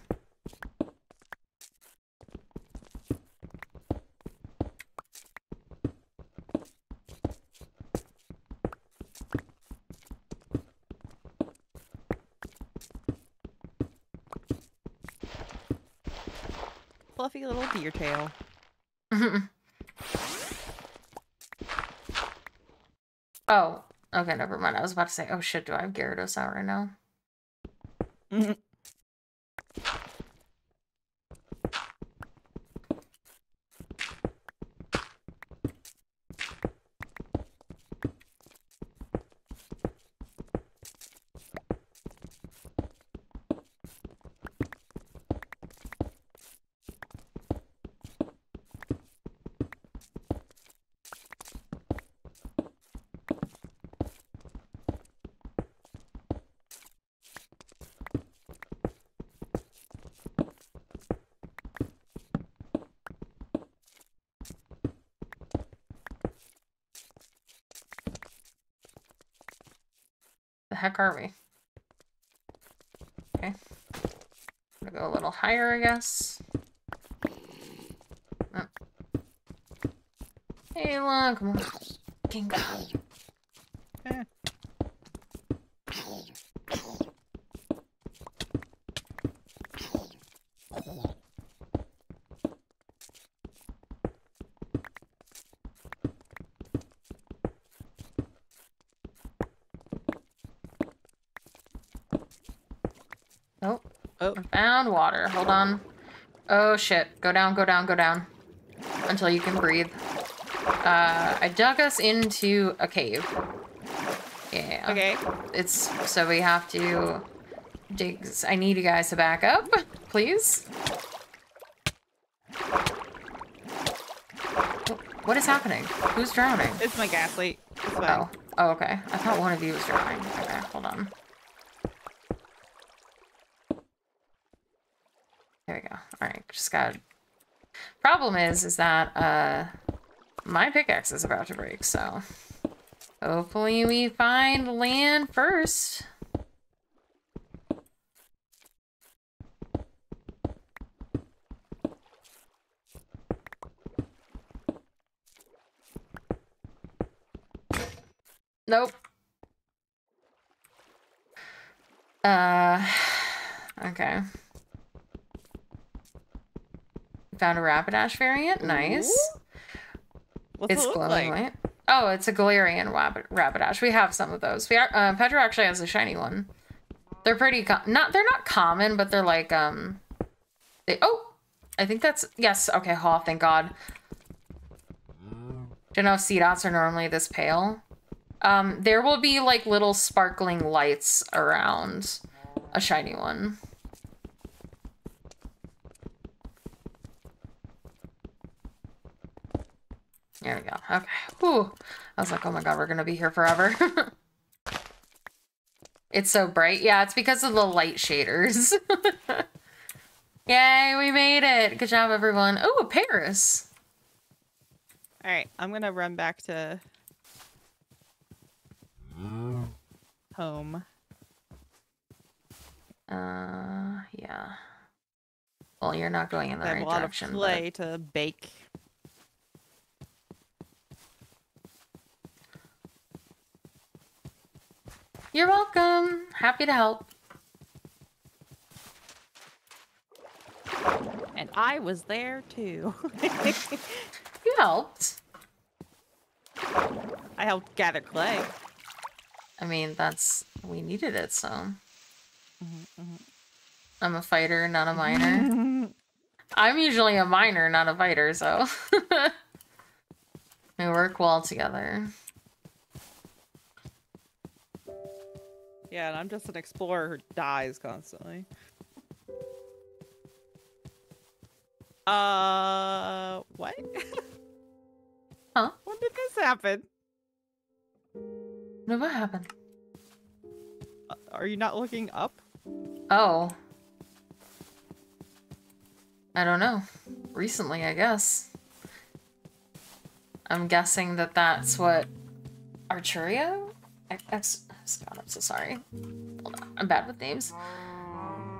Fluffy little deer tail. oh, okay, never mind. I was about to say, oh shit, do I have Gyarados out right now? heck are we? Okay. I'm Gonna go a little higher, I guess. Oh. Hey, look, more. Eh. Oh, Oh, I found water. Hold on. Oh shit. Go down, go down, go down. Until you can breathe. Uh, I dug us into a cave. Yeah. okay. It's so we have to dig. I need you guys to back up, please. What is happening? Who's drowning? It's my Gastly. Oh. Oh, okay. I thought one of you was drowning. Okay, hold on. There we go. All right, just got. Problem is, is that uh, my pickaxe is about to break. So hopefully we find land first. Nope. Uh, okay. Found a Rapidash variant. Nice. What's it's it glowing like? white. Oh, it's a Galarian Rabbit Rapidash. We have some of those. We are, uh, Pedro actually has a shiny one. They're pretty com- not they're not common, but they're like um they oh I think that's yes, okay, oh thank God. Do you know if sea dots are normally this pale? Um, there will be like little sparkling lights around a shiny one. There we go. Okay. Whew. I was like, oh my god, we're gonna be here forever. it's so bright. Yeah, it's because of the light shaders. Yay, we made it. Good job, everyone. Oh, Paris. All right, I'm gonna run back to home. Uh, yeah. Well, you're not going in the I have right a lot direction. of but- clay to bake. You're welcome. Happy to help. And I was there too. You helped. I helped gather clay. I mean, that's we needed it, so Mm-hmm, I'm a fighter, not a miner. I'm usually a miner, not a fighter, so we work well together. Yeah, and I'm just an explorer who dies constantly. Uh, what? Huh? When did this happen? What happened? Uh, Are you not looking up? Oh. I don't know. Recently, I guess. I'm guessing that that's what Arturia? Ex- God, I'm so sorry. I'm bad with names.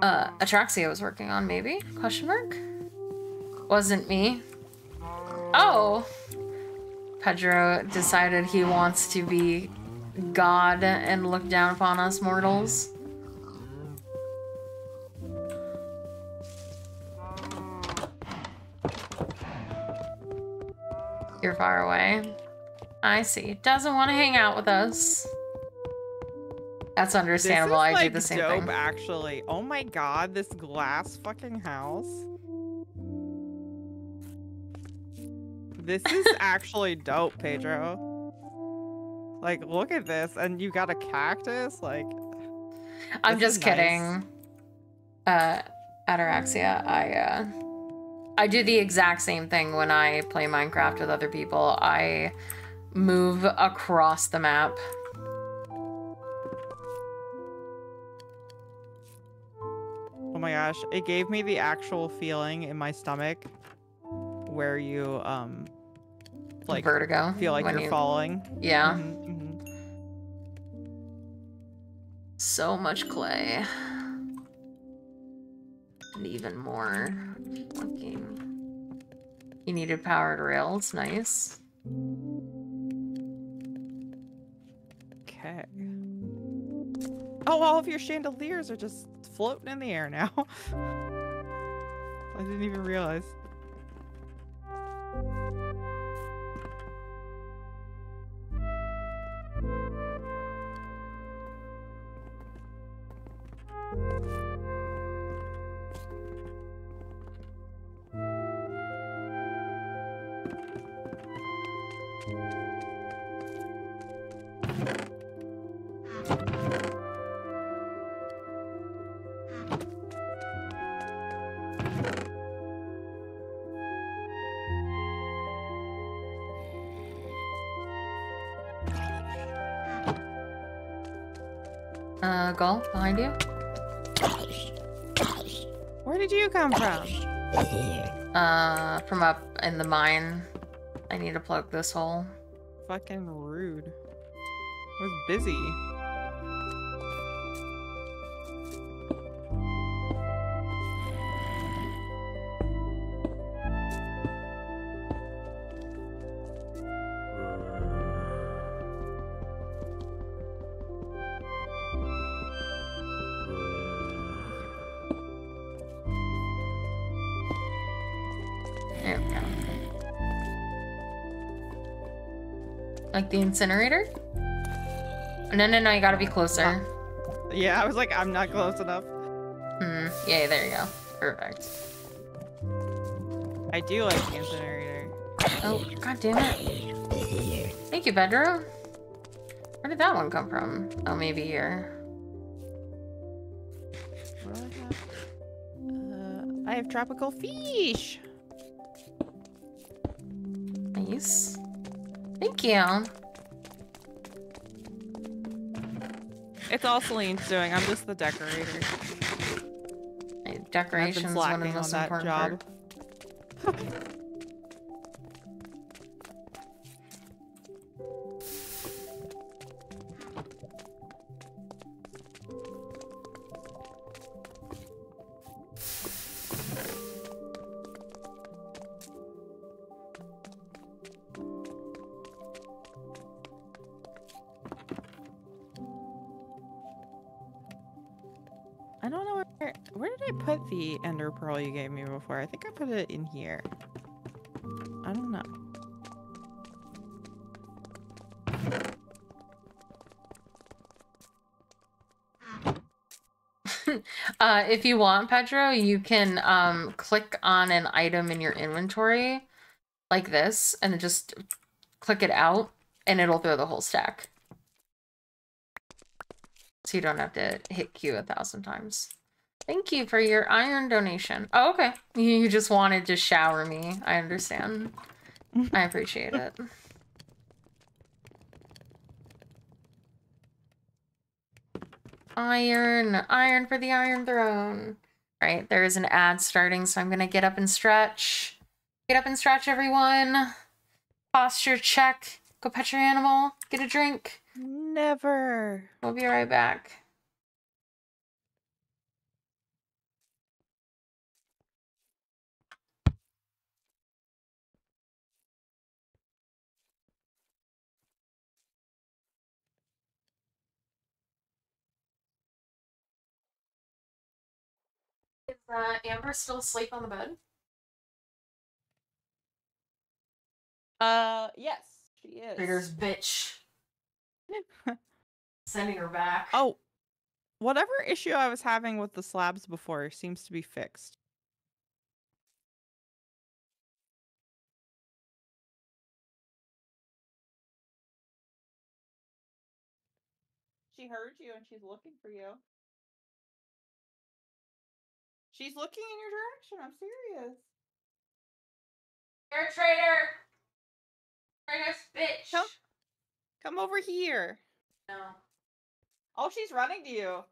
Uh, Ataraxia was working on, maybe? Question mark? Wasn't me. Oh! Pedro decided he wants to be God and look down upon us mortals. You're far away. I see. Doesn't want to hang out with us. That's understandable. Is, I like, do the same dope, thing. actually. Oh my god, this glass fucking house. This is actually dope, Pedro. Like, look at this, and you got a cactus. Like, I'm just nice. kidding. Uh, Ataraxia, I, uh, I do the exact same thing when I play Minecraft with other people. I move across the map. My gosh, it gave me the actual feeling in my stomach where you um, like Vertigo. feel like you're you- falling. Yeah. Mhm, mhm. So much clay. And even more. Looking. You needed powered rails. Nice. Okay. Oh, all of your chandeliers are just floating in the air now. I didn't even realize. Uh, Gull, behind you. Where did you come from? Uh, from up in the mine. I need to plug this hole. Fucking rude. I was busy. The incinerator? No, no, no, you gotta be closer. Yeah, I was like, I'm not close enough. Hmm. Yeah, there you go. Perfect. I do like the incinerator. Oh, god damn it. Thank you, Pedro. Where did that one come from? Oh, maybe here. What do I have? Uh, I have tropical fish. Nice. Thank you. It's all Celine's doing. I'm just the decorator. Decorations is one of the most important job. pearl you gave me before? I think I put it in here. I don't know. Uh, if you want, Pedro, you can um, click on an item in your inventory like this and just click it out and it'll throw the whole stack. So you don't have to hit Q a thousand times. Thank you for your iron donation. Oh, okay. You just wanted to shower me. I understand. I appreciate it. Iron, iron for the Iron Throne. Right, there is an ad starting, so I'm gonna get up and stretch. Get up and stretch, everyone. Posture check. Go pet your animal. Get a drink. Never. We'll be right back. Uh, Amber still asleep on the bed? Uh, yes, she is. Traitor's bitch. Sending her back. Oh, whatever issue I was having with the slabs before seems to be fixed. She heard you and she's looking for you. She's looking in your direction. I'm serious. You're a traitor. Traitor's bitch. Come- Come over here. No. Oh, she's running to you.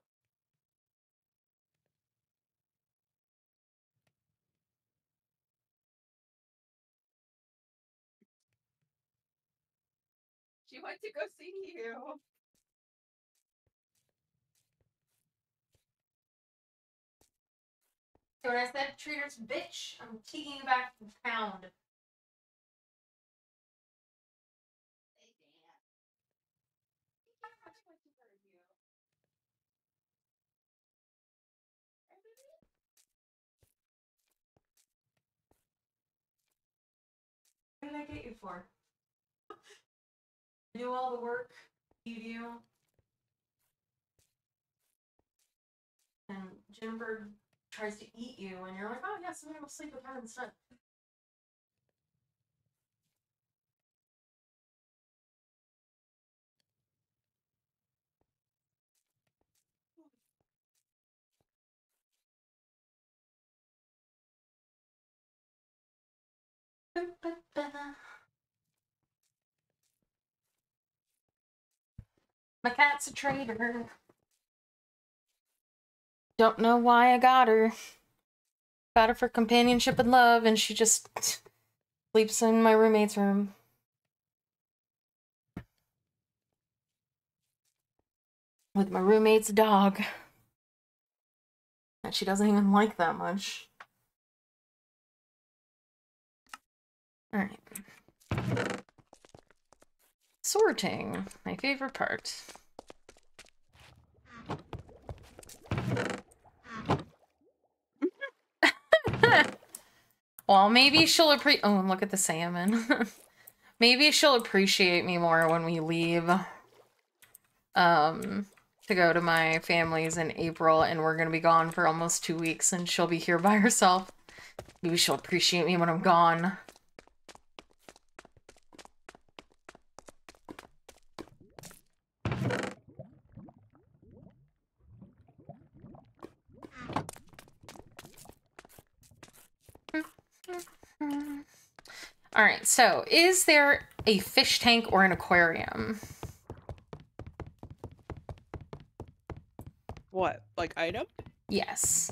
She went to go see you. So when I said traitor's bitch, I'm taking you back to the pound. What did I get you for? Do all the work you do. And Jennifer tries to eat you, and you're like, oh, yes, I'm gonna sleep with her instead. My cat's a traitor. Don't know why I got her. got her for companionship and love, and she just sleeps in my roommate's room. With my roommate's dog. That she doesn't even like that much. Alright. Sorting, my favorite part. Well, maybe she'll appreciate. Oh, look at the salmon. maybe she'll appreciate me more when we leave. Um, to go to my family's in April, and we're gonna be gone for almost two weeks, and she'll be here by herself. Maybe she'll appreciate me when I'm gone. All right, so is there a fish tank or an aquarium? What? Like item? Yes.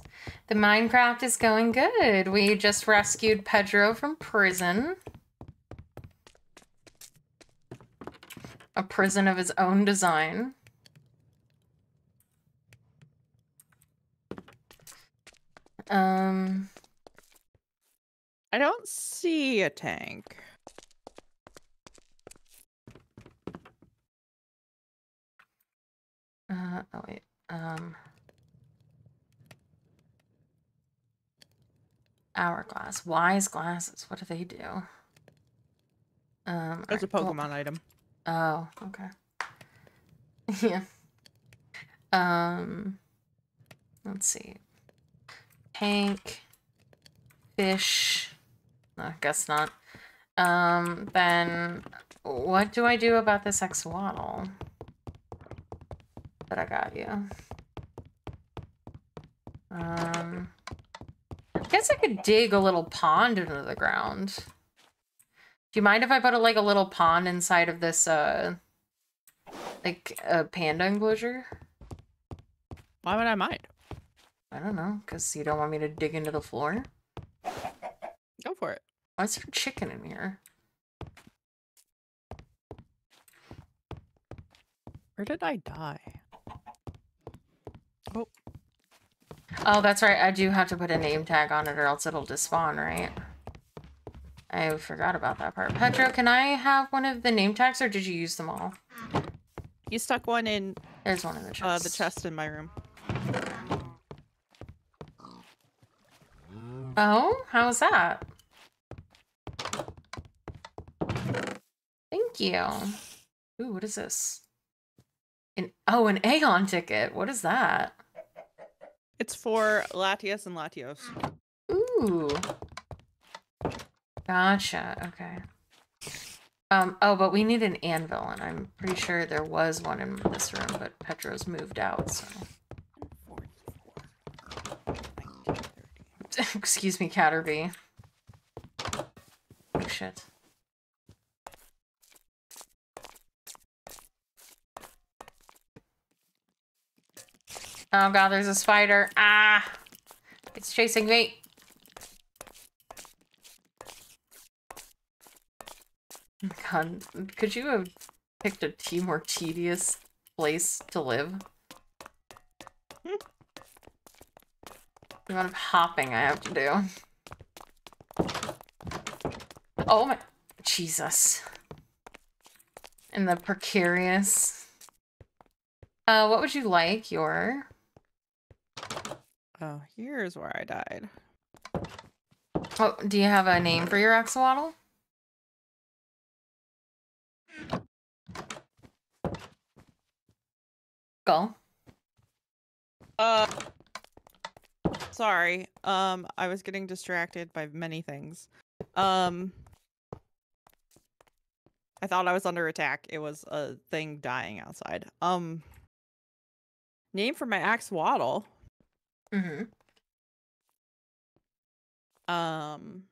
The Minecraft is going good. We just rescued Pedro from prison. A prison of his own design. Um, I don't see a tank. uh, oh wait, um. Hourglass. Wise glasses. What do they do? Um, It's a alright, well- Pokemon item. Oh, okay. yeah. Um let's see. Tank fish. I guess not. Um then what do I do about this axolotl that I got you? Um I guess I could dig a little pond into the ground. Do you mind if I put a, like a little pond inside of this uh like a panda enclosure? Why would I mind? I don't know, because you don't want me to dig into the floor. Go for it. Why is there chicken in here? Where did I die? Oh, Oh, that's right. I do have to put a name tag on it or else it'll despawn, right? I forgot about that part. Pedro, can I have one of the name tags or did you use them all? You stuck one in There's one in the chest. uh, the chest in my room. Oh, how's that? Thank you. Ooh, what is this? An oh, an Eon ticket. What is that? It's for Latios and Latios. Ooh. Gotcha. Okay. Um, oh, but we need an anvil, and I'm pretty sure there was one in this room, but Pedro's moved out, so. Excuse me, Catterby. Oh, shit. Oh god, there's a spider. Ah! It's chasing me. God, could you have picked a t more tedious place to live? The amount of hopping I have to do. Oh my... Jesus. And the precarious... Uh, what would you like? Your... Oh, here's where I died. Oh, do you have a name for your axolotl? Go. Uh sorry. Um I was getting distracted by many things. Um I thought I was under attack. It was a thing dying outside. Um name for my axolotl. Mm-hmm. Um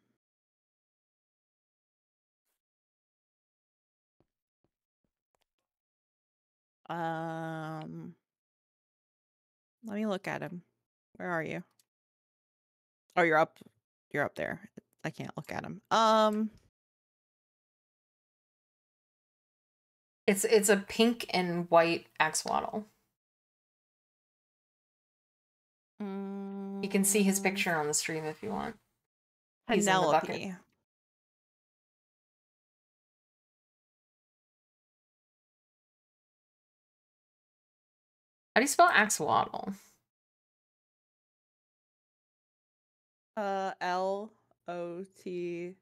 Um Let me look at him. Where are you? Oh, you're up. You're up there. I can't look at him. Um. It's it's a pink and white axolotl. You can see his mm, picture on the stream if you want. He's in the bucket. How do you spell axolotl? Uh, L O T.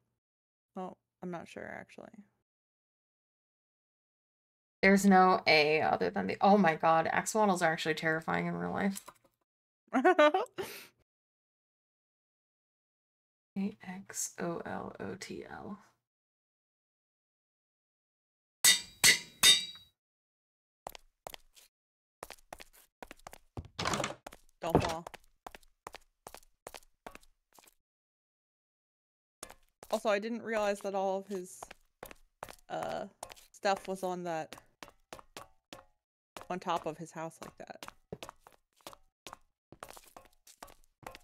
Oh, I'm not sure actually. There's no A other than the. Oh my god, axolotls are actually terrifying in real life. A X O L O T L. Don't fall. Also, I didn't realize that all of his uh stuff was on that on top of his house like that.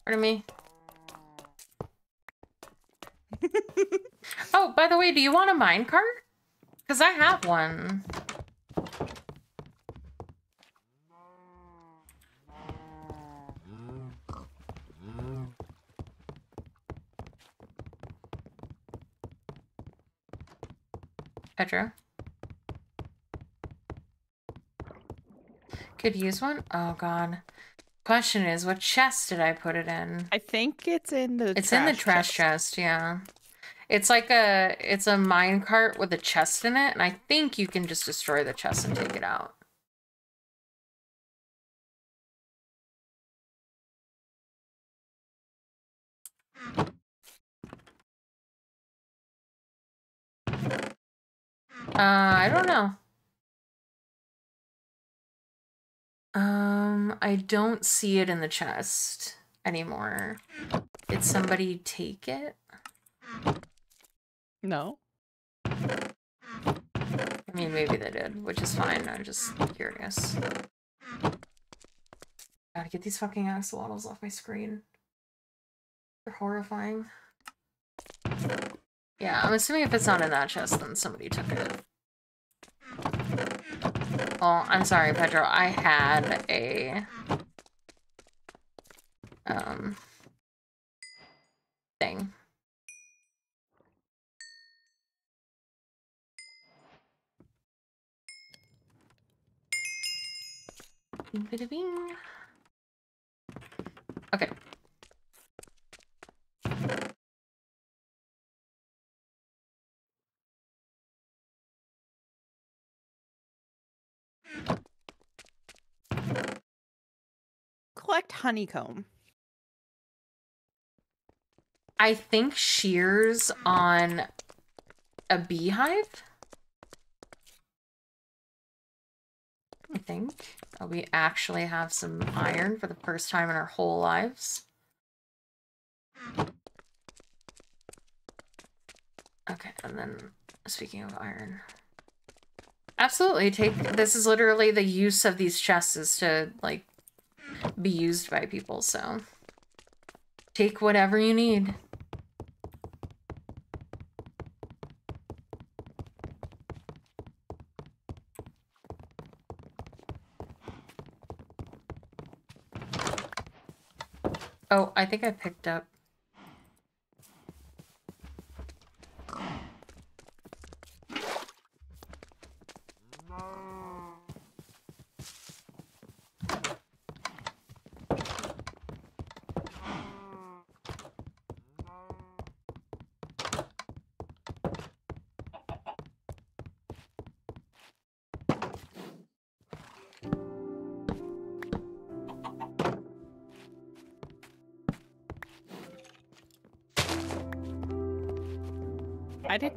Pardon me. Oh, by the way, do you want a minecart? Because I have one. Pedro? Could use one? Oh god. Question is, what chest did I put it in? I think it's in the It's in the trash chest, yeah. It's like a it's a mine cart with a chest in it, and I think you can just destroy the chest and take it out. Uh, I don't know. Um, I don't see it in the chest anymore. Did somebody take it? No. I mean, maybe they did, which is fine. I'm just curious. Gotta get these fucking axolotls off my screen. They're horrifying. Yeah, I'm assuming if it's not in that chest, then somebody took it. Well, I'm sorry, Pedro. I had a um thing. Okay. Collect honeycomb. I think shears on a beehive. I think. Uh, we actually have some iron for the first time in our whole lives. Okay, and then speaking of iron. Absolutely, take this is literally the use of these chests is to like be used by people, so take whatever you need. Oh, I think I picked up.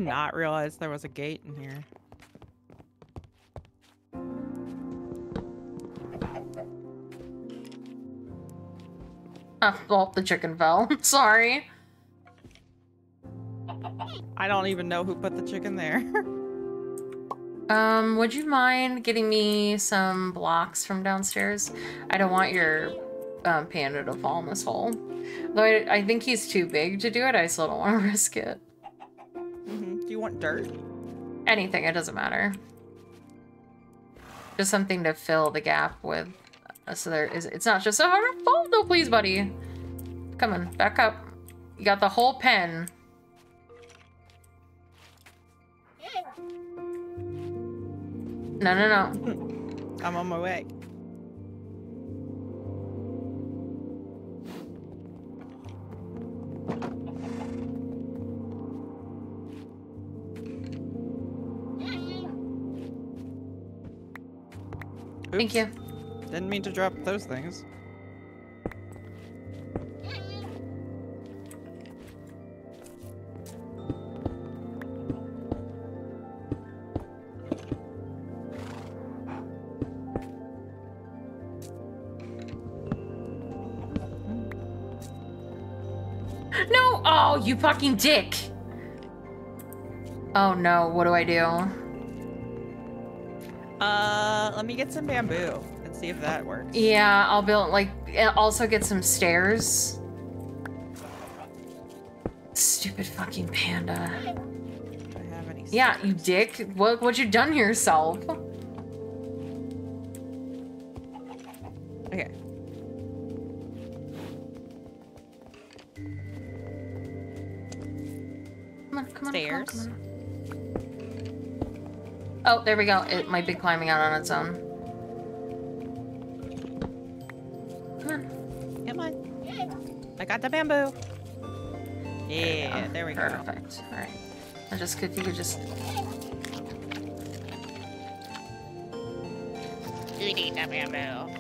Not realize there was a gate in here. Ah, well, the chicken fell. Sorry. I don't even know who put the chicken there. Um, would you mind getting me some blocks from downstairs? I don't want your um, panda to fall in this hole. Though I, I think he's too big to do it, I still don't want to risk it. Dirt? Anything, it doesn't matter. Just something to fill the gap with. uh, So there is, it's not just a hard fall. No, please, buddy. Come on, back up. You got the whole pen. No, no, no. I'm on my way. Thank you. Didn't mean to drop those things. No! Oh, you fucking dick! Oh no, what do I do? Uh, Uh, let me get some bamboo and see if that works. Yeah, I'll build, like, also get some stairs. Stupid fucking panda. Do I have any Yeah, you dick. What, what you done to yourself? Oh, there we go. It might be climbing out on its own. Come on. Come on. I got the bamboo. Yeah, there we go. Perfect. All right. I just could you could just You need the bamboo.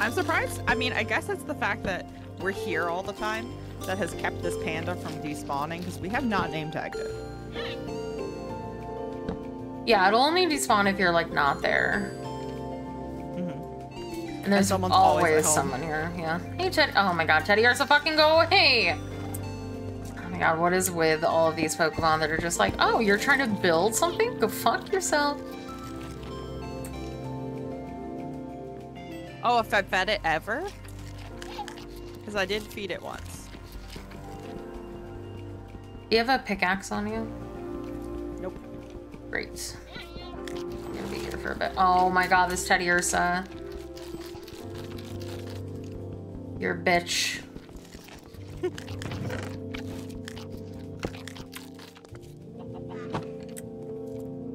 I'm surprised. I mean, I guess it's the fact that we're here all the time that has kept this panda from despawning because we have not name tagged it. Yeah, it'll only despawn if you're like not there. Mhm. And there's someone's always, always someone here. Yeah. Hey, Ted. Oh my God, Teddy, are so fucking go away. Oh my God, what is with all of these Pokemon that are just like, oh, you're trying to build something? Go fuck yourself. Oh, if I fed it ever? Because I did feed it once. You have a pickaxe on you? Nope. Great. I'm gonna be here for a bit. Oh my God, this Teddiursa. You're a bitch.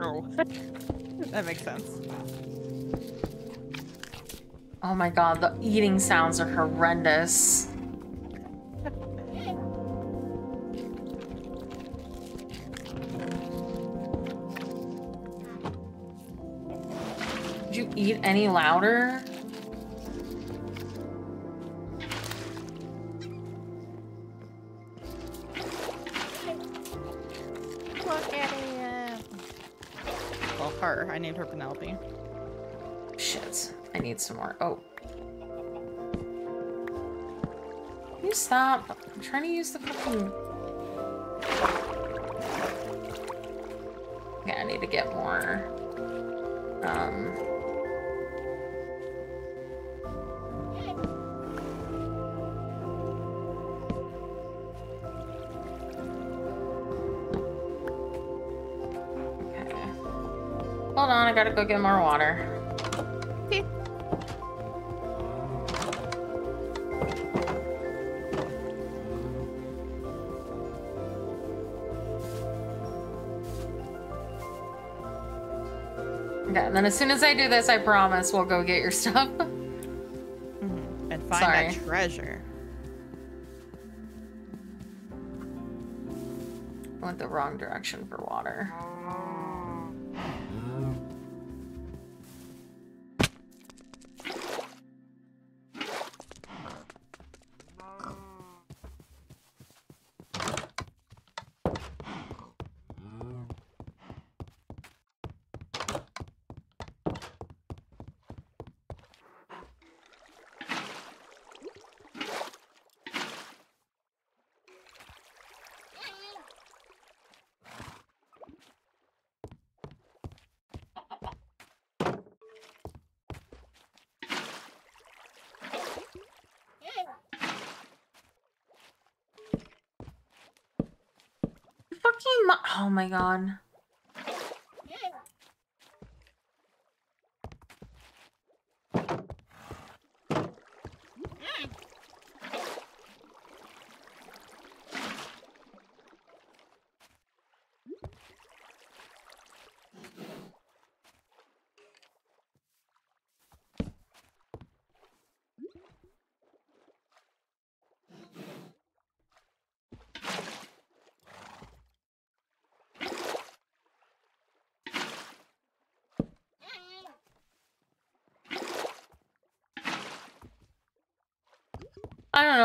Oh. that makes sense. Oh my God, the eating sounds are horrendous. Any louder? Look at it. Well, her. I named her Penelope. Shit, I need some more. Oh. Can you stop? I'm trying to use the fucking... Yeah, I need to get more. Um... gotta go get more water. Okay. Okay, and then as soon as I do this, I promise we'll go get your stuff. Mhm. And find Sorry. that treasure. Went the wrong direction for water. Fucking Oh my god.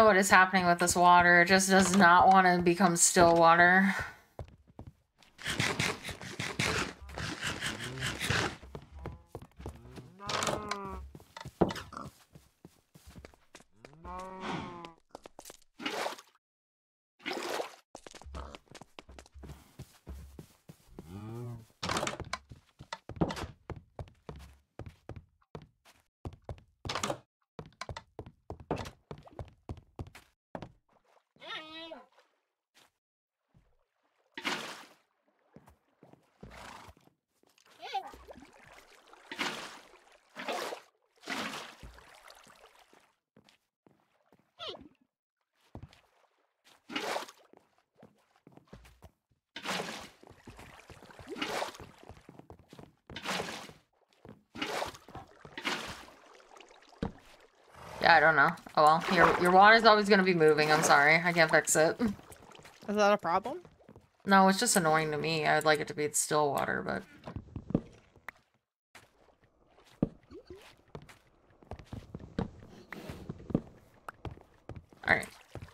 What is happening with this water. It just does not want to become still water. Yeah, I don't know. Oh well, your your water's always gonna be moving. I'm sorry, I can't fix it. Is that a problem? No, it's just annoying to me. I'd like it to be still water, but all right.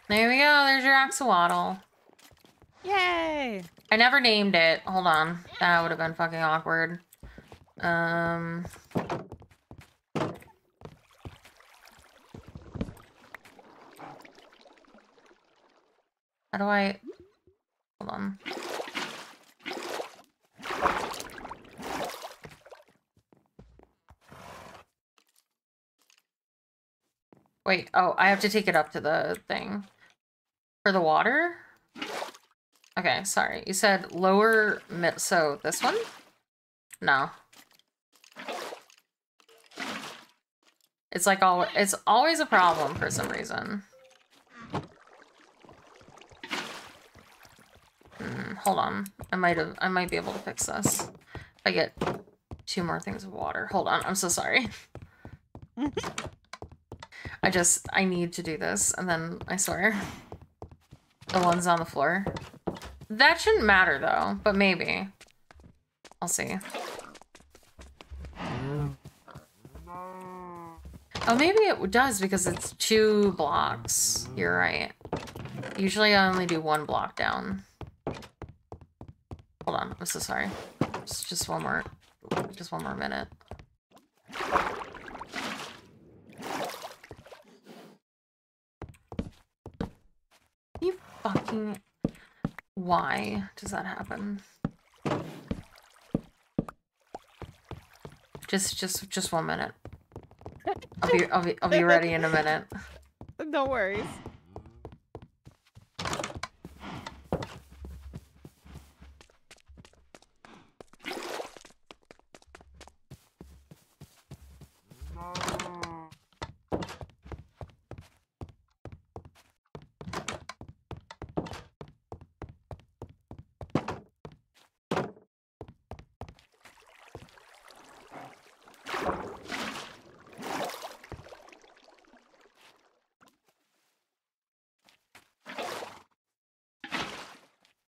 There we go. There's your axolotl. Yay! I never named it. Hold on. That would have been fucking awkward. Um. How do I... Hold on. Wait, oh, I have to take it up to the thing. For the water? Okay, sorry. You said lower mid, so this one? No. It's like all, it's always a problem for some reason. Hold on. I might have, I might be able to fix this. If I get two more things of water. Hold on, I'm so sorry. I just, I need to do this, and then I swear. The ones on the floor. That shouldn't matter though, but maybe. I'll see. Oh, maybe it does because it's two blocks. You're right. Usually I only do one block down. On, I'm so sorry. Just, just one more, just one more minute. You fucking... Why does that happen? Just, just, just one minute. I'll be, I'll be, I'll be ready in a minute. No worries.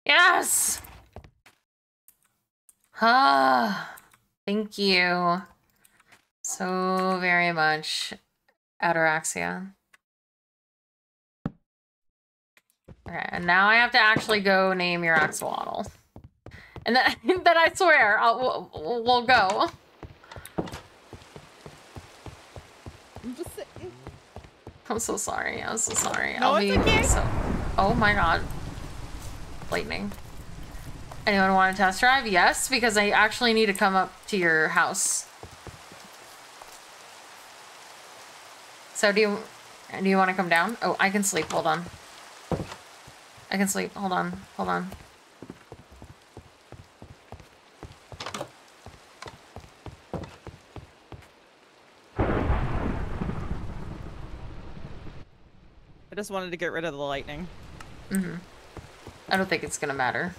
Yes! Ah, thank you so very much, Ataraxia. Okay, and now I have to actually go name your axolotl. And then, then I swear, I'll, we'll, we'll go. I'm just sitting. I'm so sorry. I'm so sorry. No, I'll it's be okay. so. Oh my god. Lightning. Anyone want to test drive? Yes, because I actually need to come up to your house. So do you do you want to come down? Oh, I can sleep. Hold on. I can sleep. Hold on. Hold on. I just wanted to get rid of the lightning. Mm hmm I don't think it's gonna matter.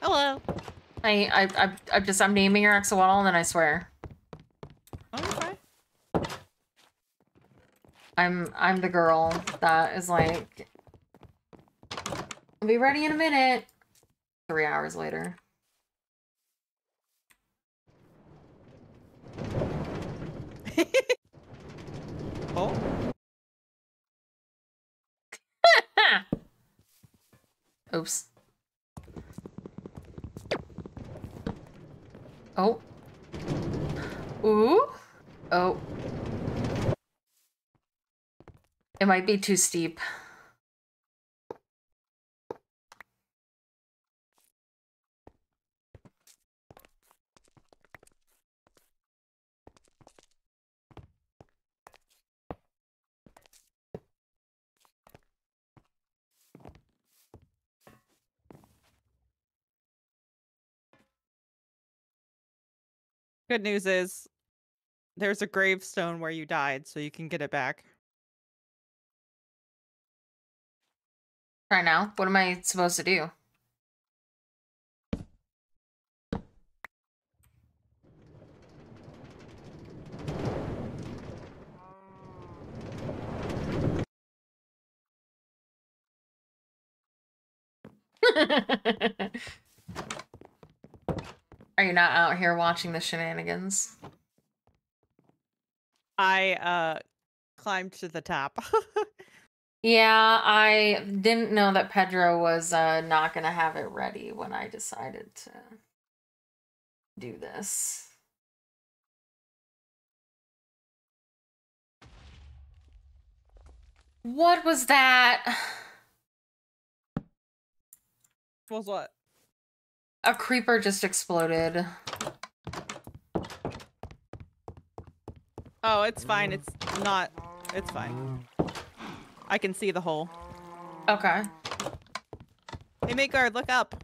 Hello. I, I, I, I just, I'm naming your axolotl and then I swear. Oh. I'm, I'm the girl that is like, I'll be ready in a minute. Three hours later. Oh. Oops. Oh. Ooh. Oh. It might be too steep. Good news is there's a gravestone where you died, so you can get it back. Try now. What am I supposed to do? Are you not out here watching the shenanigans? I uh climbed to the top. Yeah, I didn't know that Pedro was uh, not going to have it ready when I decided to do this. What was that? was what? A creeper just exploded. Oh, it's fine. It's not. It's fine. I can see the hole. Okay. Hey, Midgard, look up.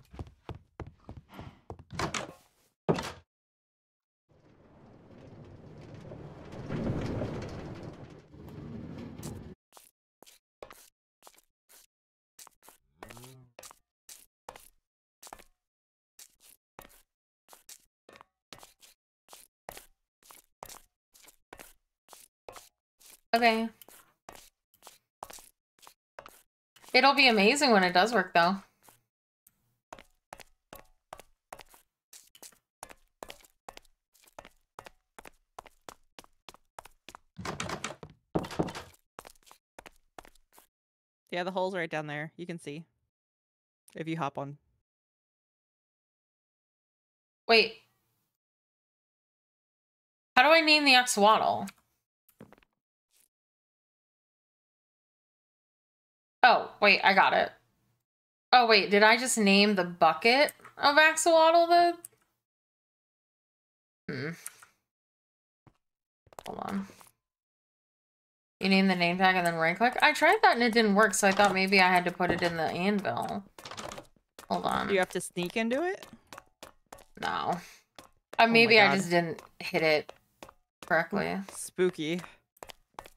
Okay. It'll be amazing when it does work, though. Yeah, the hole's right down there. You can see. If you hop on. Wait. How do I name the axolotl? Oh, wait, I got it. Oh, wait, did I just name the bucket of axolotl the... Hmm. Hold on. You name the name tag and then right click? I tried that and it didn't work, so I thought maybe I had to put it in the anvil. Hold on. Do you have to sneak into it? No. Uh, my maybe I just didn't hit it correctly. Spooky.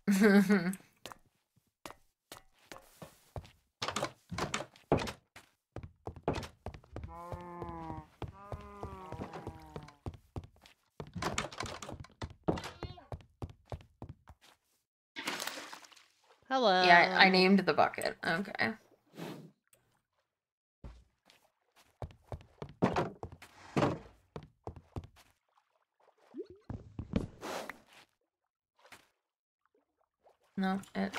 Hello. yeah, I, I named the bucket. Okay. No, it.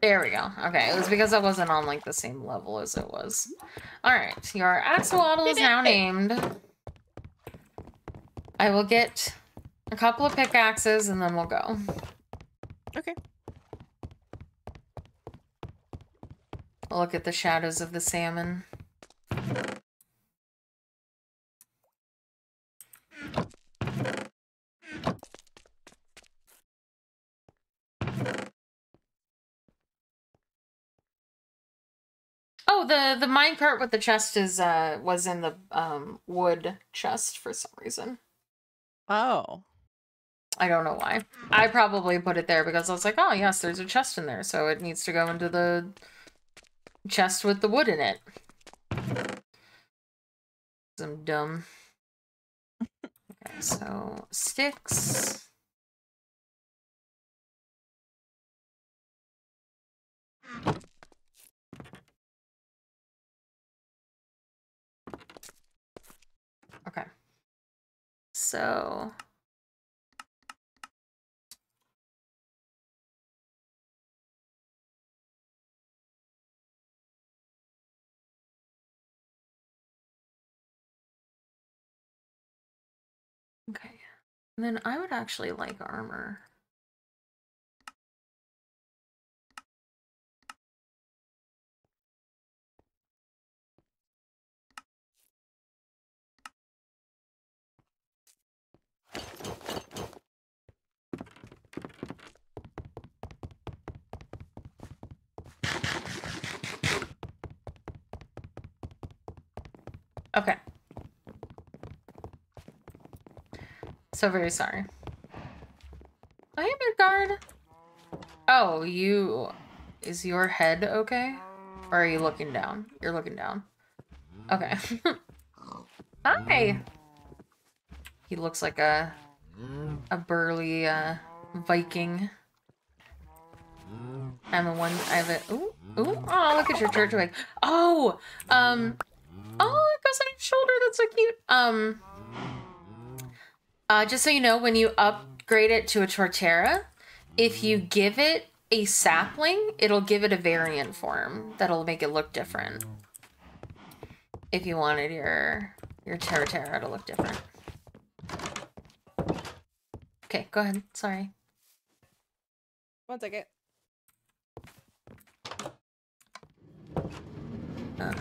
There we go. Okay, it was because I wasn't on like the same level as it was. All right, your axolotl is now named. I will get a couple of pickaxes and then we'll go. Okay. I'll look at the shadows of the salmon. Oh, the the minecart with the chest is uh was in the um wood chest for some reason. Oh. I don't know why. I probably put it there because I was like, oh yes, there's a chest in there, so it needs to go into the chest with the wood in it. I'm dumb. Okay, so sticks. Okay. So And then I would actually like armor. Okay. So very sorry. I am hey, guard. Oh, you... Is your head okay? Or are you looking down? You're looking down. Okay. Hi! He looks like a... A burly, uh, Viking. I'm a one... I have a... Ooh, ooh. Oh, look at your church wig. Oh! Um... Oh, it goes on your shoulder. That's so cute. Um... Uh, just so you know, when you upgrade it to a Torterra, if you give it a sapling, it'll give it a variant form that'll make it look different. If you wanted your your Torterra to look different. Okay, go ahead. Sorry. One second. Uh,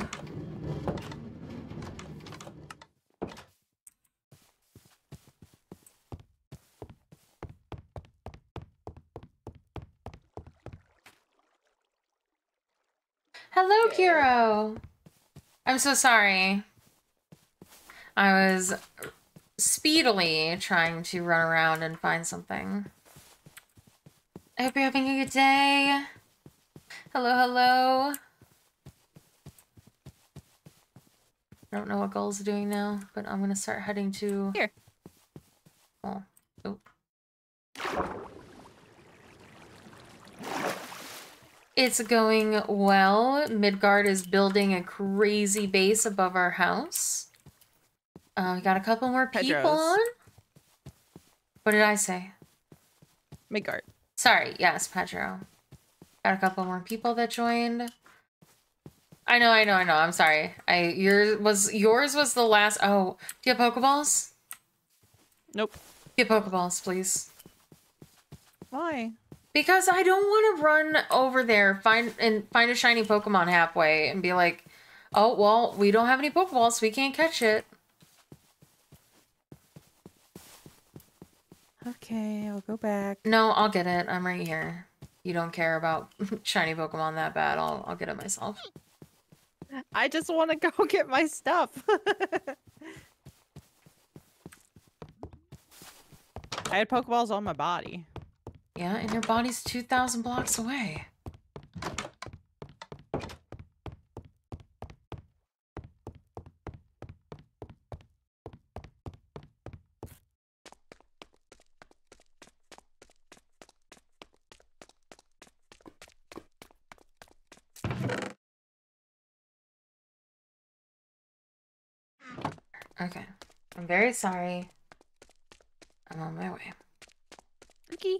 Hello, Okay. Kiro. I'm so sorry. I was speedily trying to run around and find something. I hope you're having a good day. Hello, hello. I don't know what Gull's doing now, but I'm gonna start heading to. Here. Oh. Oh. It's going well. Midgard is building a crazy base above our house. Uh, we got a couple more people Pedro's. on. What did I say? Midgard. Sorry, yes, Pedro. Got a couple more people that joined. I know, I know, I know. I'm sorry. I yours was yours was the last. Oh, do you have Pokeballs? Nope. Get Pokeballs, please. Why? Because I don't want to run over there, find and find a shiny Pokemon halfway, and be like, "Oh well, we don't have any Pokeballs, so we can't catch it." Okay, I'll go back. No, I'll get it. I'm right here. You don't care about shiny Pokemon that bad. I'll I'll get it myself. I just want to go get my stuff. I had Pokeballs on my body. Yeah, and your body's two thousand blocks away. Okay. I'm very sorry. I'm on my way. Okay.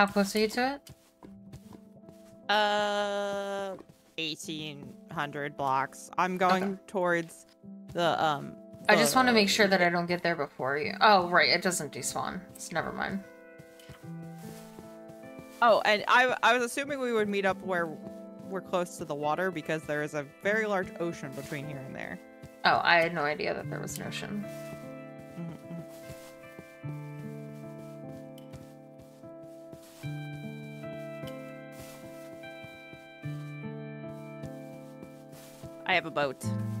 How close are you to it? Uh, 1800 blocks. I'm going towards the, um... I just want to make sure that I don't get there before you. Oh, right. It doesn't despawn. So never mind. Oh, and I, I was assuming we would meet up where we're close to the water because there is a very large ocean between here and there. Oh, I had no idea that there was an ocean. Have a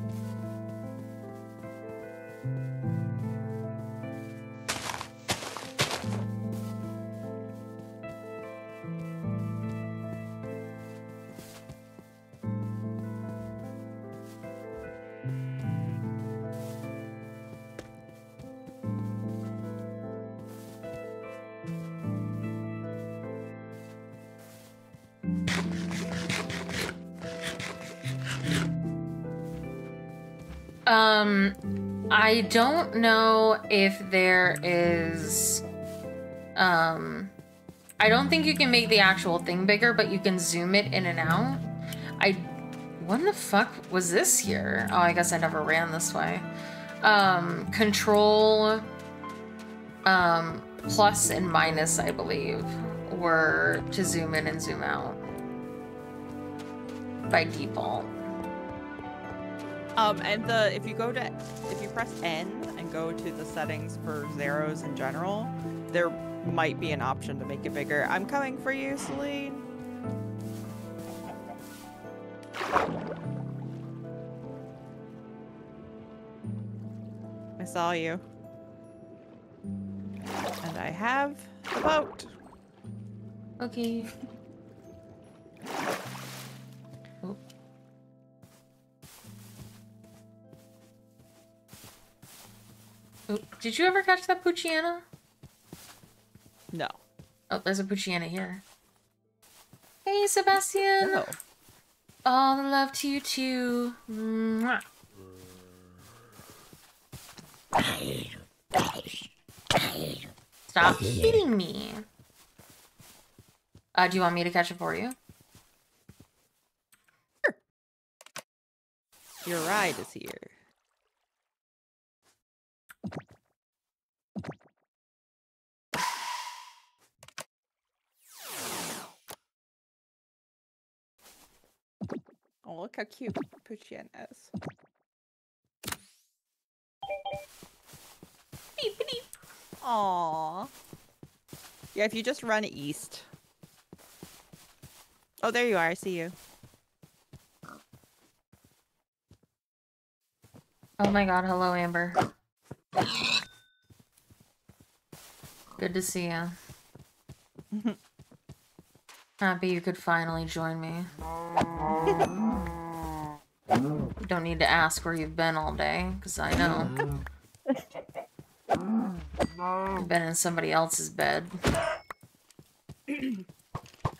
don't know if there is. Um, I don't think you can make the actual thing bigger, but you can zoom it in and out. I. When the fuck was this here? Oh, I guess I never ran this way. Um, control. Um, plus and minus, I believe, were to zoom in and zoom out by default. Um, and the if you go to if you press N and go to the settings for Xaero's in general, there might be an option to make it bigger. I'm coming for you, Celine. I saw you. And I have the boat. Okay. Did you ever catch that Pucciana? No. Oh, there's a Pucciana here. Hey, Sebastian! No. All the love to you too. Mwah. Stop hitting me. Uh, do you want me to catch it for you? Your ride is here. Oh, look how cute Puchian is. Beep, beep. Aww. Yeah, if you just run east. Oh, there you are. I see you. Oh my god, hello Amber. Good to see you. Happy you could finally join me. You don't need to ask where you've been all day, because I know. You've been in somebody else's bed.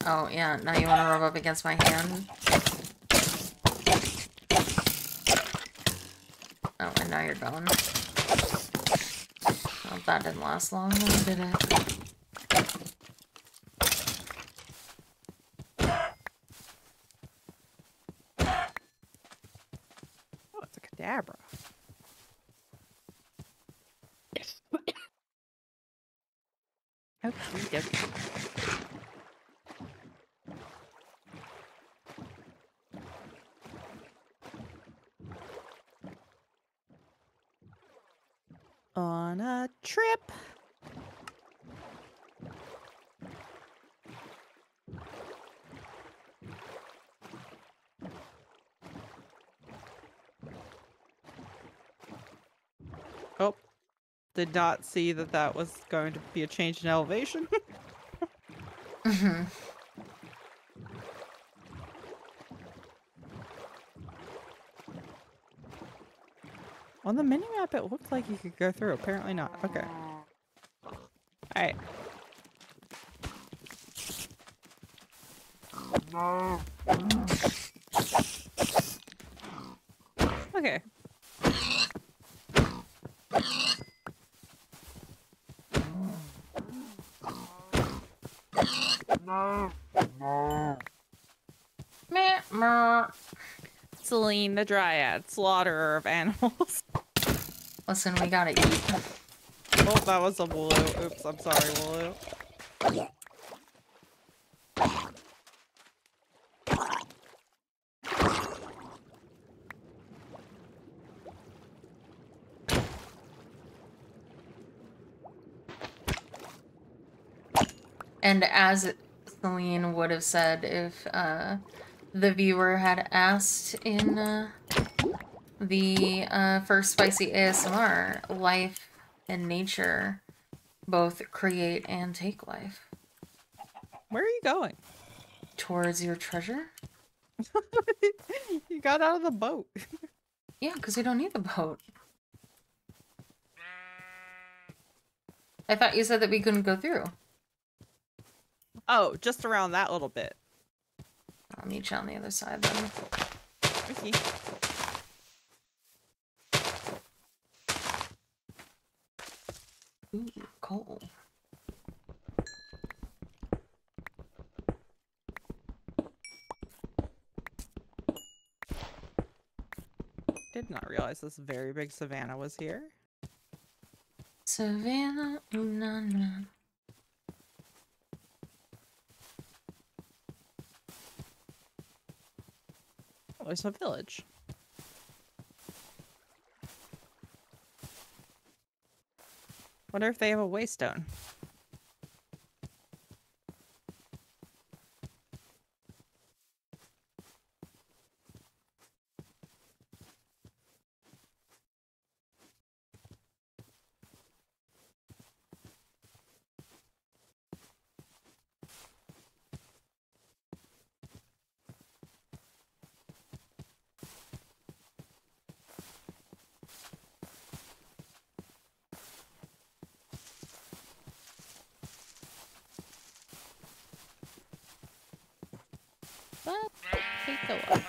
Oh, yeah, now you want to rub up against my hand? Oh, and now you're gone. Well, that didn't last long, did it? Oh, it's a Kadabra. Okie dokie. On a trip. Oh, did not see that that was going to be a change in elevation. Mhm. On the minimap, it looked like you could go through. Apparently not. Okay. Alright. Okay. Celine, the dryad, slaughterer of animals. Listen, we gotta eat. oh, that was a Wooloo. Oops, I'm sorry, Wooloo. And as Celine would have said if uh, the viewer had asked in uh, the uh, first spicy ASMR, life and nature both create and take life. Where are you going? Towards your treasure? you got out of the boat. Yeah, because we don't need the boat. I thought you said that we couldn't go through. Oh, just around that little bit. I'll meet you on the other side then. Okay. Ooh, coal. Did not realize this very big savannah was here. Savannah, ooh, na, na. There's a village. Wonder if they have a waystone. But take a look.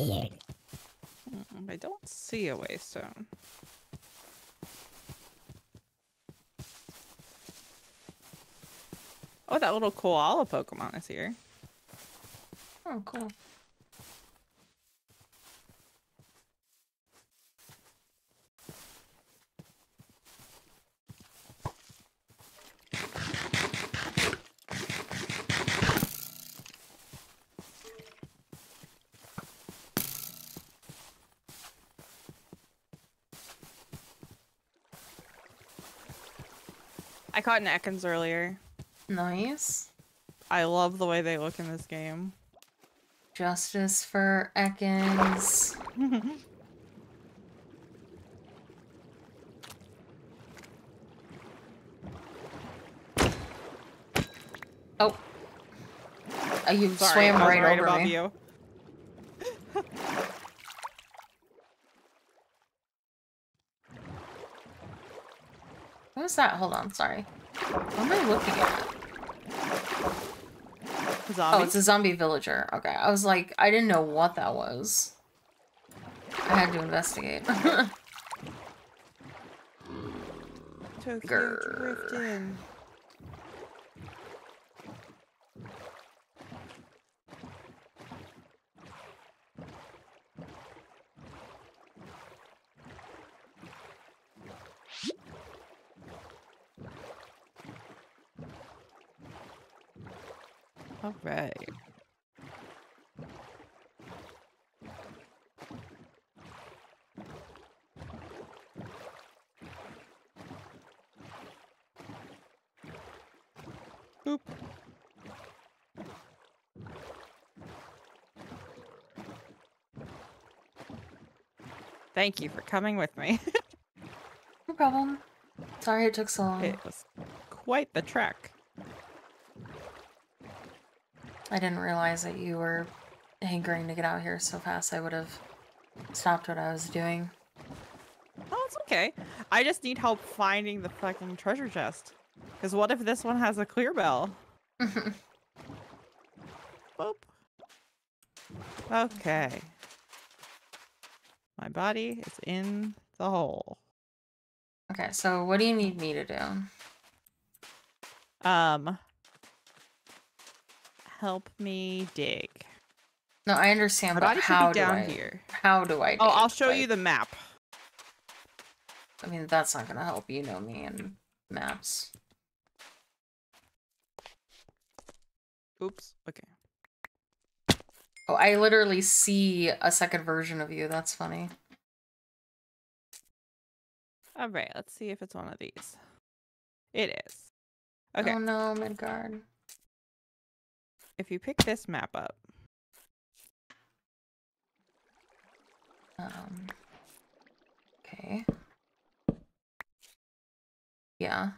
Mm, I don't see a waystone. Oh, that little koala Pokemon is here. Oh, cool. Caught an Ekans earlier. Nice. I love the way they look in this game. Justice for Ekans. Oh. Oh, you Sorry, swam was right, over above me. you. What was that? Hold on, sorry. What am I looking at? Oh, it's a zombie villager. Okay, I was like, I didn't know what that was. I had to investigate. Tokyo Grr. drifting. All right. Boop. Thank you for coming with me. no problem. Sorry it took so long. it was quite the trek. I didn't realize that you were hankering to get out here so fast. I would have stopped what I was doing. Oh, it's okay. I just need help finding the fucking treasure chest. Because what if this one has a clear bell? Boop. Okay. My body is in the hole. Okay, so what do you need me to do? Um, help me dig. No, I understand, My but body should how be do down I? here. How do I? Oh, I'll dig? show you the map. I mean, that's not gonna help. You know me and maps. Oops. Okay. Oh, I literally see a second version of you. That's funny. All right. Let's see if it's one of these. It is. Okay. Oh no, Midgard. If you pick this map up, Um. Okay. Yeah.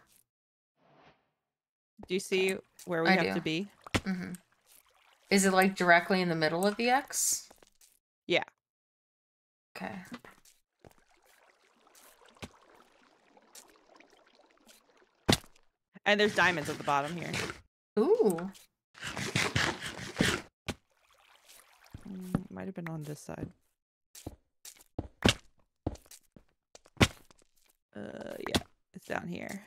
do you see where we I have do. to be? Mm-hmm. Is it like directly in the middle of the X? Yeah. Okay. And there's diamonds at the bottom here. Ooh. Mm, might have been on this side. Uh, yeah, it's down here.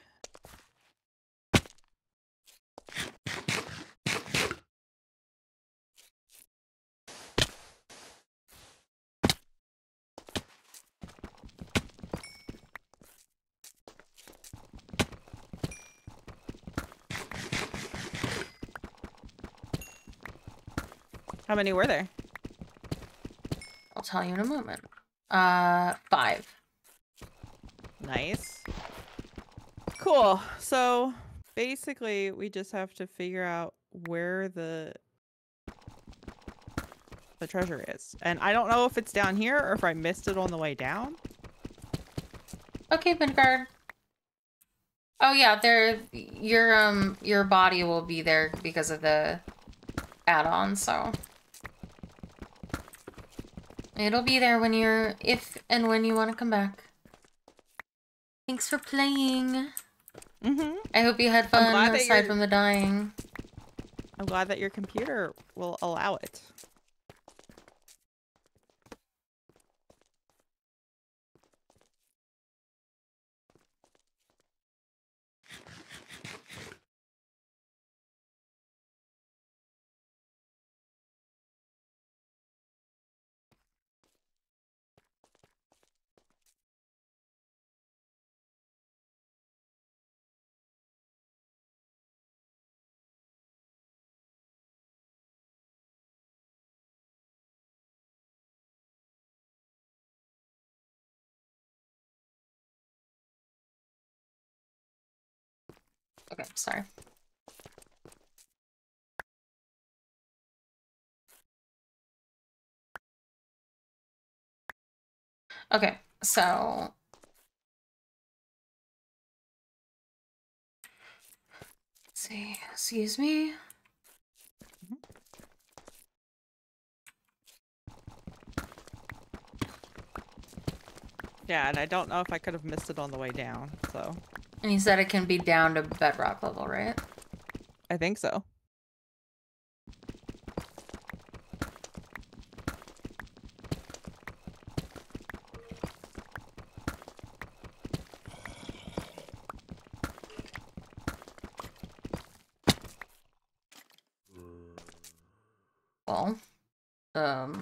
How many were there? I'll tell you in a moment. Uh, five. Nice. Cool. So basically, we just have to figure out where the the treasure is, and I don't know if it's down here or if I missed it on the way down. Okay, Midgard. Oh yeah, there. Your um, your body will be there because of the add-on. So it'll be there when you're, if and when you want to come back. Thanks for playing. Mm-hmm. I hope you had fun aside you're- from the dying. I'm glad that your computer will allow it. Okay, sorry. Okay, so see, excuse me. Yeah, and I don't know if I could have missed it on the way down, so And you said it can be down to bedrock level, right? I think so. Well, um,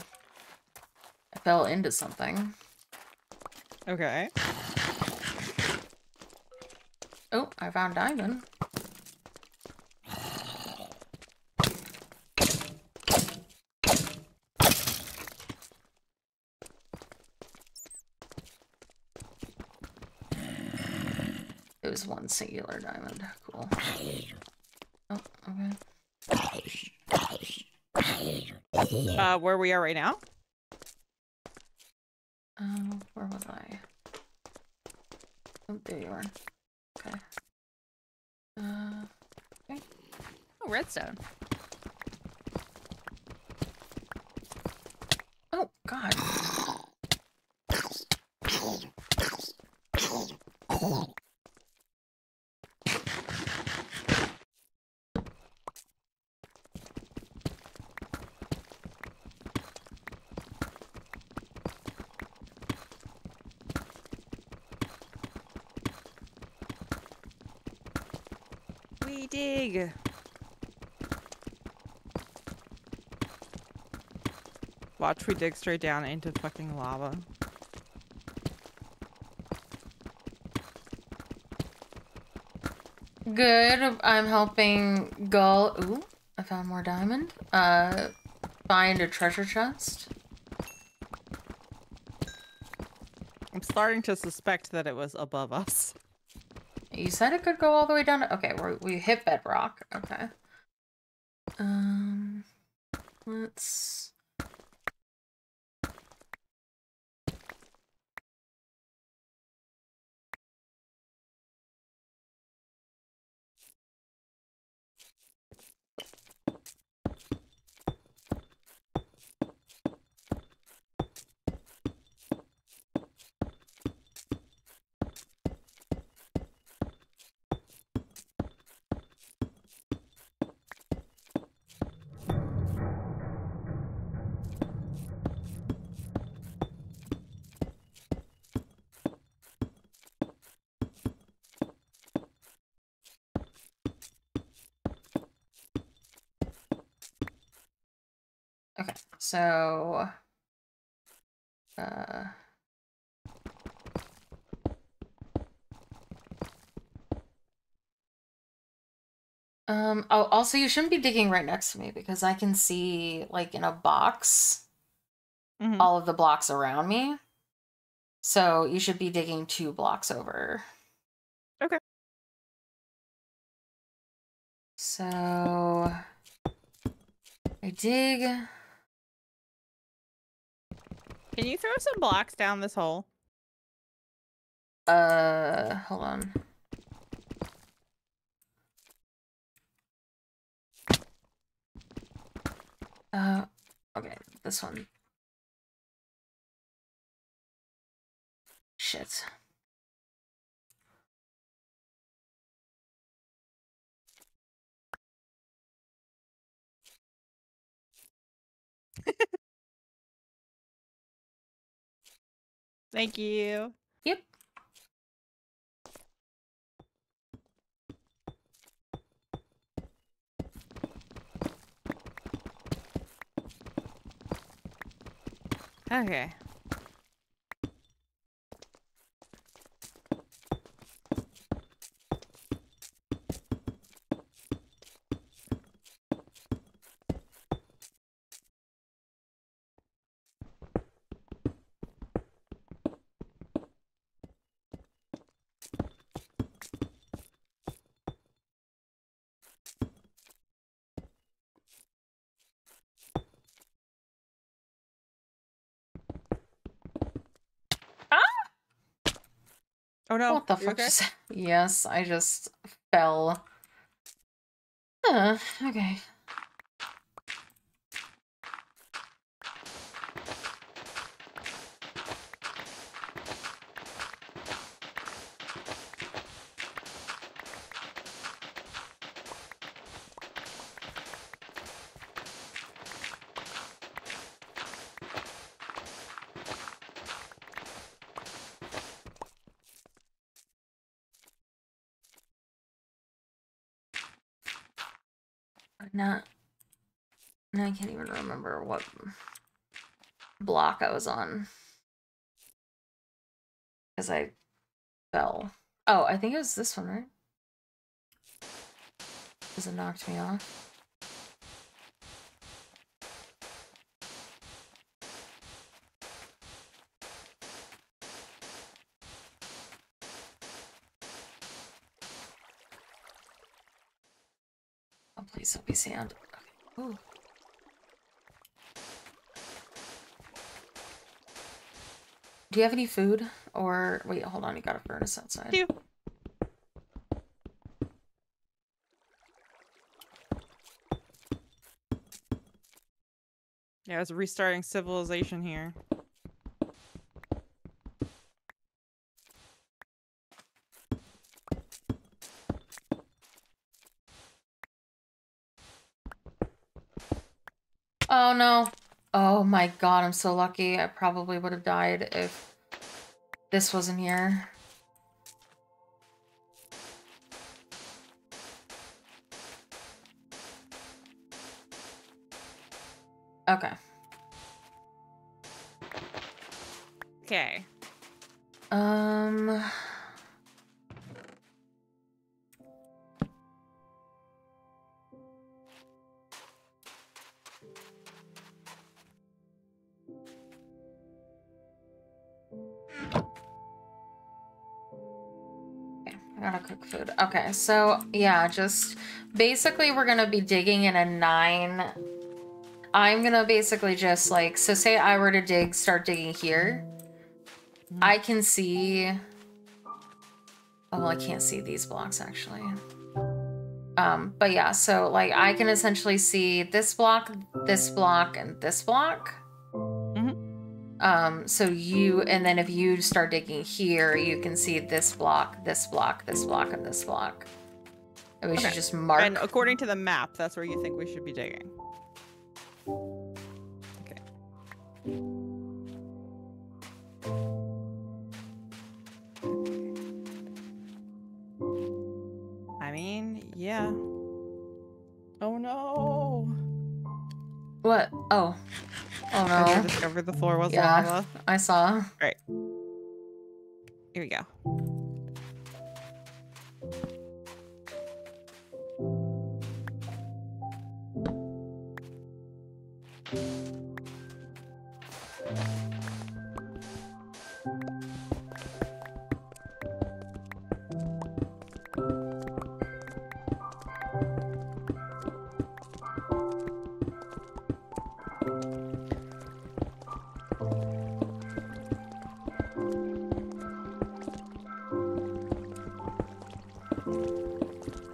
I fell into something. Okay. Oh, I found diamond. It was one singular diamond. Cool. Oh, okay. Uh, where we are right now? Um, where was I? Oh, there you are. Okay. Uh, Oh, redstone. oh, God. dig. Watch we dig straight down into fucking lava. Good. I'm helping Gull. Ooh, I found more diamond. Uh, find a treasure chest. I'm starting to suspect that it was above us. You said it could go all the way down. To, okay, we we hit bedrock. Okay. So. Uh. Um, oh, also you shouldn't be digging right next to me because I can see like in a box Mhm. all of the blocks around me. So you should be digging two blocks over. Okay. So I dig. Can you throw some blocks down this hole? Uh, hold on. Uh, okay, this one. Shit. Thank you. Yep. Okay. Oh no. what the fuck okay? Yes, I just fell. Okay. Not. I can't even what block I was on. Because I fell. Oh, I think it was this one, right? Because it knocked me off. Oh, please don't be sand. Okay. Ooh. Do you have any food? Or wait, hold on, you got a furnace outside. Yeah, it's restarting civilization here. Oh no. Oh my god, I'm so lucky. I probably would have died if this wasn't here. Okay. Okay. Um... Okay, so yeah, just basically we're gonna be digging in a nine. I'm gonna basically just like, so say I were to dig, start digging here. I can see. Oh, well, I can't see these blocks actually. Um, but yeah, so like I can essentially see this block, this block, and this block. Um, so you, and then if you start digging here, you can see this block, this block, this block, and this block. And we should just mark. And according to the map, that's where you think we should be digging. Okay. I mean, yeah. Oh no! What? Oh. Oh I no. discovered the floor was Yeah. lava. I saw. Right. Here we go.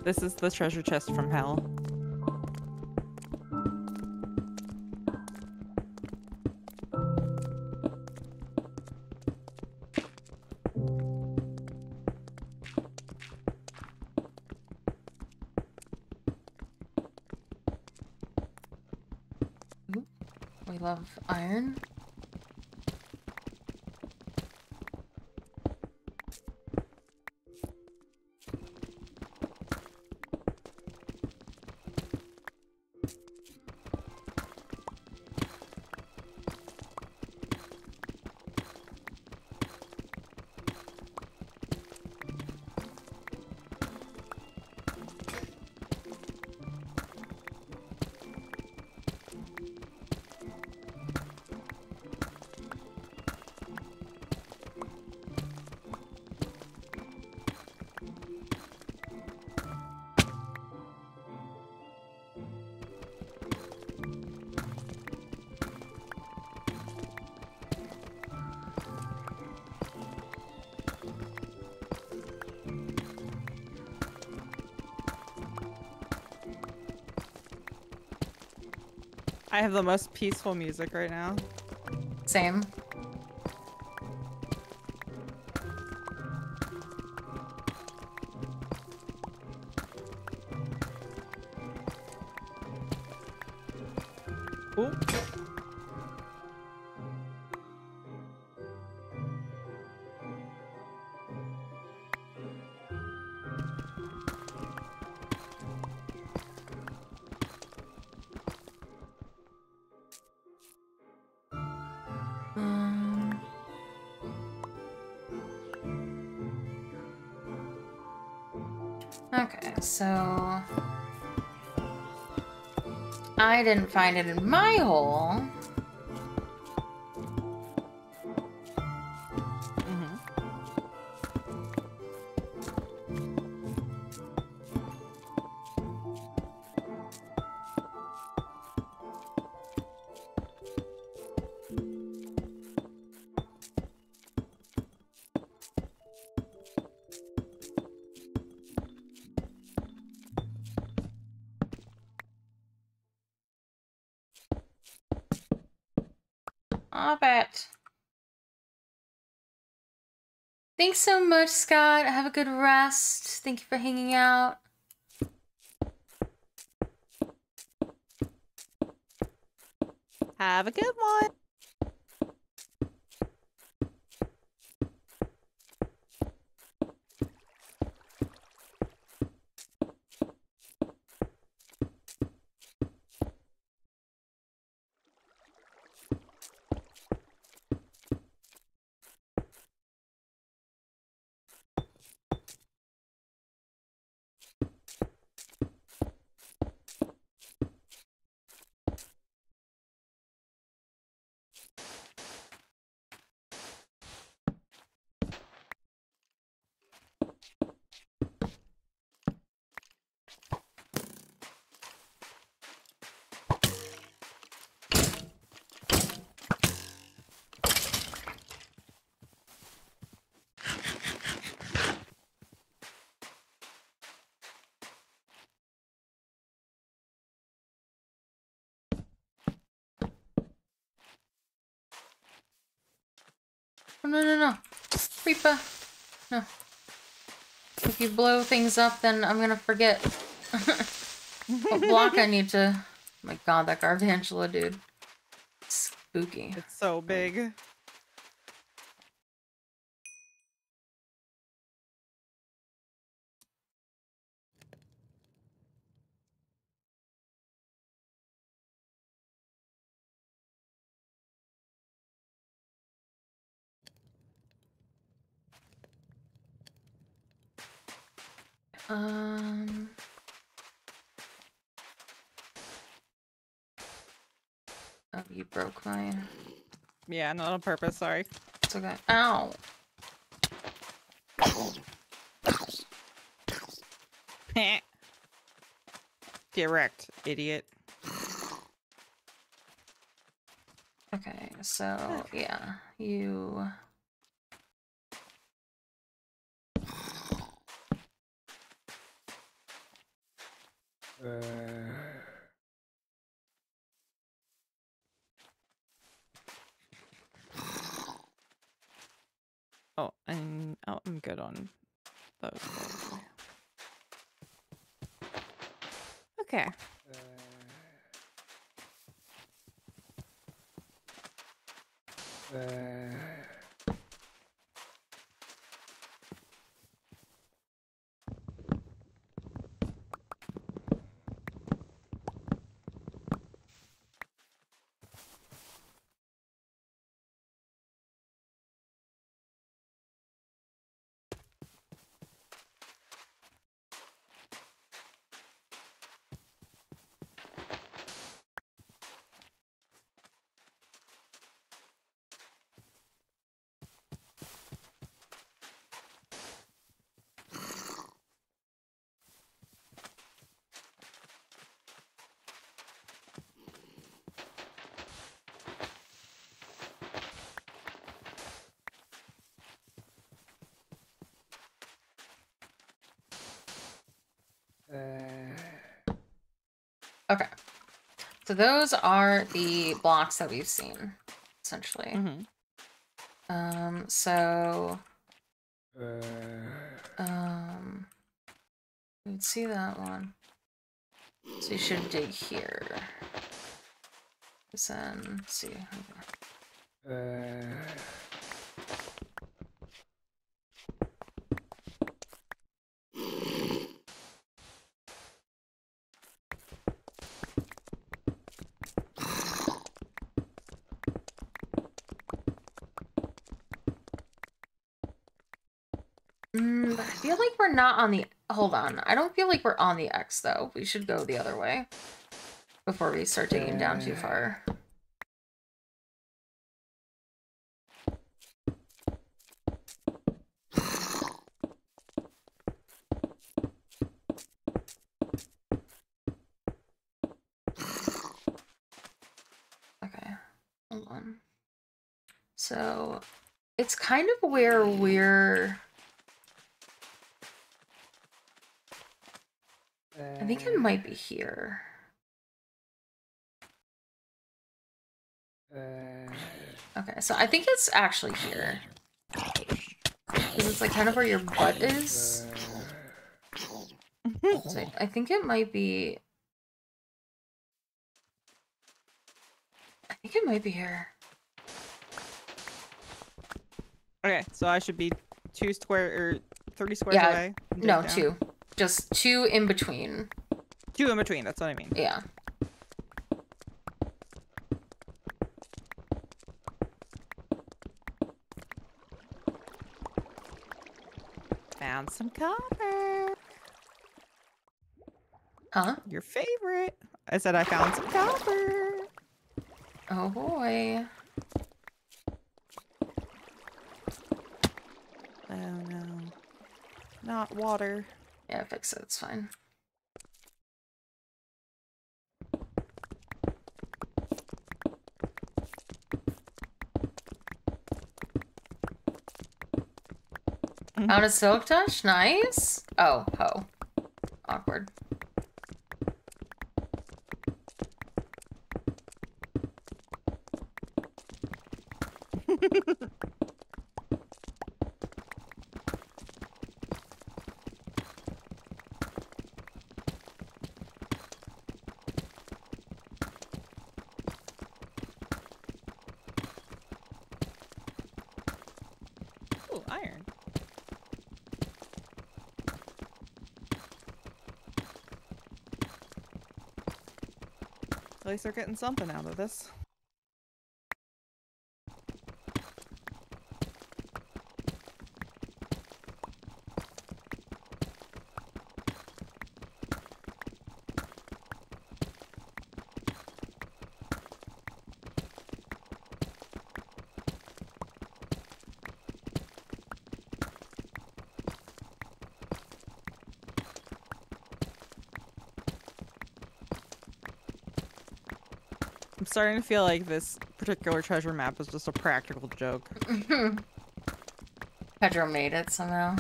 This is the treasure chest from hell. I have the most peaceful music right now. Same. I didn't find it in my hole. Much, Scott. Have a good rest. Thank you for hanging out. Have a good one. Oh, no, no, no. Creeper. No. If you blow things up, then I'm gonna forget what block I need to... My god, that Galvantula dude. Spooky. It's so big. Um... Oh, you broke mine. Yeah, not on purpose, sorry. It's okay. Ow. Get wrecked, idiot. Okay, so yeah, you. Oh, and oh, I'm good on those. guys. Okay. Okay. So those are the blocks that we've seen, essentially. Mhm. Um, so um you can see that one. So you should dig here. then let's see. okay. Mm, I feel like we're not on the. Hold on. I don't feel like we're on the X though. We should go the other way before we start digging down too far. Okay, hold on. So it's kind of where we're. I think it might be here. Uh, okay, so I think it's actually here. Because it's like kind of where your butt is. So uh, I think it might be. I think it might be here. Okay, so I should be two square or 30 squares Yeah, away. and No, down. two. Just two in between. Two in between, that's what I mean. Yeah. Found some copper. Huh? Your favorite. I said I found some copper. Oh boy. Oh no. Not water. Yeah, fix it. It's fine. Found a silk touch. Nice. Oh, ho. Awkward. iron. At least they're getting something out of this. Starting to feel like this particular treasure map is just a practical joke. Pedro made it somehow.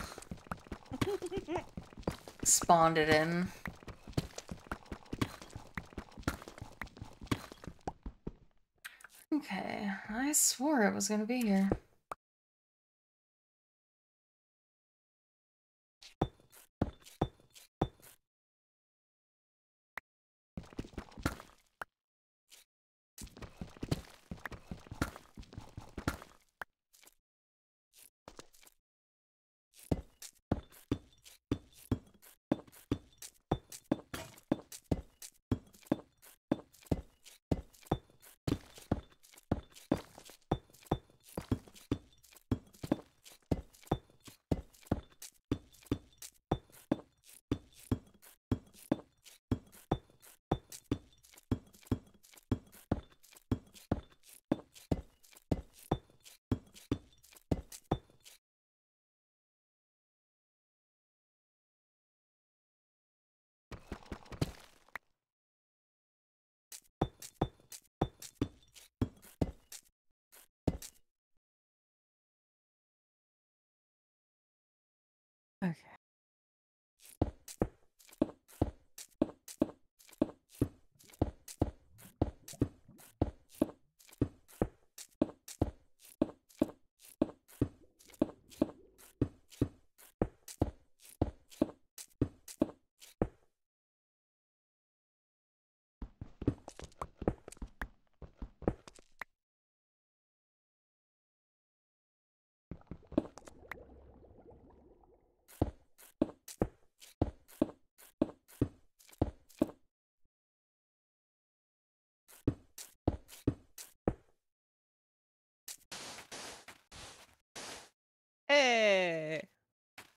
Spawned it in. Okay, I swore it was gonna be here. Hey!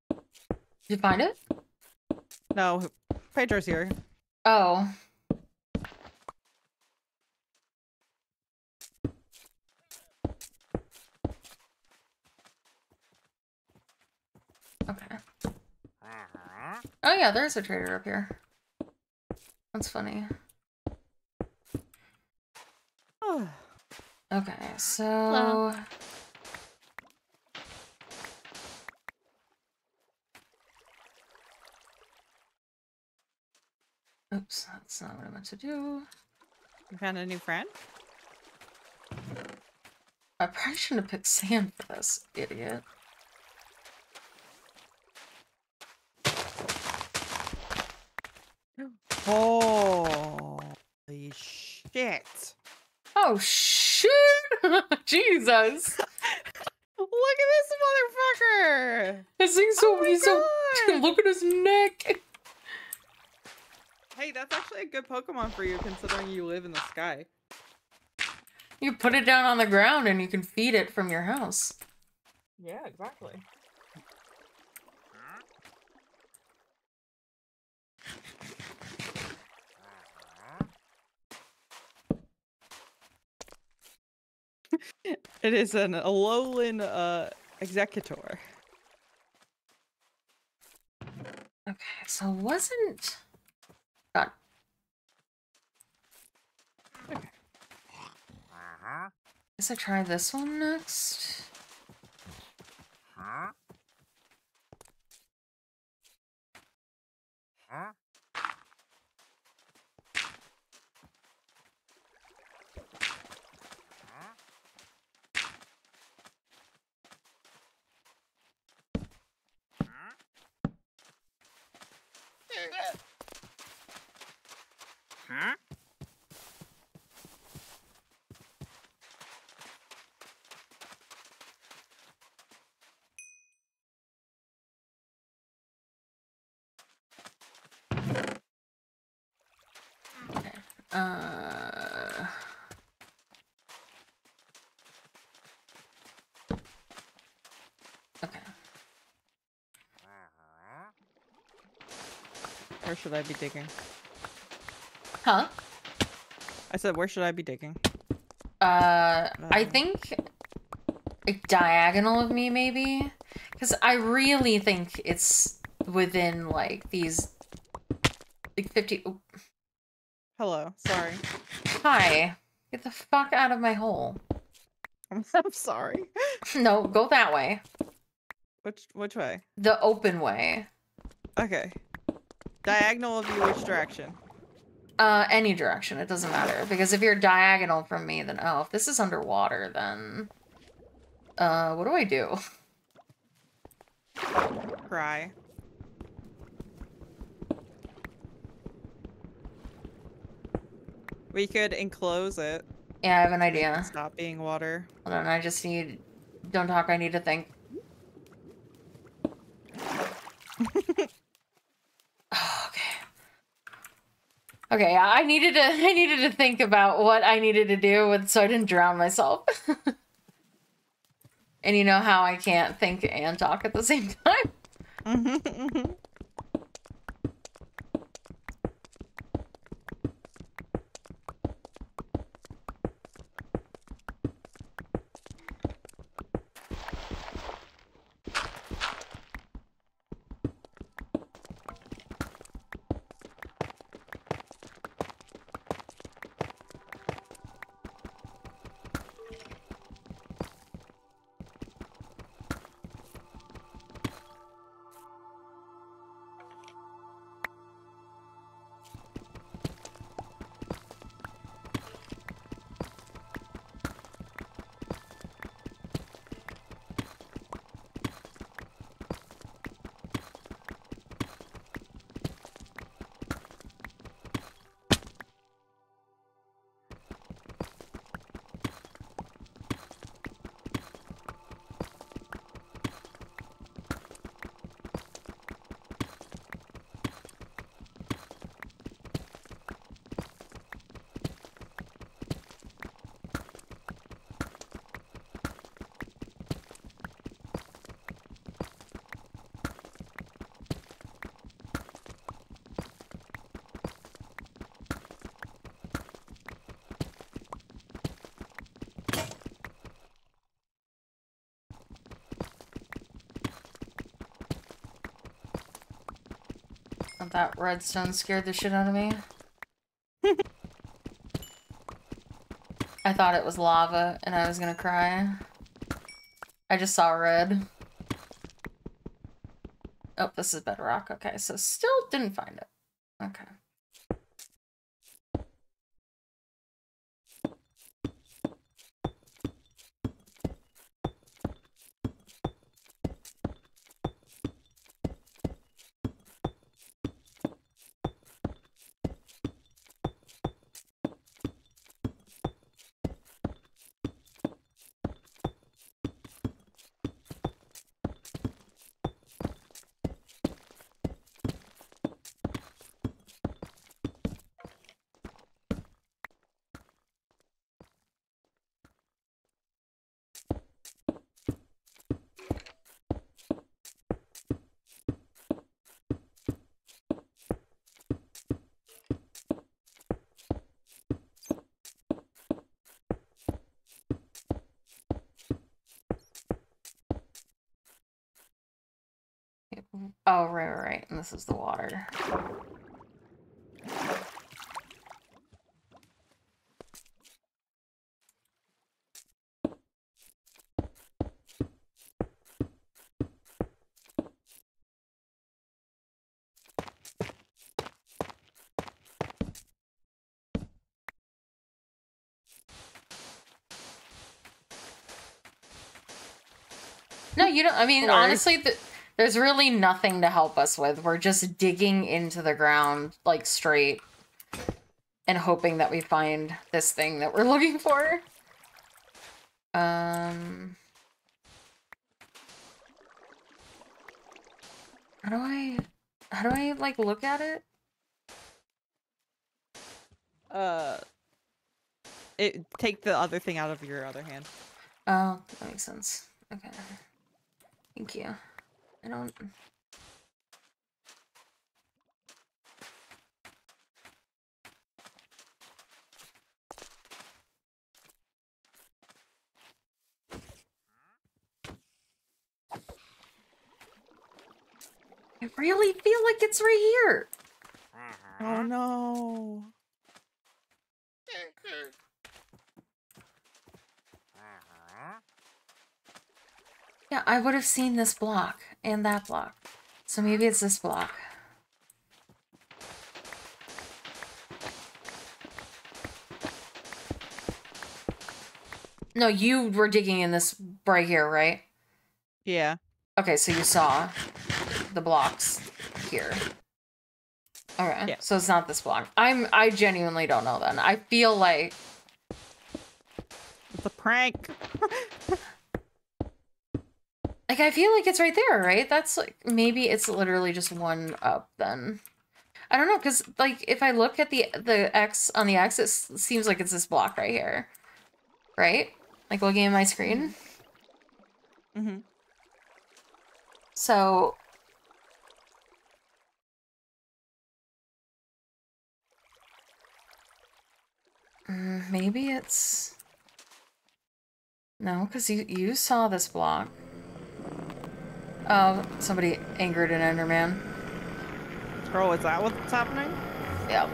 Did you find it? No, Pedro's here. Oh. Okay. Oh yeah, there's a trader up here. That's funny. Okay, so Oops, that's not what I meant to do. You found a new friend? I probably shouldn't have picked sand for this, idiot. Holy shit! Oh shit! Jesus! Look at this motherfucker! This thing's so Oh he's so look at his neck. Hey, that's actually a good Pokemon for you considering you live in the sky. You put it down on the ground and you can feed it from your house. Yeah, exactly. It is an Alolan uh, Exeggutor. Okay, so wasn't Guess I try this one next. Huh? Huh? Should I be digging? Huh? I said, where should I be digging? Uh, I Um. think like diagonal of me maybe, because I really think it's within like these like fifty. oh, Hello. Sorry. hi, get the fuck out of my hole. I'm, I'm sorry. no, go that way. Which which way? The open way. Okay. Diagonal of you, which direction? Uh, any direction. It doesn't matter because if you're diagonal from me, then oh, if this is underwater, then uh, what do I do? Cry. We could enclose it. Yeah, I have an idea. Stop being water. Hold on, I just need. Don't talk. I need to think. Okay, I needed to. I needed to think about what I needed to do, with, so I didn't drown myself. and you know how I can't think and talk at the same time. Mm-hmm, mm-hmm. That redstone scared the shit out of me. I thought it was lava and I was gonna cry. I just saw red. Oh, this is bedrock. Okay, so still didn't find it. Okay. Oh, right, right, right. And this is the water. No, you don't. I mean, honestly, th- there's really nothing to help us with. We're just digging into the ground like straight and hoping that we find this thing that we're looking for. Um. How do I. How do I, like, look at it? Uh, it take the other thing out of your other hand. Oh, that makes sense. Okay. Thank you. I don't. I really feel like it's right here. Oh uh-huh. no. Uh-huh. Yeah, I would have seen this block and that block. So maybe it's this block. No, you were digging in this right here, right? Yeah. Okay, so you saw the blocks here. Okay, Yeah. so it's not this block. I'm I genuinely don't know then. I feel like It's a prank. like I feel like it's right there, right? That's like maybe it's literally just one up then. I don't know cuz like if I look at the the X on the X it seems like it's this block right here. Right? Like looking at my screen. Mm-hmm. So Mm, maybe it's no, because you you saw this block. Oh, somebody angered an Enderman. Oh, is that what's happening? Yep.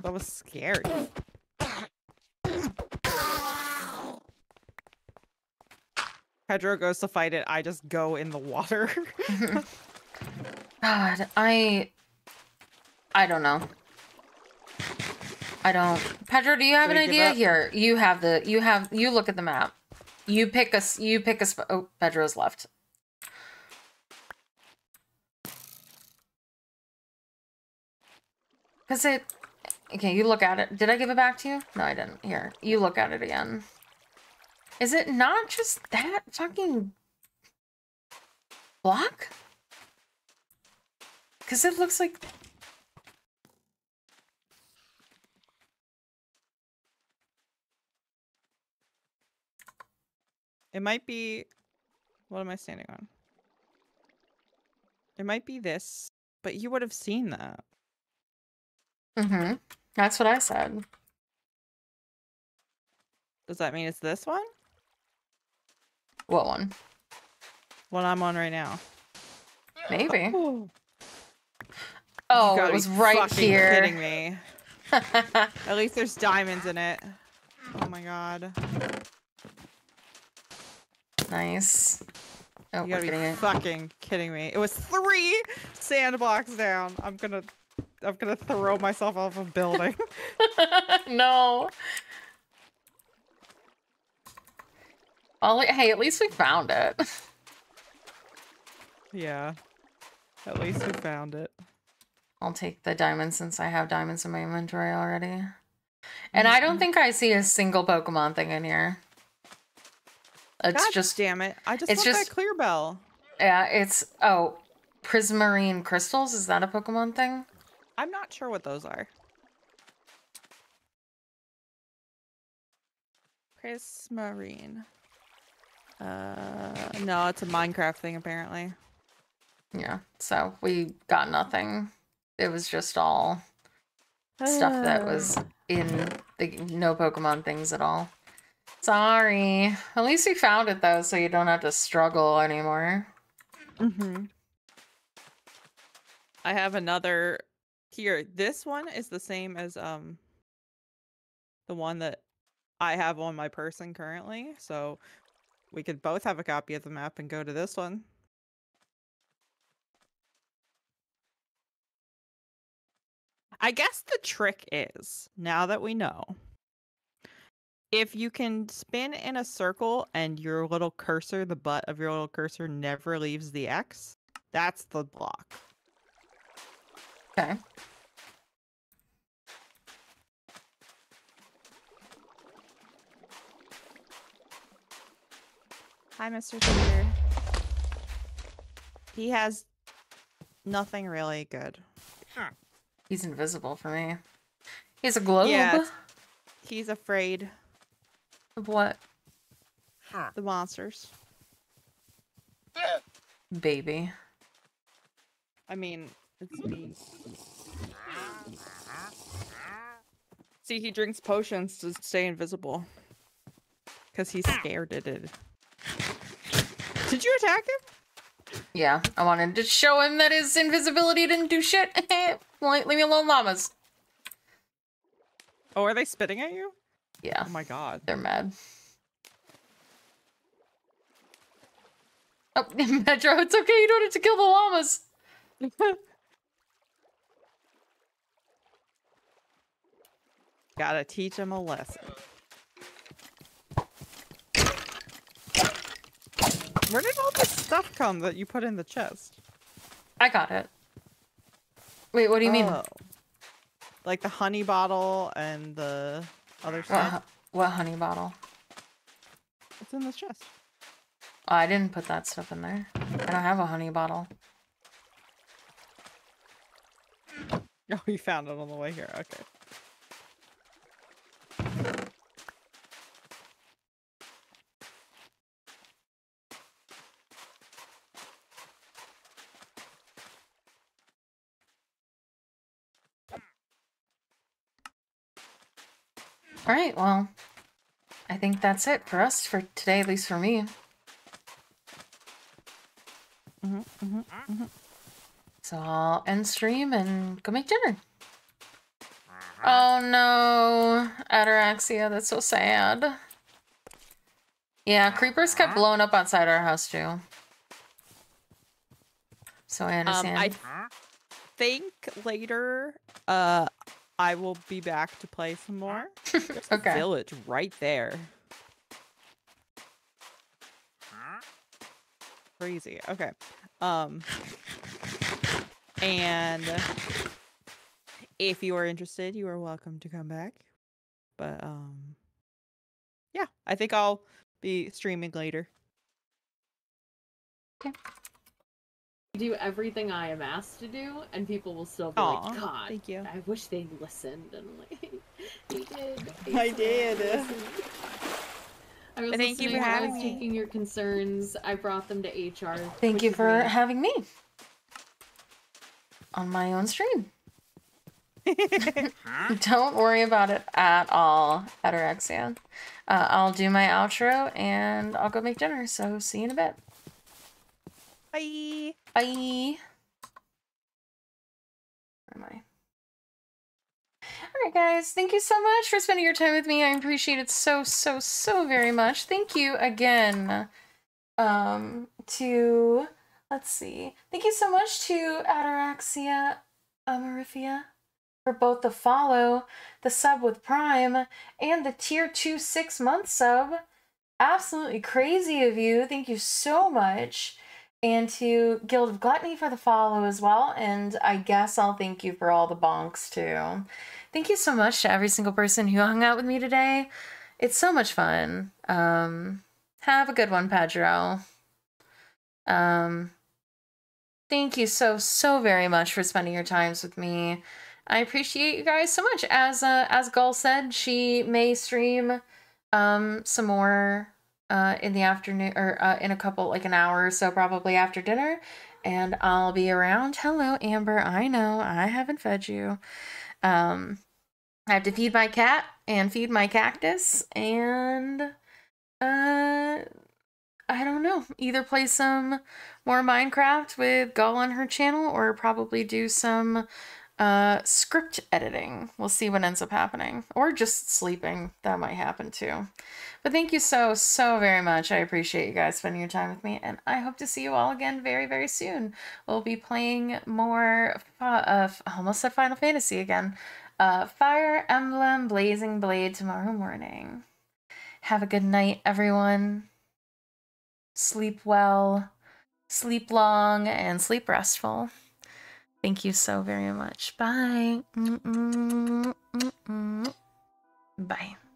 That was scary. Pedro goes to fight it. I just go in the water. God, I I don't know. I don't. Pedro, do you have Do an idea here? You have the you have you look at the map. You pick us. You pick us. Oh, Pedro's left. Cause it. Okay, you look at it. Did I give it back to you? No, I didn't. Here, you look at it again. Is it not just that fucking block? Cause it looks like it might be. What am I standing on? It might be this, but you would have seen that. Mm-hmm. That's what I said. Does that mean it's this one? What one? What I'm on right now. Maybe. Oh, Oh, it was right here. Kidding me. At least there's diamonds in it. Oh my god. Nice. Oh, You gotta be it. fucking kidding me. It was three sandblocks down. I'm gonna I'm gonna throw myself off a building. no. Well, hey, at least we found it. yeah. At least we found it. I'll take the diamonds since I have diamonds in my inventory already. And I don't mm-hmm. think I see a single Pokemon thing in here. It's God just damn it. I just it's just- that clear bell. yeah, it's oh, prismarine crystals. Is that a Pokemon thing? I'm not sure what those are. Prismarine. Uh, no, it's a Minecraft thing apparently. Yeah. So we got nothing. It was just all stuff that was in the no Pokemon things at all. Sorry. At least we found it though, so you don't have to struggle anymore. Mm-hmm. I have another here. This one is the same as um the one that I have on my person currently. So we could both have a copy of the map and go to this one. I guess the trick is now that we know if you can spin in a circle and your little cursor, the butt of your little cursor never leaves the X, that's the block. Okay. Hi, Mr. Theater. He has nothing really good. He's invisible for me. He's a globe. Yeah, He's afraid Of what? the monsters. Baby. I mean, it's me. See, he drinks potions to stay invisible. Because he's scared at it. Did you attack him? Yeah, I wanted to show him that his invisibility didn't do shit. Leave me alone, llamas. Oh, are they spitting at you? Yeah, Oh my god. they're mad. Oh, Metro, it's okay. You don't have to kill the llamas. Gotta teach him a lesson. Where did all this stuff come that you put in the chest? I got it. Wait, what do you mean? Oh. Like the honey bottle and the other What, stuff. hu- what honey bottle? It's in this chest. Oh, I didn't put that stuff in there. I don't have a honey bottle. Oh, you found it on the way here. Okay. All right, well, I think that's it for us for today, at least for me. hmm hmm So I'll end stream and go make dinner. Oh no, ataraxia, that's so sad. Yeah, creepers kept blowing up outside our house too. So I Um, understand. I think later, uh, I will be back to play some more. There's a Okay. village right there. Crazy. Okay. Um, and if you are interested, you are welcome to come back. But um, yeah, I think I'll be streaming later. Do everything I am asked to do, and people will still be Aw, like, God, thank you. I wish they listened. And I'm like, they did. They I did. I was Thank you for listening, I having was me. taking your concerns. I brought them to HR. Thank you for me. having me on my own stream. Don't worry about it at all, Ataraxia. Uh, I'll do my outro and I'll go make dinner. So see you in a bit. Bye. Bye. Where am I? Alright, guys. Thank you so much for spending your time with me. I appreciate it so, so, so very much. Thank you again. Um, to let's see. Thank you so much to Ataraxia Amarifia for both the follow, the sub with Prime, and the tier 2 six month sub. Absolutely crazy of you. Thank you so much and to Guild of Gluttony for the follow as well. And I guess I'll thank you for all the bonks too. Thank you so much to every single person who hung out with me today. It's so much fun. Um, have a good one, Pedro. Um, thank you so so very much for spending your times with me. I appreciate you guys so much. As uh, as Gull said, she may stream um some more uh in the afternoon or uh, in a couple like an hour or so probably after dinner and I'll be around. Hello Amber. I know I haven't fed you. Um I have to feed my cat and feed my cactus and uh I don't know. Either play some more Minecraft with Gull on her channel or probably do some uh script editing. We'll see what ends up happening. Or just sleeping. That might happen too. But thank you so, so very much. I appreciate you guys spending your time with me, and I hope to see you all again very, very soon. We'll be playing more, of, uh, almost said Final Fantasy again. Uh, Fire Emblem Blazing Blade tomorrow morning. Have a good night, everyone. Sleep well, sleep long, and sleep restful. Thank you so very much. Bye. Mm -mm, mm Bye.